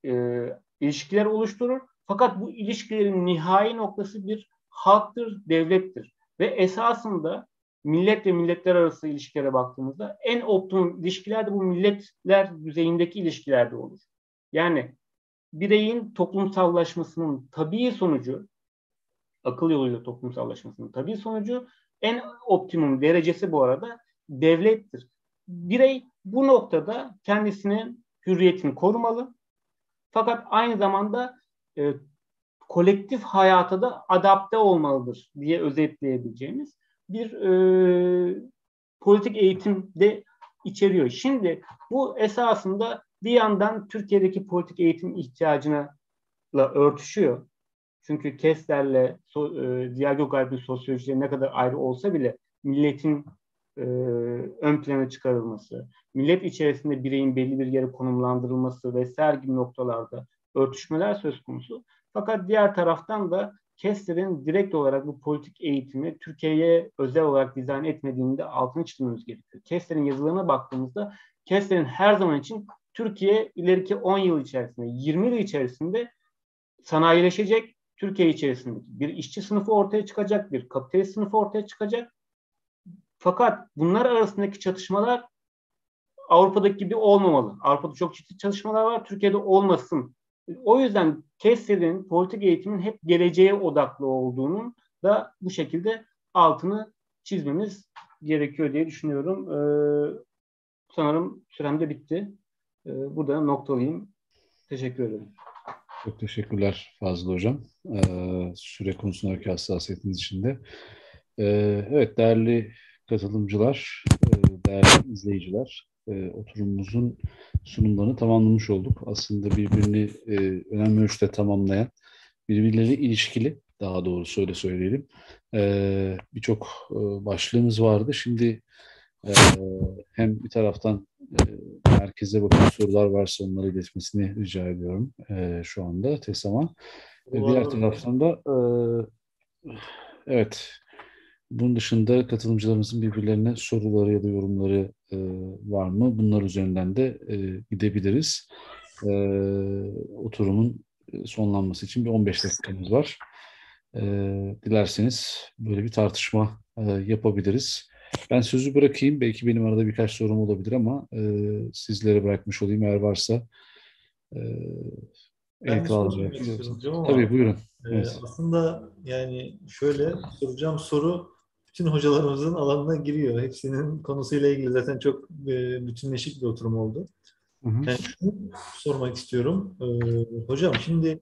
e, ilişkiler oluşturur. Fakat bu ilişkilerin nihai noktası bir halktır, devlettir. Ve esasında millet ve milletler arası ilişkilere baktığımızda en optimum ilişkiler de bu milletler düzeyindeki ilişkilerde olur. Yani bireyin toplumsallaşmasının tabii sonucu, akıl yoluyla toplumsallaşmasının tabii sonucu en optimum derecesi bu arada devlettir. Birey bu noktada kendisinin hürriyetini korumalı. Fakat aynı zamanda e, kolektif hayata da adapte olmalıdır diye özetleyebileceğimiz bir e, politik eğitim de içeriyor. Şimdi bu esasında bir yandan Türkiye'deki politik eğitim ihtiyacına örtüşüyor. Çünkü Kessler'le so, e, Ziya Gökalp'in sosyolojileri ne kadar ayrı olsa bile milletin e, ön plana çıkarılması, millet içerisinde bireyin belli bir yere konumlandırılması vesaire gibi noktalarda örtüşmeler söz konusu. Fakat diğer taraftan da Kessler'in direkt olarak bu politik eğitimi Türkiye'ye özel olarak dizayn etmediğinde altını çizmemiz gerekiyor. Kessler'in yazılarına baktığımızda Kessler'in her zaman için Türkiye ileriki 10 yıl içerisinde, 20 yıl içerisinde sanayileşecek, Türkiye içerisinde bir işçi sınıfı ortaya çıkacak, bir kapitalist sınıfı ortaya çıkacak. Fakat bunlar arasındaki çatışmalar Avrupa'daki gibi olmamalı. Avrupa'da çok ciddi çalışmalar var, Türkiye'de olmasın. O yüzden Kessler'in politik eğitimin hep geleceğe odaklı olduğunun da bu şekilde altını çizmemiz gerekiyor diye düşünüyorum. Ee, sanırım sürem de bitti. Ee, burada noktalayayım. Teşekkür ederim. Çok teşekkürler Fazıl Hocam. Ee, süre konusundaki hassasiyetiniz için de. Ee, evet değerli katılımcılar, e, değerli izleyiciler, e, oturumumuzun sunumlarını tamamlamış olduk. Aslında birbirini e, önemli ölçüde tamamlayan, birbirleri ilişkili daha doğrusu öyle söyleyelim. E, Birçok e, başlığımız vardı. Şimdi e, hem bir taraftan e, merkeze bakan sorular varsa onları iletmesini rica ediyorum e, şu anda TESAM'a. E, diğer taraftan da e, evet bunun dışında katılımcılarımızın birbirlerine soruları ya da yorumları e, var mı? Bunlar üzerinden de e, gidebiliriz. E, oturumun sonlanması için bir 15 dakikamız var. E, dilerseniz böyle bir tartışma e, yapabiliriz. Ben sözü bırakayım. Belki benim arada birkaç sorum olabilir ama e, sizlere bırakmış olayım eğer varsa. E, ben. Tabii buyurun. E, evet. Aslında yani şöyle soracağım soru bütün hocalarımızın alanına giriyor. Hepsinin konusuyla ilgili zaten çok e, bütünleşik bir oturum oldu. Hı hı. Şunu sormak istiyorum. E, hocam şimdi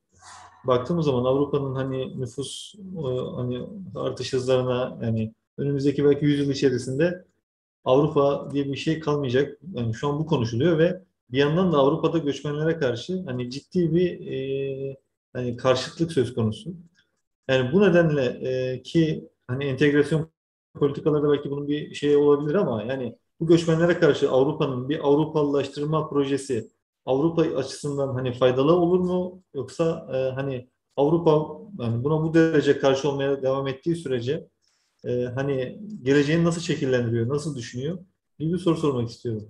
baktığımız zaman Avrupa'nın hani nüfus e, hani artış hızlarına yani önümüzdeki belki 100 yıl içerisinde Avrupa diye bir şey kalmayacak. Yani şu an bu konuşuluyor ve bir yandan da Avrupa'da göçmenlere karşı hani ciddi bir e, hani karşıtlık söz konusu. Yani bu nedenle e, ki hani entegrasyon politikalarda belki bunun bir şey olabilir ama yani bu göçmenlere karşı Avrupa'nın bir Avrupalılaştırma projesi Avrupa açısından hani faydalı olur mu yoksa e, hani Avrupa yani buna bu derece karşı olmaya devam ettiği sürece e, hani geleceğini nasıl şekillendiriyor, nasıl düşünüyor gibi bir soru sormak istiyorum.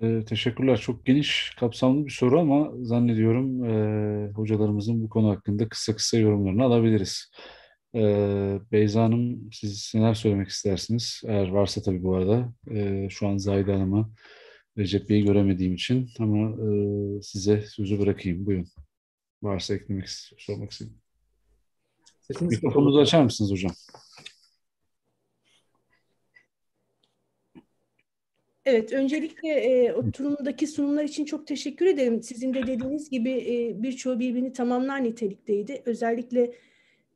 E, teşekkürler. Çok geniş, kapsamlı bir soru ama zannediyorum e, hocalarımızın bu konu hakkında kısa kısa yorumlarını alabiliriz. Ee, Beyza Hanım siz neler söylemek istersiniz? Eğer varsa tabii bu arada. Ee, şu an Zahide Hanım'a Recep Bey'i göremediğim için ama e, size sözü bırakayım. Buyurun. Varsa eklemek, sormak istedim. Mikrofonunuzu açar mısınız hocam? Evet, öncelikle e, oturumdaki sunumlar için çok teşekkür ederim. Sizin de dediğiniz gibi e, birçoğu birbirini tamamlar nitelikteydi. Özellikle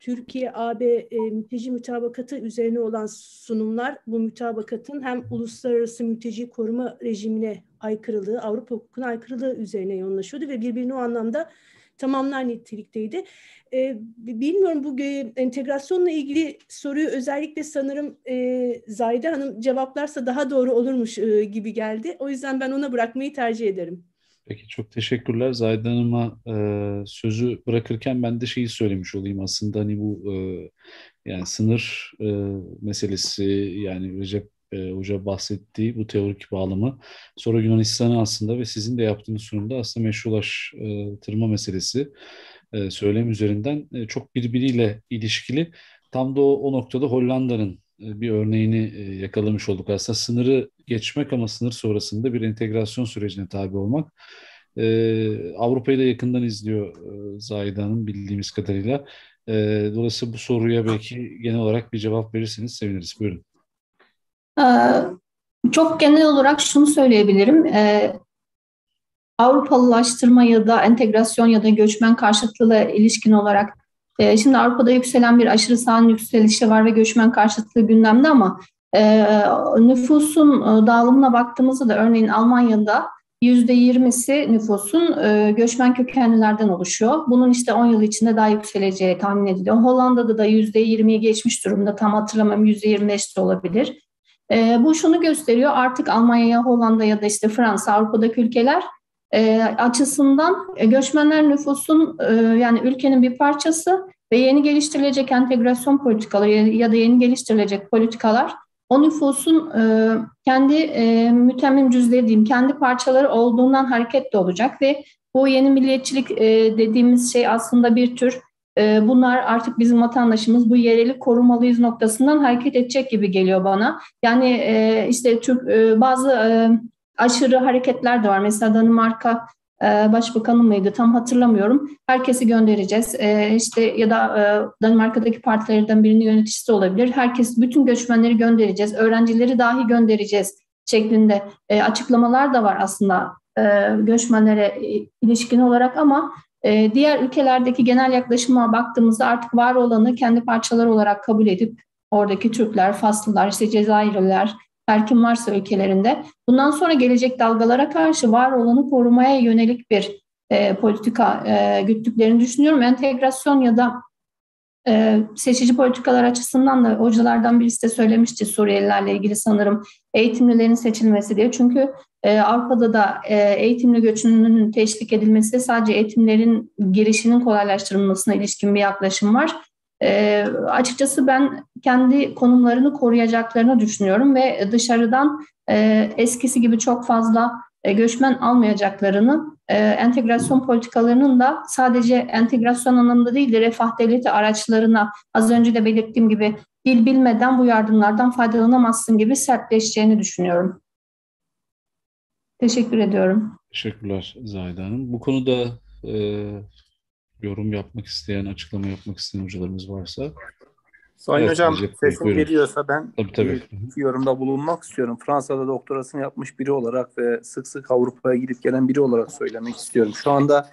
Türkiye-AB e, mülteci mütabakatı üzerine olan sunumlar bu mütabakatın hem uluslararası mülteci koruma rejimine aykırılığı, Avrupa hukukuna aykırılığı üzerine yoğunlaşıyordu ve birbirini o anlamda tamamlar nitelikteydi. E, bilmiyorum bu entegrasyonla ilgili soruyu özellikle sanırım e, Zahide Hanım cevaplarsa daha doğru olurmuş e, gibi geldi. O yüzden ben ona bırakmayı tercih ederim. Peki çok teşekkürler. Zahide e, sözü bırakırken ben de şeyi söylemiş olayım aslında hani bu e, yani sınır e, meselesi yani Recep e, Hoca bahsettiği bu teorik bağlamı sonra Yunanistan'ı aslında ve sizin de yaptığınız sunumda aslında meşrulaştırma meselesi e, söylem üzerinden e, çok birbiriyle ilişkili. Tam da o, o noktada Hollanda'nın e, bir örneğini e, yakalamış olduk. Aslında sınırı geçmek ama sınır sonrasında bir entegrasyon sürecine tabi olmak E, Avrupa'yı da yakından izliyor e, Zahide Hanım bildiğimiz kadarıyla. E, dolayısıyla bu soruya belki genel olarak bir cevap verirseniz seviniriz. Buyurun. Ee, çok genel olarak şunu söyleyebilirim. Ee, Avrupalılaştırma ya da entegrasyon ya da göçmen karşıtlığıyla ilişkin olarak e, şimdi Avrupa'da yükselen bir aşırı sağın yükselişi var ve göçmen karşıtlığı gündemde ama e, nüfusun dağılımına baktığımızda da örneğin Almanya'da yüzde yirmisi nüfusun e, göçmen kökenlilerden oluşuyor. Bunun işte 10 yıl içinde daha yükseleceği tahmin ediliyor. Hollanda'da da yüzde yirmiyi geçmiş durumda. Tam hatırlamam yüzde yirmi de olabilir. E, bu şunu gösteriyor artık Almanya, Hollanda ya da işte Fransa, Avrupa'daki ülkeler e, açısından e, göçmenler nüfusun e, yani ülkenin bir parçası ve yeni geliştirilecek entegrasyon politikaları ya da yeni geliştirilecek politikalar o nüfusun e, kendi e, mütemmim cüzleri diyeyim, kendi parçaları olduğundan hareketle olacak ve bu yeni milliyetçilik e, dediğimiz şey aslında bir tür e, bunlar artık bizim vatandaşımız bu yereli korumalıyız noktasından hareket edecek gibi geliyor bana. Yani e, işte Türk e, bazı e, aşırı hareketler de var. Mesela Danimarka başbakanı mıydı tam hatırlamıyorum. Herkesi göndereceğiz. E, işte ya da e, Danimarka'daki partilerden birinin yöneticisi olabilir. Herkes bütün göçmenleri göndereceğiz. Öğrencileri dahi göndereceğiz şeklinde e, açıklamalar da var aslında e, göçmenlere ilişkin olarak ama diğer ülkelerdeki genel yaklaşıma baktığımızda artık var olanı kendi parçaları olarak kabul edip oradaki Türkler, Faslılar, işte Cezayirliler, her kim varsa ülkelerinde bundan sonra gelecek dalgalara karşı var olanı korumaya yönelik bir e, politika e, güttüklerini düşünüyorum. Entegrasyon ya da e, seçici politikalar açısından da hocalardan birisi de söylemişti Suriyelilerle ilgili sanırım eğitimlilerin seçilmesi diye. Çünkü e, Avrupa'da da e, eğitimli göçünün teşvik edilmesi sadece eğitimlerin girişinin kolaylaştırılmasına ilişkin bir yaklaşım var. E, açıkçası ben kendi konumlarını koruyacaklarını düşünüyorum ve dışarıdan e, eskisi gibi çok fazla e, göçmen almayacaklarını, e, entegrasyon politikalarının da sadece entegrasyon anlamında değil de refah devleti araçlarına az önce de belirttiğim gibi dil bilmeden bu yardımlardan faydalanamazsın gibi sertleşeceğini düşünüyorum. Teşekkür ediyorum. Teşekkürler Zahide Hanım. Bu konuda e, yorum yapmak isteyen, açıklama yapmak isteyen hocalarımız varsa. Sayın evet, Hocam sesim buyurun. geliyorsa ben tabii, tabii. bir yorumda bulunmak istiyorum. Fransa'da doktorasını yapmış biri olarak ve sık sık Avrupa'ya gidip gelen biri olarak söylemek istiyorum. Şu anda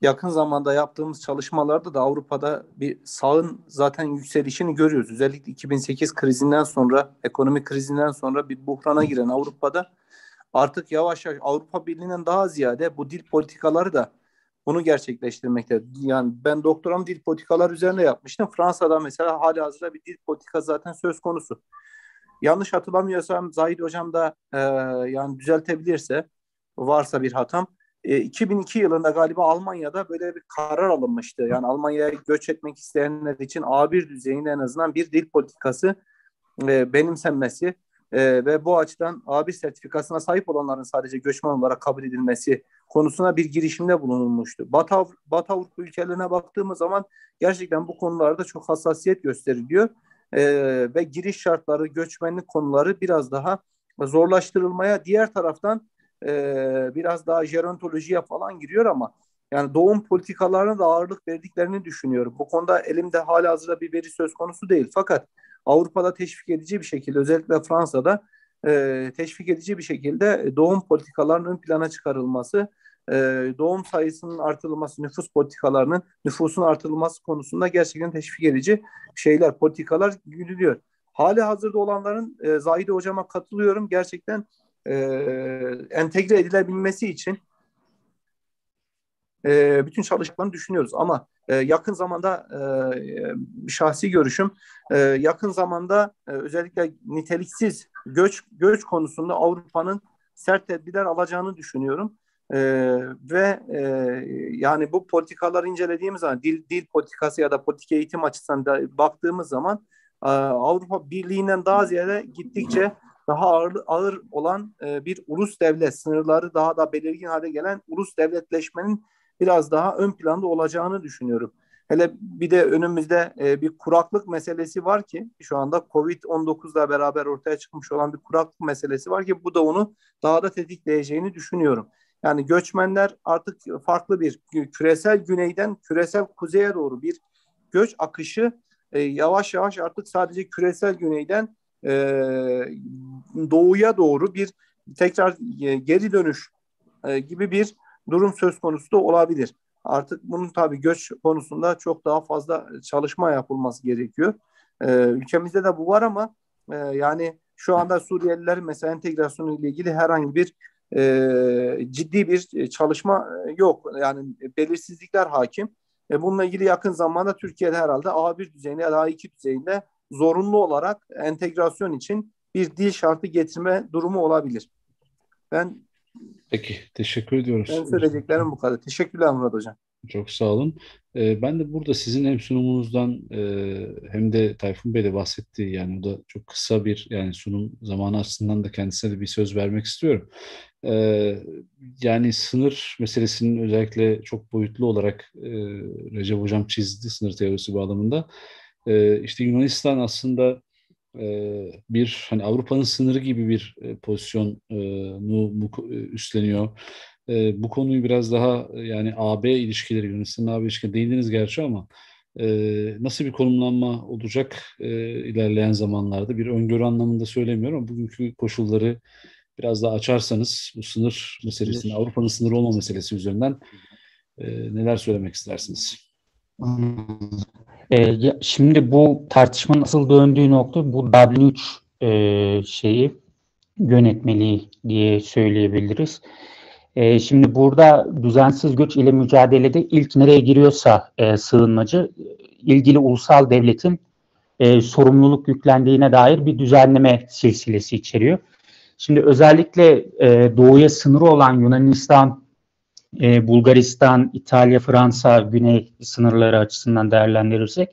yakın zamanda yaptığımız çalışmalarda da Avrupa'da bir sağın zaten yükselişini görüyoruz. Özellikle 2008 krizinden sonra, ekonomik krizinden sonra bir buhrana giren Avrupa'da artık yavaş yavaş Avrupa Birliği'nden daha ziyade bu dil politikaları da bunu gerçekleştirmekte. Yani ben doktoram dil politikalar üzerine yapmıştım. Fransa'da mesela hali hazırda bir dil politika zaten söz konusu. Yanlış hatırlamıyorsam Zahid Hocam da e, yani düzeltebilirse varsa bir hatam. E, 2002 yılında galiba Almanya'da böyle bir karar alınmıştı. Yani Almanya'ya göç etmek isteyenler için A1 düzeyinde en azından bir dil politikası e, benimsenmesi e, ve bu açıdan A1 sertifikasına sahip olanların sadece göçmen olarak kabul edilmesi konusuna bir girişimde bulunulmuştu. Batı, Batı Avrupa ülkelerine baktığımız zaman gerçekten bu konularda çok hassasiyet gösteriliyor e, ve giriş şartları, göçmenlik konuları biraz daha zorlaştırılmaya diğer taraftan e, biraz daha jerontolojiye falan giriyor ama yani doğum politikalarına da ağırlık verdiklerini düşünüyorum. Bu konuda elimde hala hazırda bir veri söz konusu değil. Fakat Avrupa'da teşvik edici bir şekilde özellikle Fransa'da e, teşvik edici bir şekilde doğum politikalarının ön plana çıkarılması, e, doğum sayısının artırılması, nüfus politikalarının nüfusun artırılması konusunda gerçekten teşvik edici şeyler, politikalar güdülüyor. Hali hazırda olanların e, Zahide Hocam'a katılıyorum. Gerçekten e, entegre edilebilmesi için e, bütün çalışmalarını düşünüyoruz. Ama e, yakın zamanda e, şahsi görüşüm e, yakın zamanda e, özellikle niteliksiz göç göç konusunda Avrupa'nın sert tedbirler alacağını düşünüyorum. E, ve e, yani bu politikaları incelediğimiz zaman dil dil politikası ya da politik eğitim açısından da baktığımız zaman e, Avrupa Birliği'nden daha ziyade gittikçe daha ağır, ağır olan e, bir ulus devlet sınırları daha da belirgin hale gelen ulus devletleşmenin biraz daha ön planda olacağını düşünüyorum. Hele bir de önümüzde e, bir kuraklık meselesi var ki şu anda Covid-19'la beraber ortaya çıkmış olan bir kuraklık meselesi var ki bu da onu daha da tetikleyeceğini düşünüyorum. Yani göçmenler artık farklı bir küresel güneyden küresel kuzeye doğru bir göç akışı e, yavaş yavaş artık sadece küresel güneyden e, doğuya doğru bir tekrar e, geri dönüş e, gibi bir durum söz konusu da olabilir. Artık bunun tabii göç konusunda çok daha fazla çalışma yapılması gerekiyor. E, ülkemizde de bu var ama e, yani şu anda Suriyelilerin mesela entegrasyonu ile ilgili herhangi bir e, ciddi bir çalışma yok. Yani belirsizlikler hakim. E, bununla ilgili yakın zamanda Türkiye'de herhalde A1 düzeyinde ya da A2 düzeyinde zorunlu olarak entegrasyon için bir dil şartı getirme durumu olabilir. Ben Peki, teşekkür ediyoruz. Ben söyleyeceklerim bu kadar. Teşekkürler Murat Hocam. Çok sağ olun. Ee, ben de burada sizin hem sunumunuzdan e, hem de Tayfun Bey de bahsetti. Yani o da çok kısa bir yani sunum zamanı açısından da kendisine de bir söz vermek istiyorum. Ee, yani sınır meselesinin özellikle çok boyutlu olarak e, Recep Hocam çizdi sınır teorisi bağlamında. E, işte Yunanistan aslında bir hani Avrupa'nın sınırı gibi bir e, pozisyonu e, üstleniyor. Bu konuyu biraz daha yani AB ilişkileri, Yunanistan'ın AB ilişkileri değindiniz gerçi ama nasıl bir konumlanma olacak ilerleyen zamanlarda bir öngörü anlamında söylemiyorum ama bugünkü koşulları biraz daha açarsanız bu sınır meselesini, Avrupa'nın sınırı olma meselesi üzerinden neler söylemek istersiniz? E, şimdi bu tartışmanın asıl döndüğü nokta bu W3 e, şeyi yönetmeliği diye söyleyebiliriz. E, şimdi burada düzensiz göç ile mücadelede ilk nereye giriyorsa e, sığınmacı ilgili ulusal devletin e, sorumluluk yüklendiğine dair bir düzenleme silsilesi içeriyor. Şimdi özellikle e, doğuya sınırı olan Yunanistan e, Bulgaristan, İtalya, Fransa, güney sınırları açısından değerlendirirsek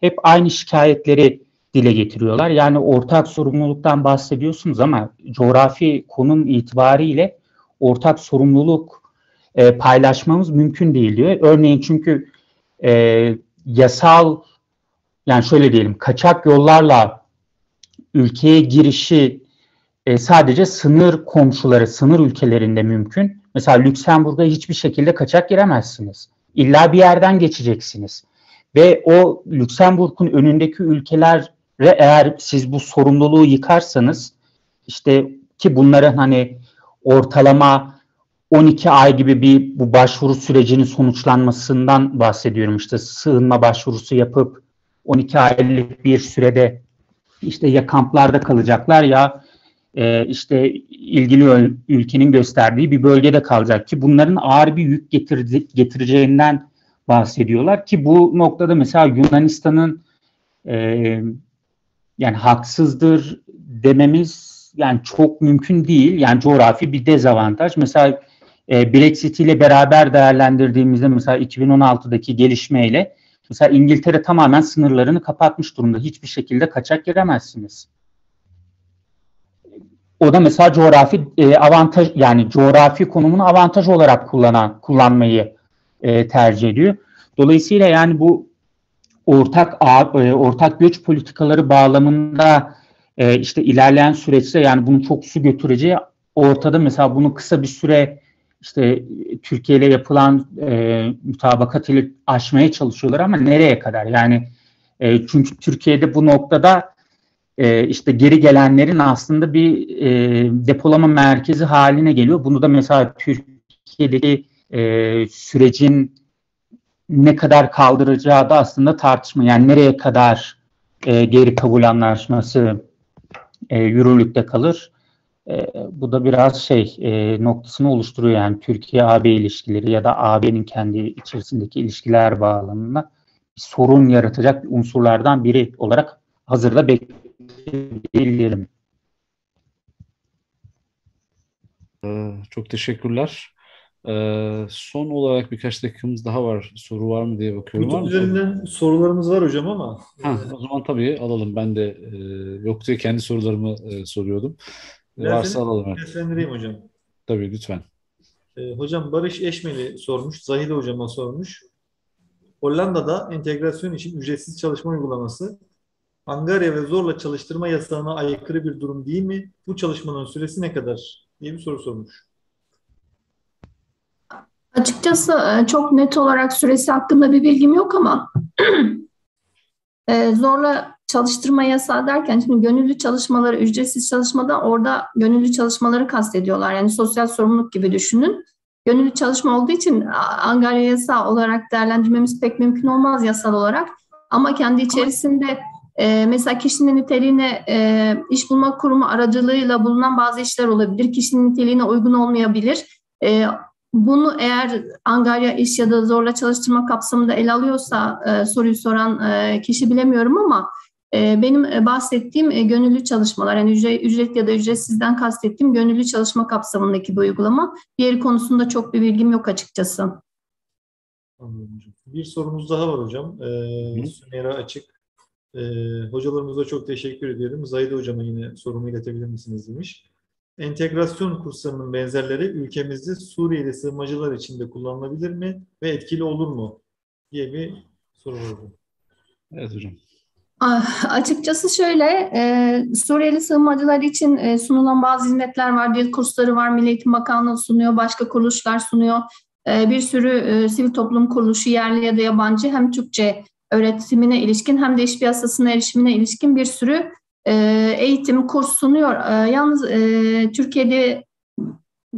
hep aynı şikayetleri dile getiriyorlar. Yani ortak sorumluluktan bahsediyorsunuz ama coğrafi konum itibariyle ortak sorumluluk e, paylaşmamız mümkün değil diyor. Örneğin çünkü e, yasal yani şöyle diyelim kaçak yollarla ülkeye girişi e, sadece sınır komşuları, sınır ülkelerinde mümkün. Mesela Lüksemburg'a hiçbir şekilde kaçak giremezsiniz. İlla bir yerden geçeceksiniz. Ve o Lüksemburg'un önündeki ülkelere eğer siz bu sorumluluğu yıkarsanız işte ki bunların hani ortalama 12 ay gibi bir bu başvuru sürecinin sonuçlanmasından bahsediyorum. İşte sığınma başvurusu yapıp 12 aylık bir sürede işte ya kamplarda kalacaklar ya e, işte ilgili ülkenin gösterdiği bir bölgede kalacak ki bunların ağır bir yük getirdi, getireceğinden bahsediyorlar ki bu noktada mesela Yunanistan'ın e, yani haksızdır dememiz yani çok mümkün değil. Yani coğrafi bir dezavantaj. Mesela e, Brexit ile beraber değerlendirdiğimizde mesela 2016'daki gelişmeyle mesela İngiltere tamamen sınırlarını kapatmış durumda. Hiçbir şekilde kaçak giremezsiniz. O da mesela coğrafi e, avantaj yani coğrafi konumunu avantaj olarak kullanan kullanmayı e, tercih ediyor. Dolayısıyla yani bu ortak e, ortak göç politikaları bağlamında e, işte ilerleyen süreçte yani bunu çok su götüreceği ortada mesela bunu kısa bir süre işte Türkiye ile yapılan e, mütabakat ile aşmaya çalışıyorlar ama nereye kadar? Yani e, çünkü Türkiye'de bu noktada e, işte geri gelenlerin aslında bir e, depolama merkezi haline geliyor. Bunu da mesela Türkiye'deki e, sürecin ne kadar kaldıracağı da aslında tartışma. Yani nereye kadar e, geri kabul anlaşması e, yürürlükte kalır. E, bu da biraz şey e, noktasını oluşturuyor yani Türkiye-AB ilişkileri ya da AB'nin kendi içerisindeki ilişkiler bağlamında sorun yaratacak unsurlardan biri olarak hazırda bekliyor diyebilirim. Ee, çok teşekkürler. Ee, son olarak birkaç dakikamız daha var. Soru var mı diye bakıyorum. YouTube üzerinden sorularımız var hocam ama. Ha, o zaman tabii alalım. Ben de e, yok diye kendi sorularımı e, soruyordum. Ben Varsa alalım. Seslendireyim hocam. Tabii lütfen. E, hocam Barış Eşmeli sormuş. Zahide hocama sormuş. Hollanda'da entegrasyon için ücretsiz çalışma uygulaması Angarya ve zorla çalıştırma yasağına aykırı bir durum değil mi? Bu çalışmanın süresi ne kadar? diye bir soru sormuş. Açıkçası e, çok net olarak süresi hakkında bir bilgim yok ama e, zorla çalıştırma yasağı derken şimdi gönüllü çalışmaları, ücretsiz çalışmadan orada gönüllü çalışmaları kastediyorlar. Yani sosyal sorumluluk gibi düşünün. Gönüllü çalışma olduğu için Angarya yasağı olarak değerlendirmemiz pek mümkün olmaz yasal olarak. Ama kendi içerisinde e, mesela kişinin niteliğine e, iş bulma kurumu aracılığıyla bulunan bazı işler olabilir. Kişinin niteliğine uygun olmayabilir. E, bunu eğer Angarya iş ya da zorla çalıştırma kapsamında ele alıyorsa e, soruyu soran e, kişi bilemiyorum ama e, benim e, bahsettiğim e, gönüllü çalışmalar, yani ücret, ücret ya da ücretsizden kastettiğim gönüllü çalışma kapsamındaki bir uygulama. Diğeri konusunda çok bir bilgim yok açıkçası. Anladım. Bir sorumuz daha var hocam. Ee, Sümeyra Açık. Ee, hocalarımıza çok teşekkür ediyorum. Zahide hocama yine sorumu iletebilir misiniz demiş. Entegrasyon kurslarının benzerleri ülkemizde Suriyeli sığınmacılar için de kullanılabilir mi ve etkili olur mu diye bir soru var. Evet hocam. Ah, açıkçası şöyle, e, Suriyeli sığınmacılar için e, sunulan bazı hizmetler var. Dil kursları var, Milli Eğitim Bakanlığı sunuyor, başka kuruluşlar sunuyor. E, bir sürü e, sivil toplum kuruluşu, yerli ya da yabancı hem Türkçe öğretimine ilişkin hem de iş piyasasına erişimine ilişkin bir sürü e, eğitim, kurs sunuyor. E, yalnız e, Türkiye'de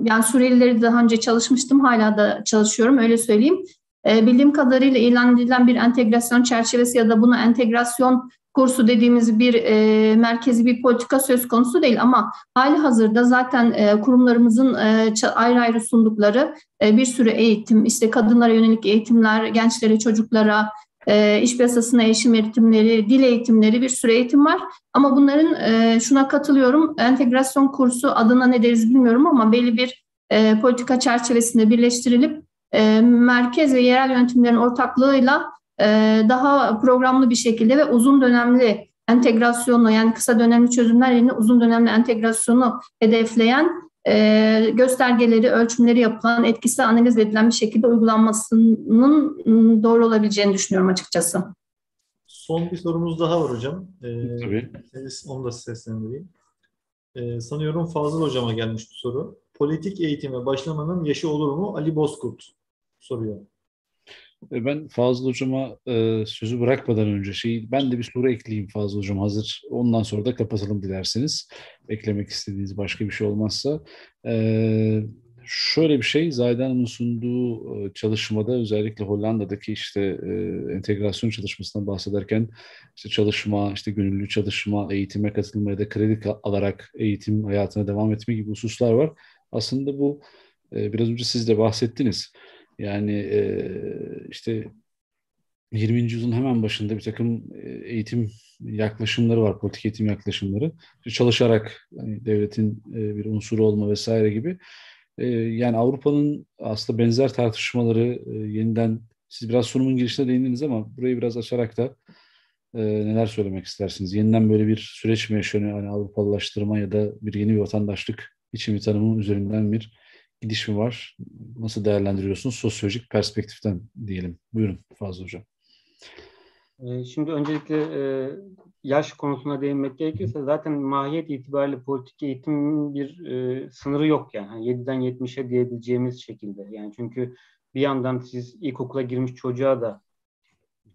yani Suriyelileri daha önce çalışmıştım, hala da çalışıyorum öyle söyleyeyim. Bildiğim kadarıyla ilan edilen bir entegrasyon çerçevesi ya da buna entegrasyon kursu dediğimiz bir e, merkezi bir politika söz konusu değil ama hali hazırda zaten e, kurumlarımızın e, ayrı ayrı sundukları e, bir sürü eğitim, işte kadınlara yönelik eğitimler, gençlere, çocuklara, e, iş piyasasına erişim eğitimleri, dil eğitimleri bir sürü eğitim var. Ama bunların e, şuna katılıyorum, entegrasyon kursu adına ne deriz bilmiyorum ama belli bir e, politika çerçevesinde birleştirilip e, merkez ve yerel yönetimlerin ortaklığıyla e, daha programlı bir şekilde ve uzun dönemli entegrasyonu yani kısa dönemli çözümler yerine uzun dönemli entegrasyonu hedefleyen e, göstergeleri, ölçümleri yapılan, etkisi analiz edilen bir şekilde uygulanmasının doğru olabileceğini düşünüyorum açıkçası. Son bir sorumuz daha var hocam. Ee, Tabii. Onu da seslendireyim. Ee, sanıyorum Fazıl Hocam'a gelmiş bu soru. Politik eğitime başlamanın yaşı olur mu? Ali Bozkurt soruyor. E, ben Fazıl Hocam'a e, sözü bırakmadan önce şey, ben de bir soru ekleyeyim Fazıl Hocam hazır. Ondan sonra da kapatalım dilerseniz. Eklemek istediğiniz başka bir şey olmazsa. E, şöyle bir şey, Hanım'ın sunduğu e, çalışmada özellikle Hollanda'daki işte e, entegrasyon çalışmasından bahsederken işte çalışma, işte gönüllü çalışma, eğitime katılma ya da kredi alarak eğitim hayatına devam etme gibi hususlar var. Aslında bu e, biraz önce siz de bahsettiniz yani e, işte 20. yüzyılın hemen başında bir takım eğitim yaklaşımları var, politik eğitim yaklaşımları. Çalışarak hani devletin bir unsuru olma vesaire gibi. Yani Avrupa'nın aslında benzer tartışmaları yeniden, siz biraz sunumun girişine değindiniz ama burayı biraz açarak da neler söylemek istersiniz? Yeniden böyle bir süreç mi yaşanıyor? Hani Avrupalılaştırma ya da bir yeni bir vatandaşlık biçimi tanımının üzerinden bir gidiş mi var? Nasıl değerlendiriyorsunuz sosyolojik perspektiften diyelim. Buyurun Fazıl Hocam. Ee, şimdi öncelikle e, yaş konusuna değinmek gerekirse zaten mahiyet itibariyle politik eğitimin bir e, sınırı yok yani. 7'den 70'e diyebileceğimiz şekilde. Yani çünkü bir yandan siz ilkokula girmiş çocuğa da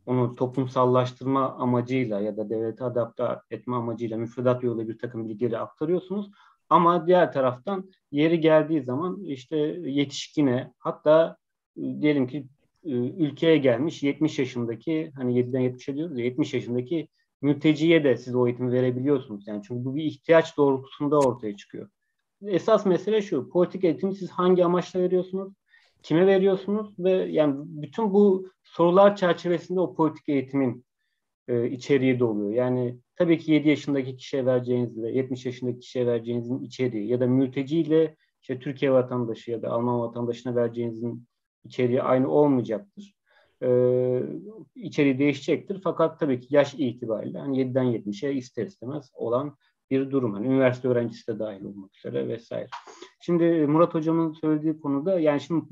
onu toplumsallaştırma amacıyla ya da devlete adapte etme amacıyla müfredat yoluyla bir takım bilgileri aktarıyorsunuz. Ama diğer taraftan yeri geldiği zaman işte yetişkine hatta ıı, diyelim ki ıı, ülkeye gelmiş 70 yaşındaki hani 7'den 70'e diyoruz ya 70 yaşındaki mülteciye de siz o eğitimi verebiliyorsunuz. Yani çünkü bu bir ihtiyaç doğrultusunda ortaya çıkıyor. Esas mesele şu. Politik eğitimi siz hangi amaçla veriyorsunuz? Kime veriyorsunuz? Ve yani bütün bu sorular çerçevesinde o politik eğitimin e, içeriği de oluyor. Yani tabii ki 7 yaşındaki kişiye vereceğinizle 70 yaşındaki kişiye vereceğinizin içeriği ya da mülteciyle işte Türkiye vatandaşı ya da Alman vatandaşına vereceğinizin içeriği aynı olmayacaktır. Ee, içeriği değişecektir. Fakat tabii ki yaş itibariyle hani 7'den 70'e ister istemez olan bir durum. Yani üniversite öğrencisi de dahil olmak üzere vesaire. Şimdi Murat Hocam'ın söylediği konuda yani şimdi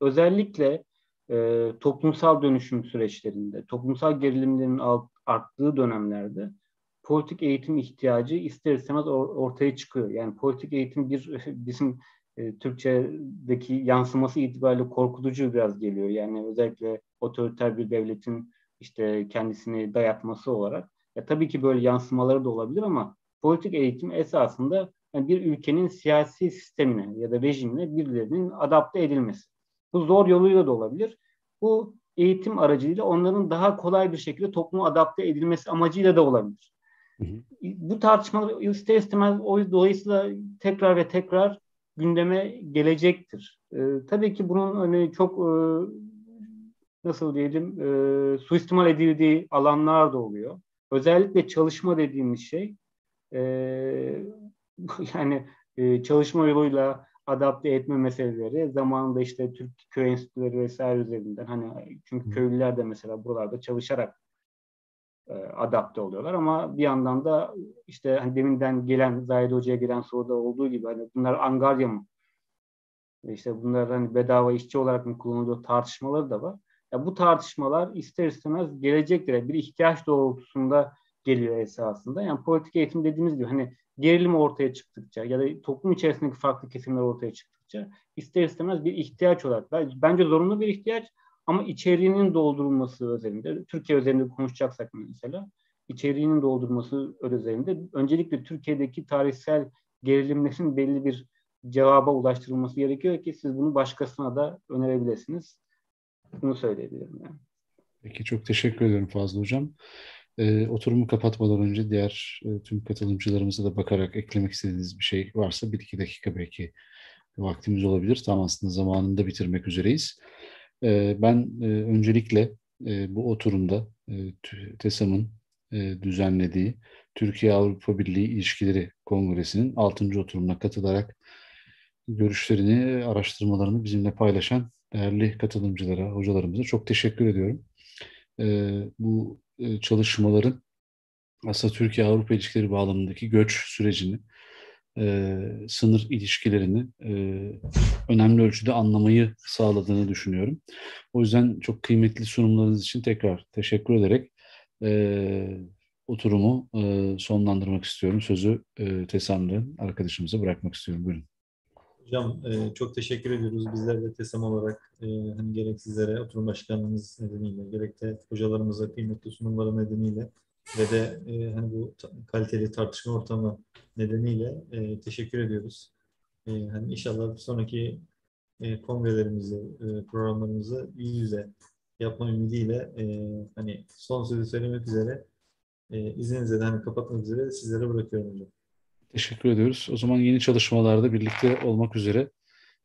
özellikle e, toplumsal dönüşüm süreçlerinde, toplumsal gerilimlerin arttığı dönemlerde politik eğitim ihtiyacı ister istemez or, ortaya çıkıyor. Yani politik eğitim bir bizim e, Türkçedeki yansıması itibariyle korkutucu biraz geliyor. Yani özellikle otoriter bir devletin işte kendisini dayatması olarak. Ya tabii ki böyle yansımaları da olabilir ama politik eğitim esasında yani bir ülkenin siyasi sistemine ya da rejimine birilerinin adapte edilmesi. Bu zor yoluyla da olabilir. Bu eğitim aracılığıyla onların daha kolay bir şekilde topluma adapte edilmesi amacıyla da olabilir. Hı hı. Bu tartışmalar ister istemez o dolayısıyla tekrar ve tekrar gündeme gelecektir. Ee, tabii ki bunun hani çok e, nasıl diyelim e, suistimal edildiği alanlar da oluyor. Özellikle çalışma dediğimiz şey e, yani e, çalışma yoluyla adapte etme meseleleri zamanında işte Türk köy enstitüleri vesaire üzerinden hani çünkü köylüler de mesela buralarda çalışarak e, adapte oluyorlar ama bir yandan da işte hani deminden gelen Zahid Hoca'ya gelen soruda olduğu gibi hani bunlar angarya mı? İşte bunlar hani bedava işçi olarak mı kullanılıyor tartışmaları da var. Ya bu tartışmalar ister istemez gelecektir. Bir ihtiyaç doğrultusunda geliyor esasında. Yani politik eğitim dediğimiz gibi hani gerilim ortaya çıktıkça ya da toplum içerisindeki farklı kesimler ortaya çıktıkça ister istemez bir ihtiyaç olarak bence zorunlu bir ihtiyaç ama içeriğinin doldurulması özelinde Türkiye özelinde konuşacaksak mesela içeriğinin doldurulması özelinde öncelikle Türkiye'deki tarihsel gerilimlerin belli bir cevaba ulaştırılması gerekiyor ki siz bunu başkasına da önerebilirsiniz. Bunu söyleyebilirim yani. Peki çok teşekkür ederim Fazıl Hocam. E, oturumu kapatmadan önce diğer e, tüm katılımcılarımıza da bakarak eklemek istediğiniz bir şey varsa bir iki dakika belki vaktimiz olabilir. Tam aslında zamanında bitirmek üzereyiz. E, ben e, öncelikle e, bu oturumda e, TESAM'ın düzenlediği Türkiye-Avrupa Birliği İlişkileri Kongresi'nin 6. oturumuna katılarak görüşlerini, araştırmalarını bizimle paylaşan değerli katılımcılara, hocalarımıza çok teşekkür ediyorum. E, bu çalışmaların aslında Türkiye-Avrupa ilişkileri bağlamındaki göç sürecini, e, sınır ilişkilerini e, önemli ölçüde anlamayı sağladığını düşünüyorum. O yüzden çok kıymetli sunumlarınız için tekrar teşekkür ederek e, oturumu e, sonlandırmak istiyorum. Sözü e, Tesam'da arkadaşımıza bırakmak istiyorum. Buyurun. Hocam e, çok teşekkür ediyoruz. Bizler de TESAM olarak e, hani gerek sizlere oturum başkanlığınız nedeniyle gerek de hocalarımıza kıymetli sunumları nedeniyle ve de e, hani bu kaliteli tartışma ortamı nedeniyle e, teşekkür ediyoruz. E, hani inşallah sonraki e, kongrelerimizi, e, programlarımızı yüz yüze yapma ümidiyle e, hani son sözü söylemek üzere e, izninizle de hani kapatmak üzere sizlere bırakıyorum hocam. Teşekkür ediyoruz. O zaman yeni çalışmalarda birlikte olmak üzere.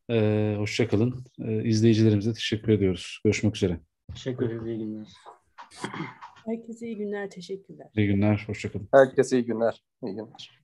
Ee, Hoşçakalın. Ee, izleyicilerimize teşekkür ediyoruz. Görüşmek üzere. Teşekkür ederiz. İyi günler. Herkese iyi günler. Teşekkürler. İyi günler. Hoşçakalın. Herkese iyi günler. İyi günler.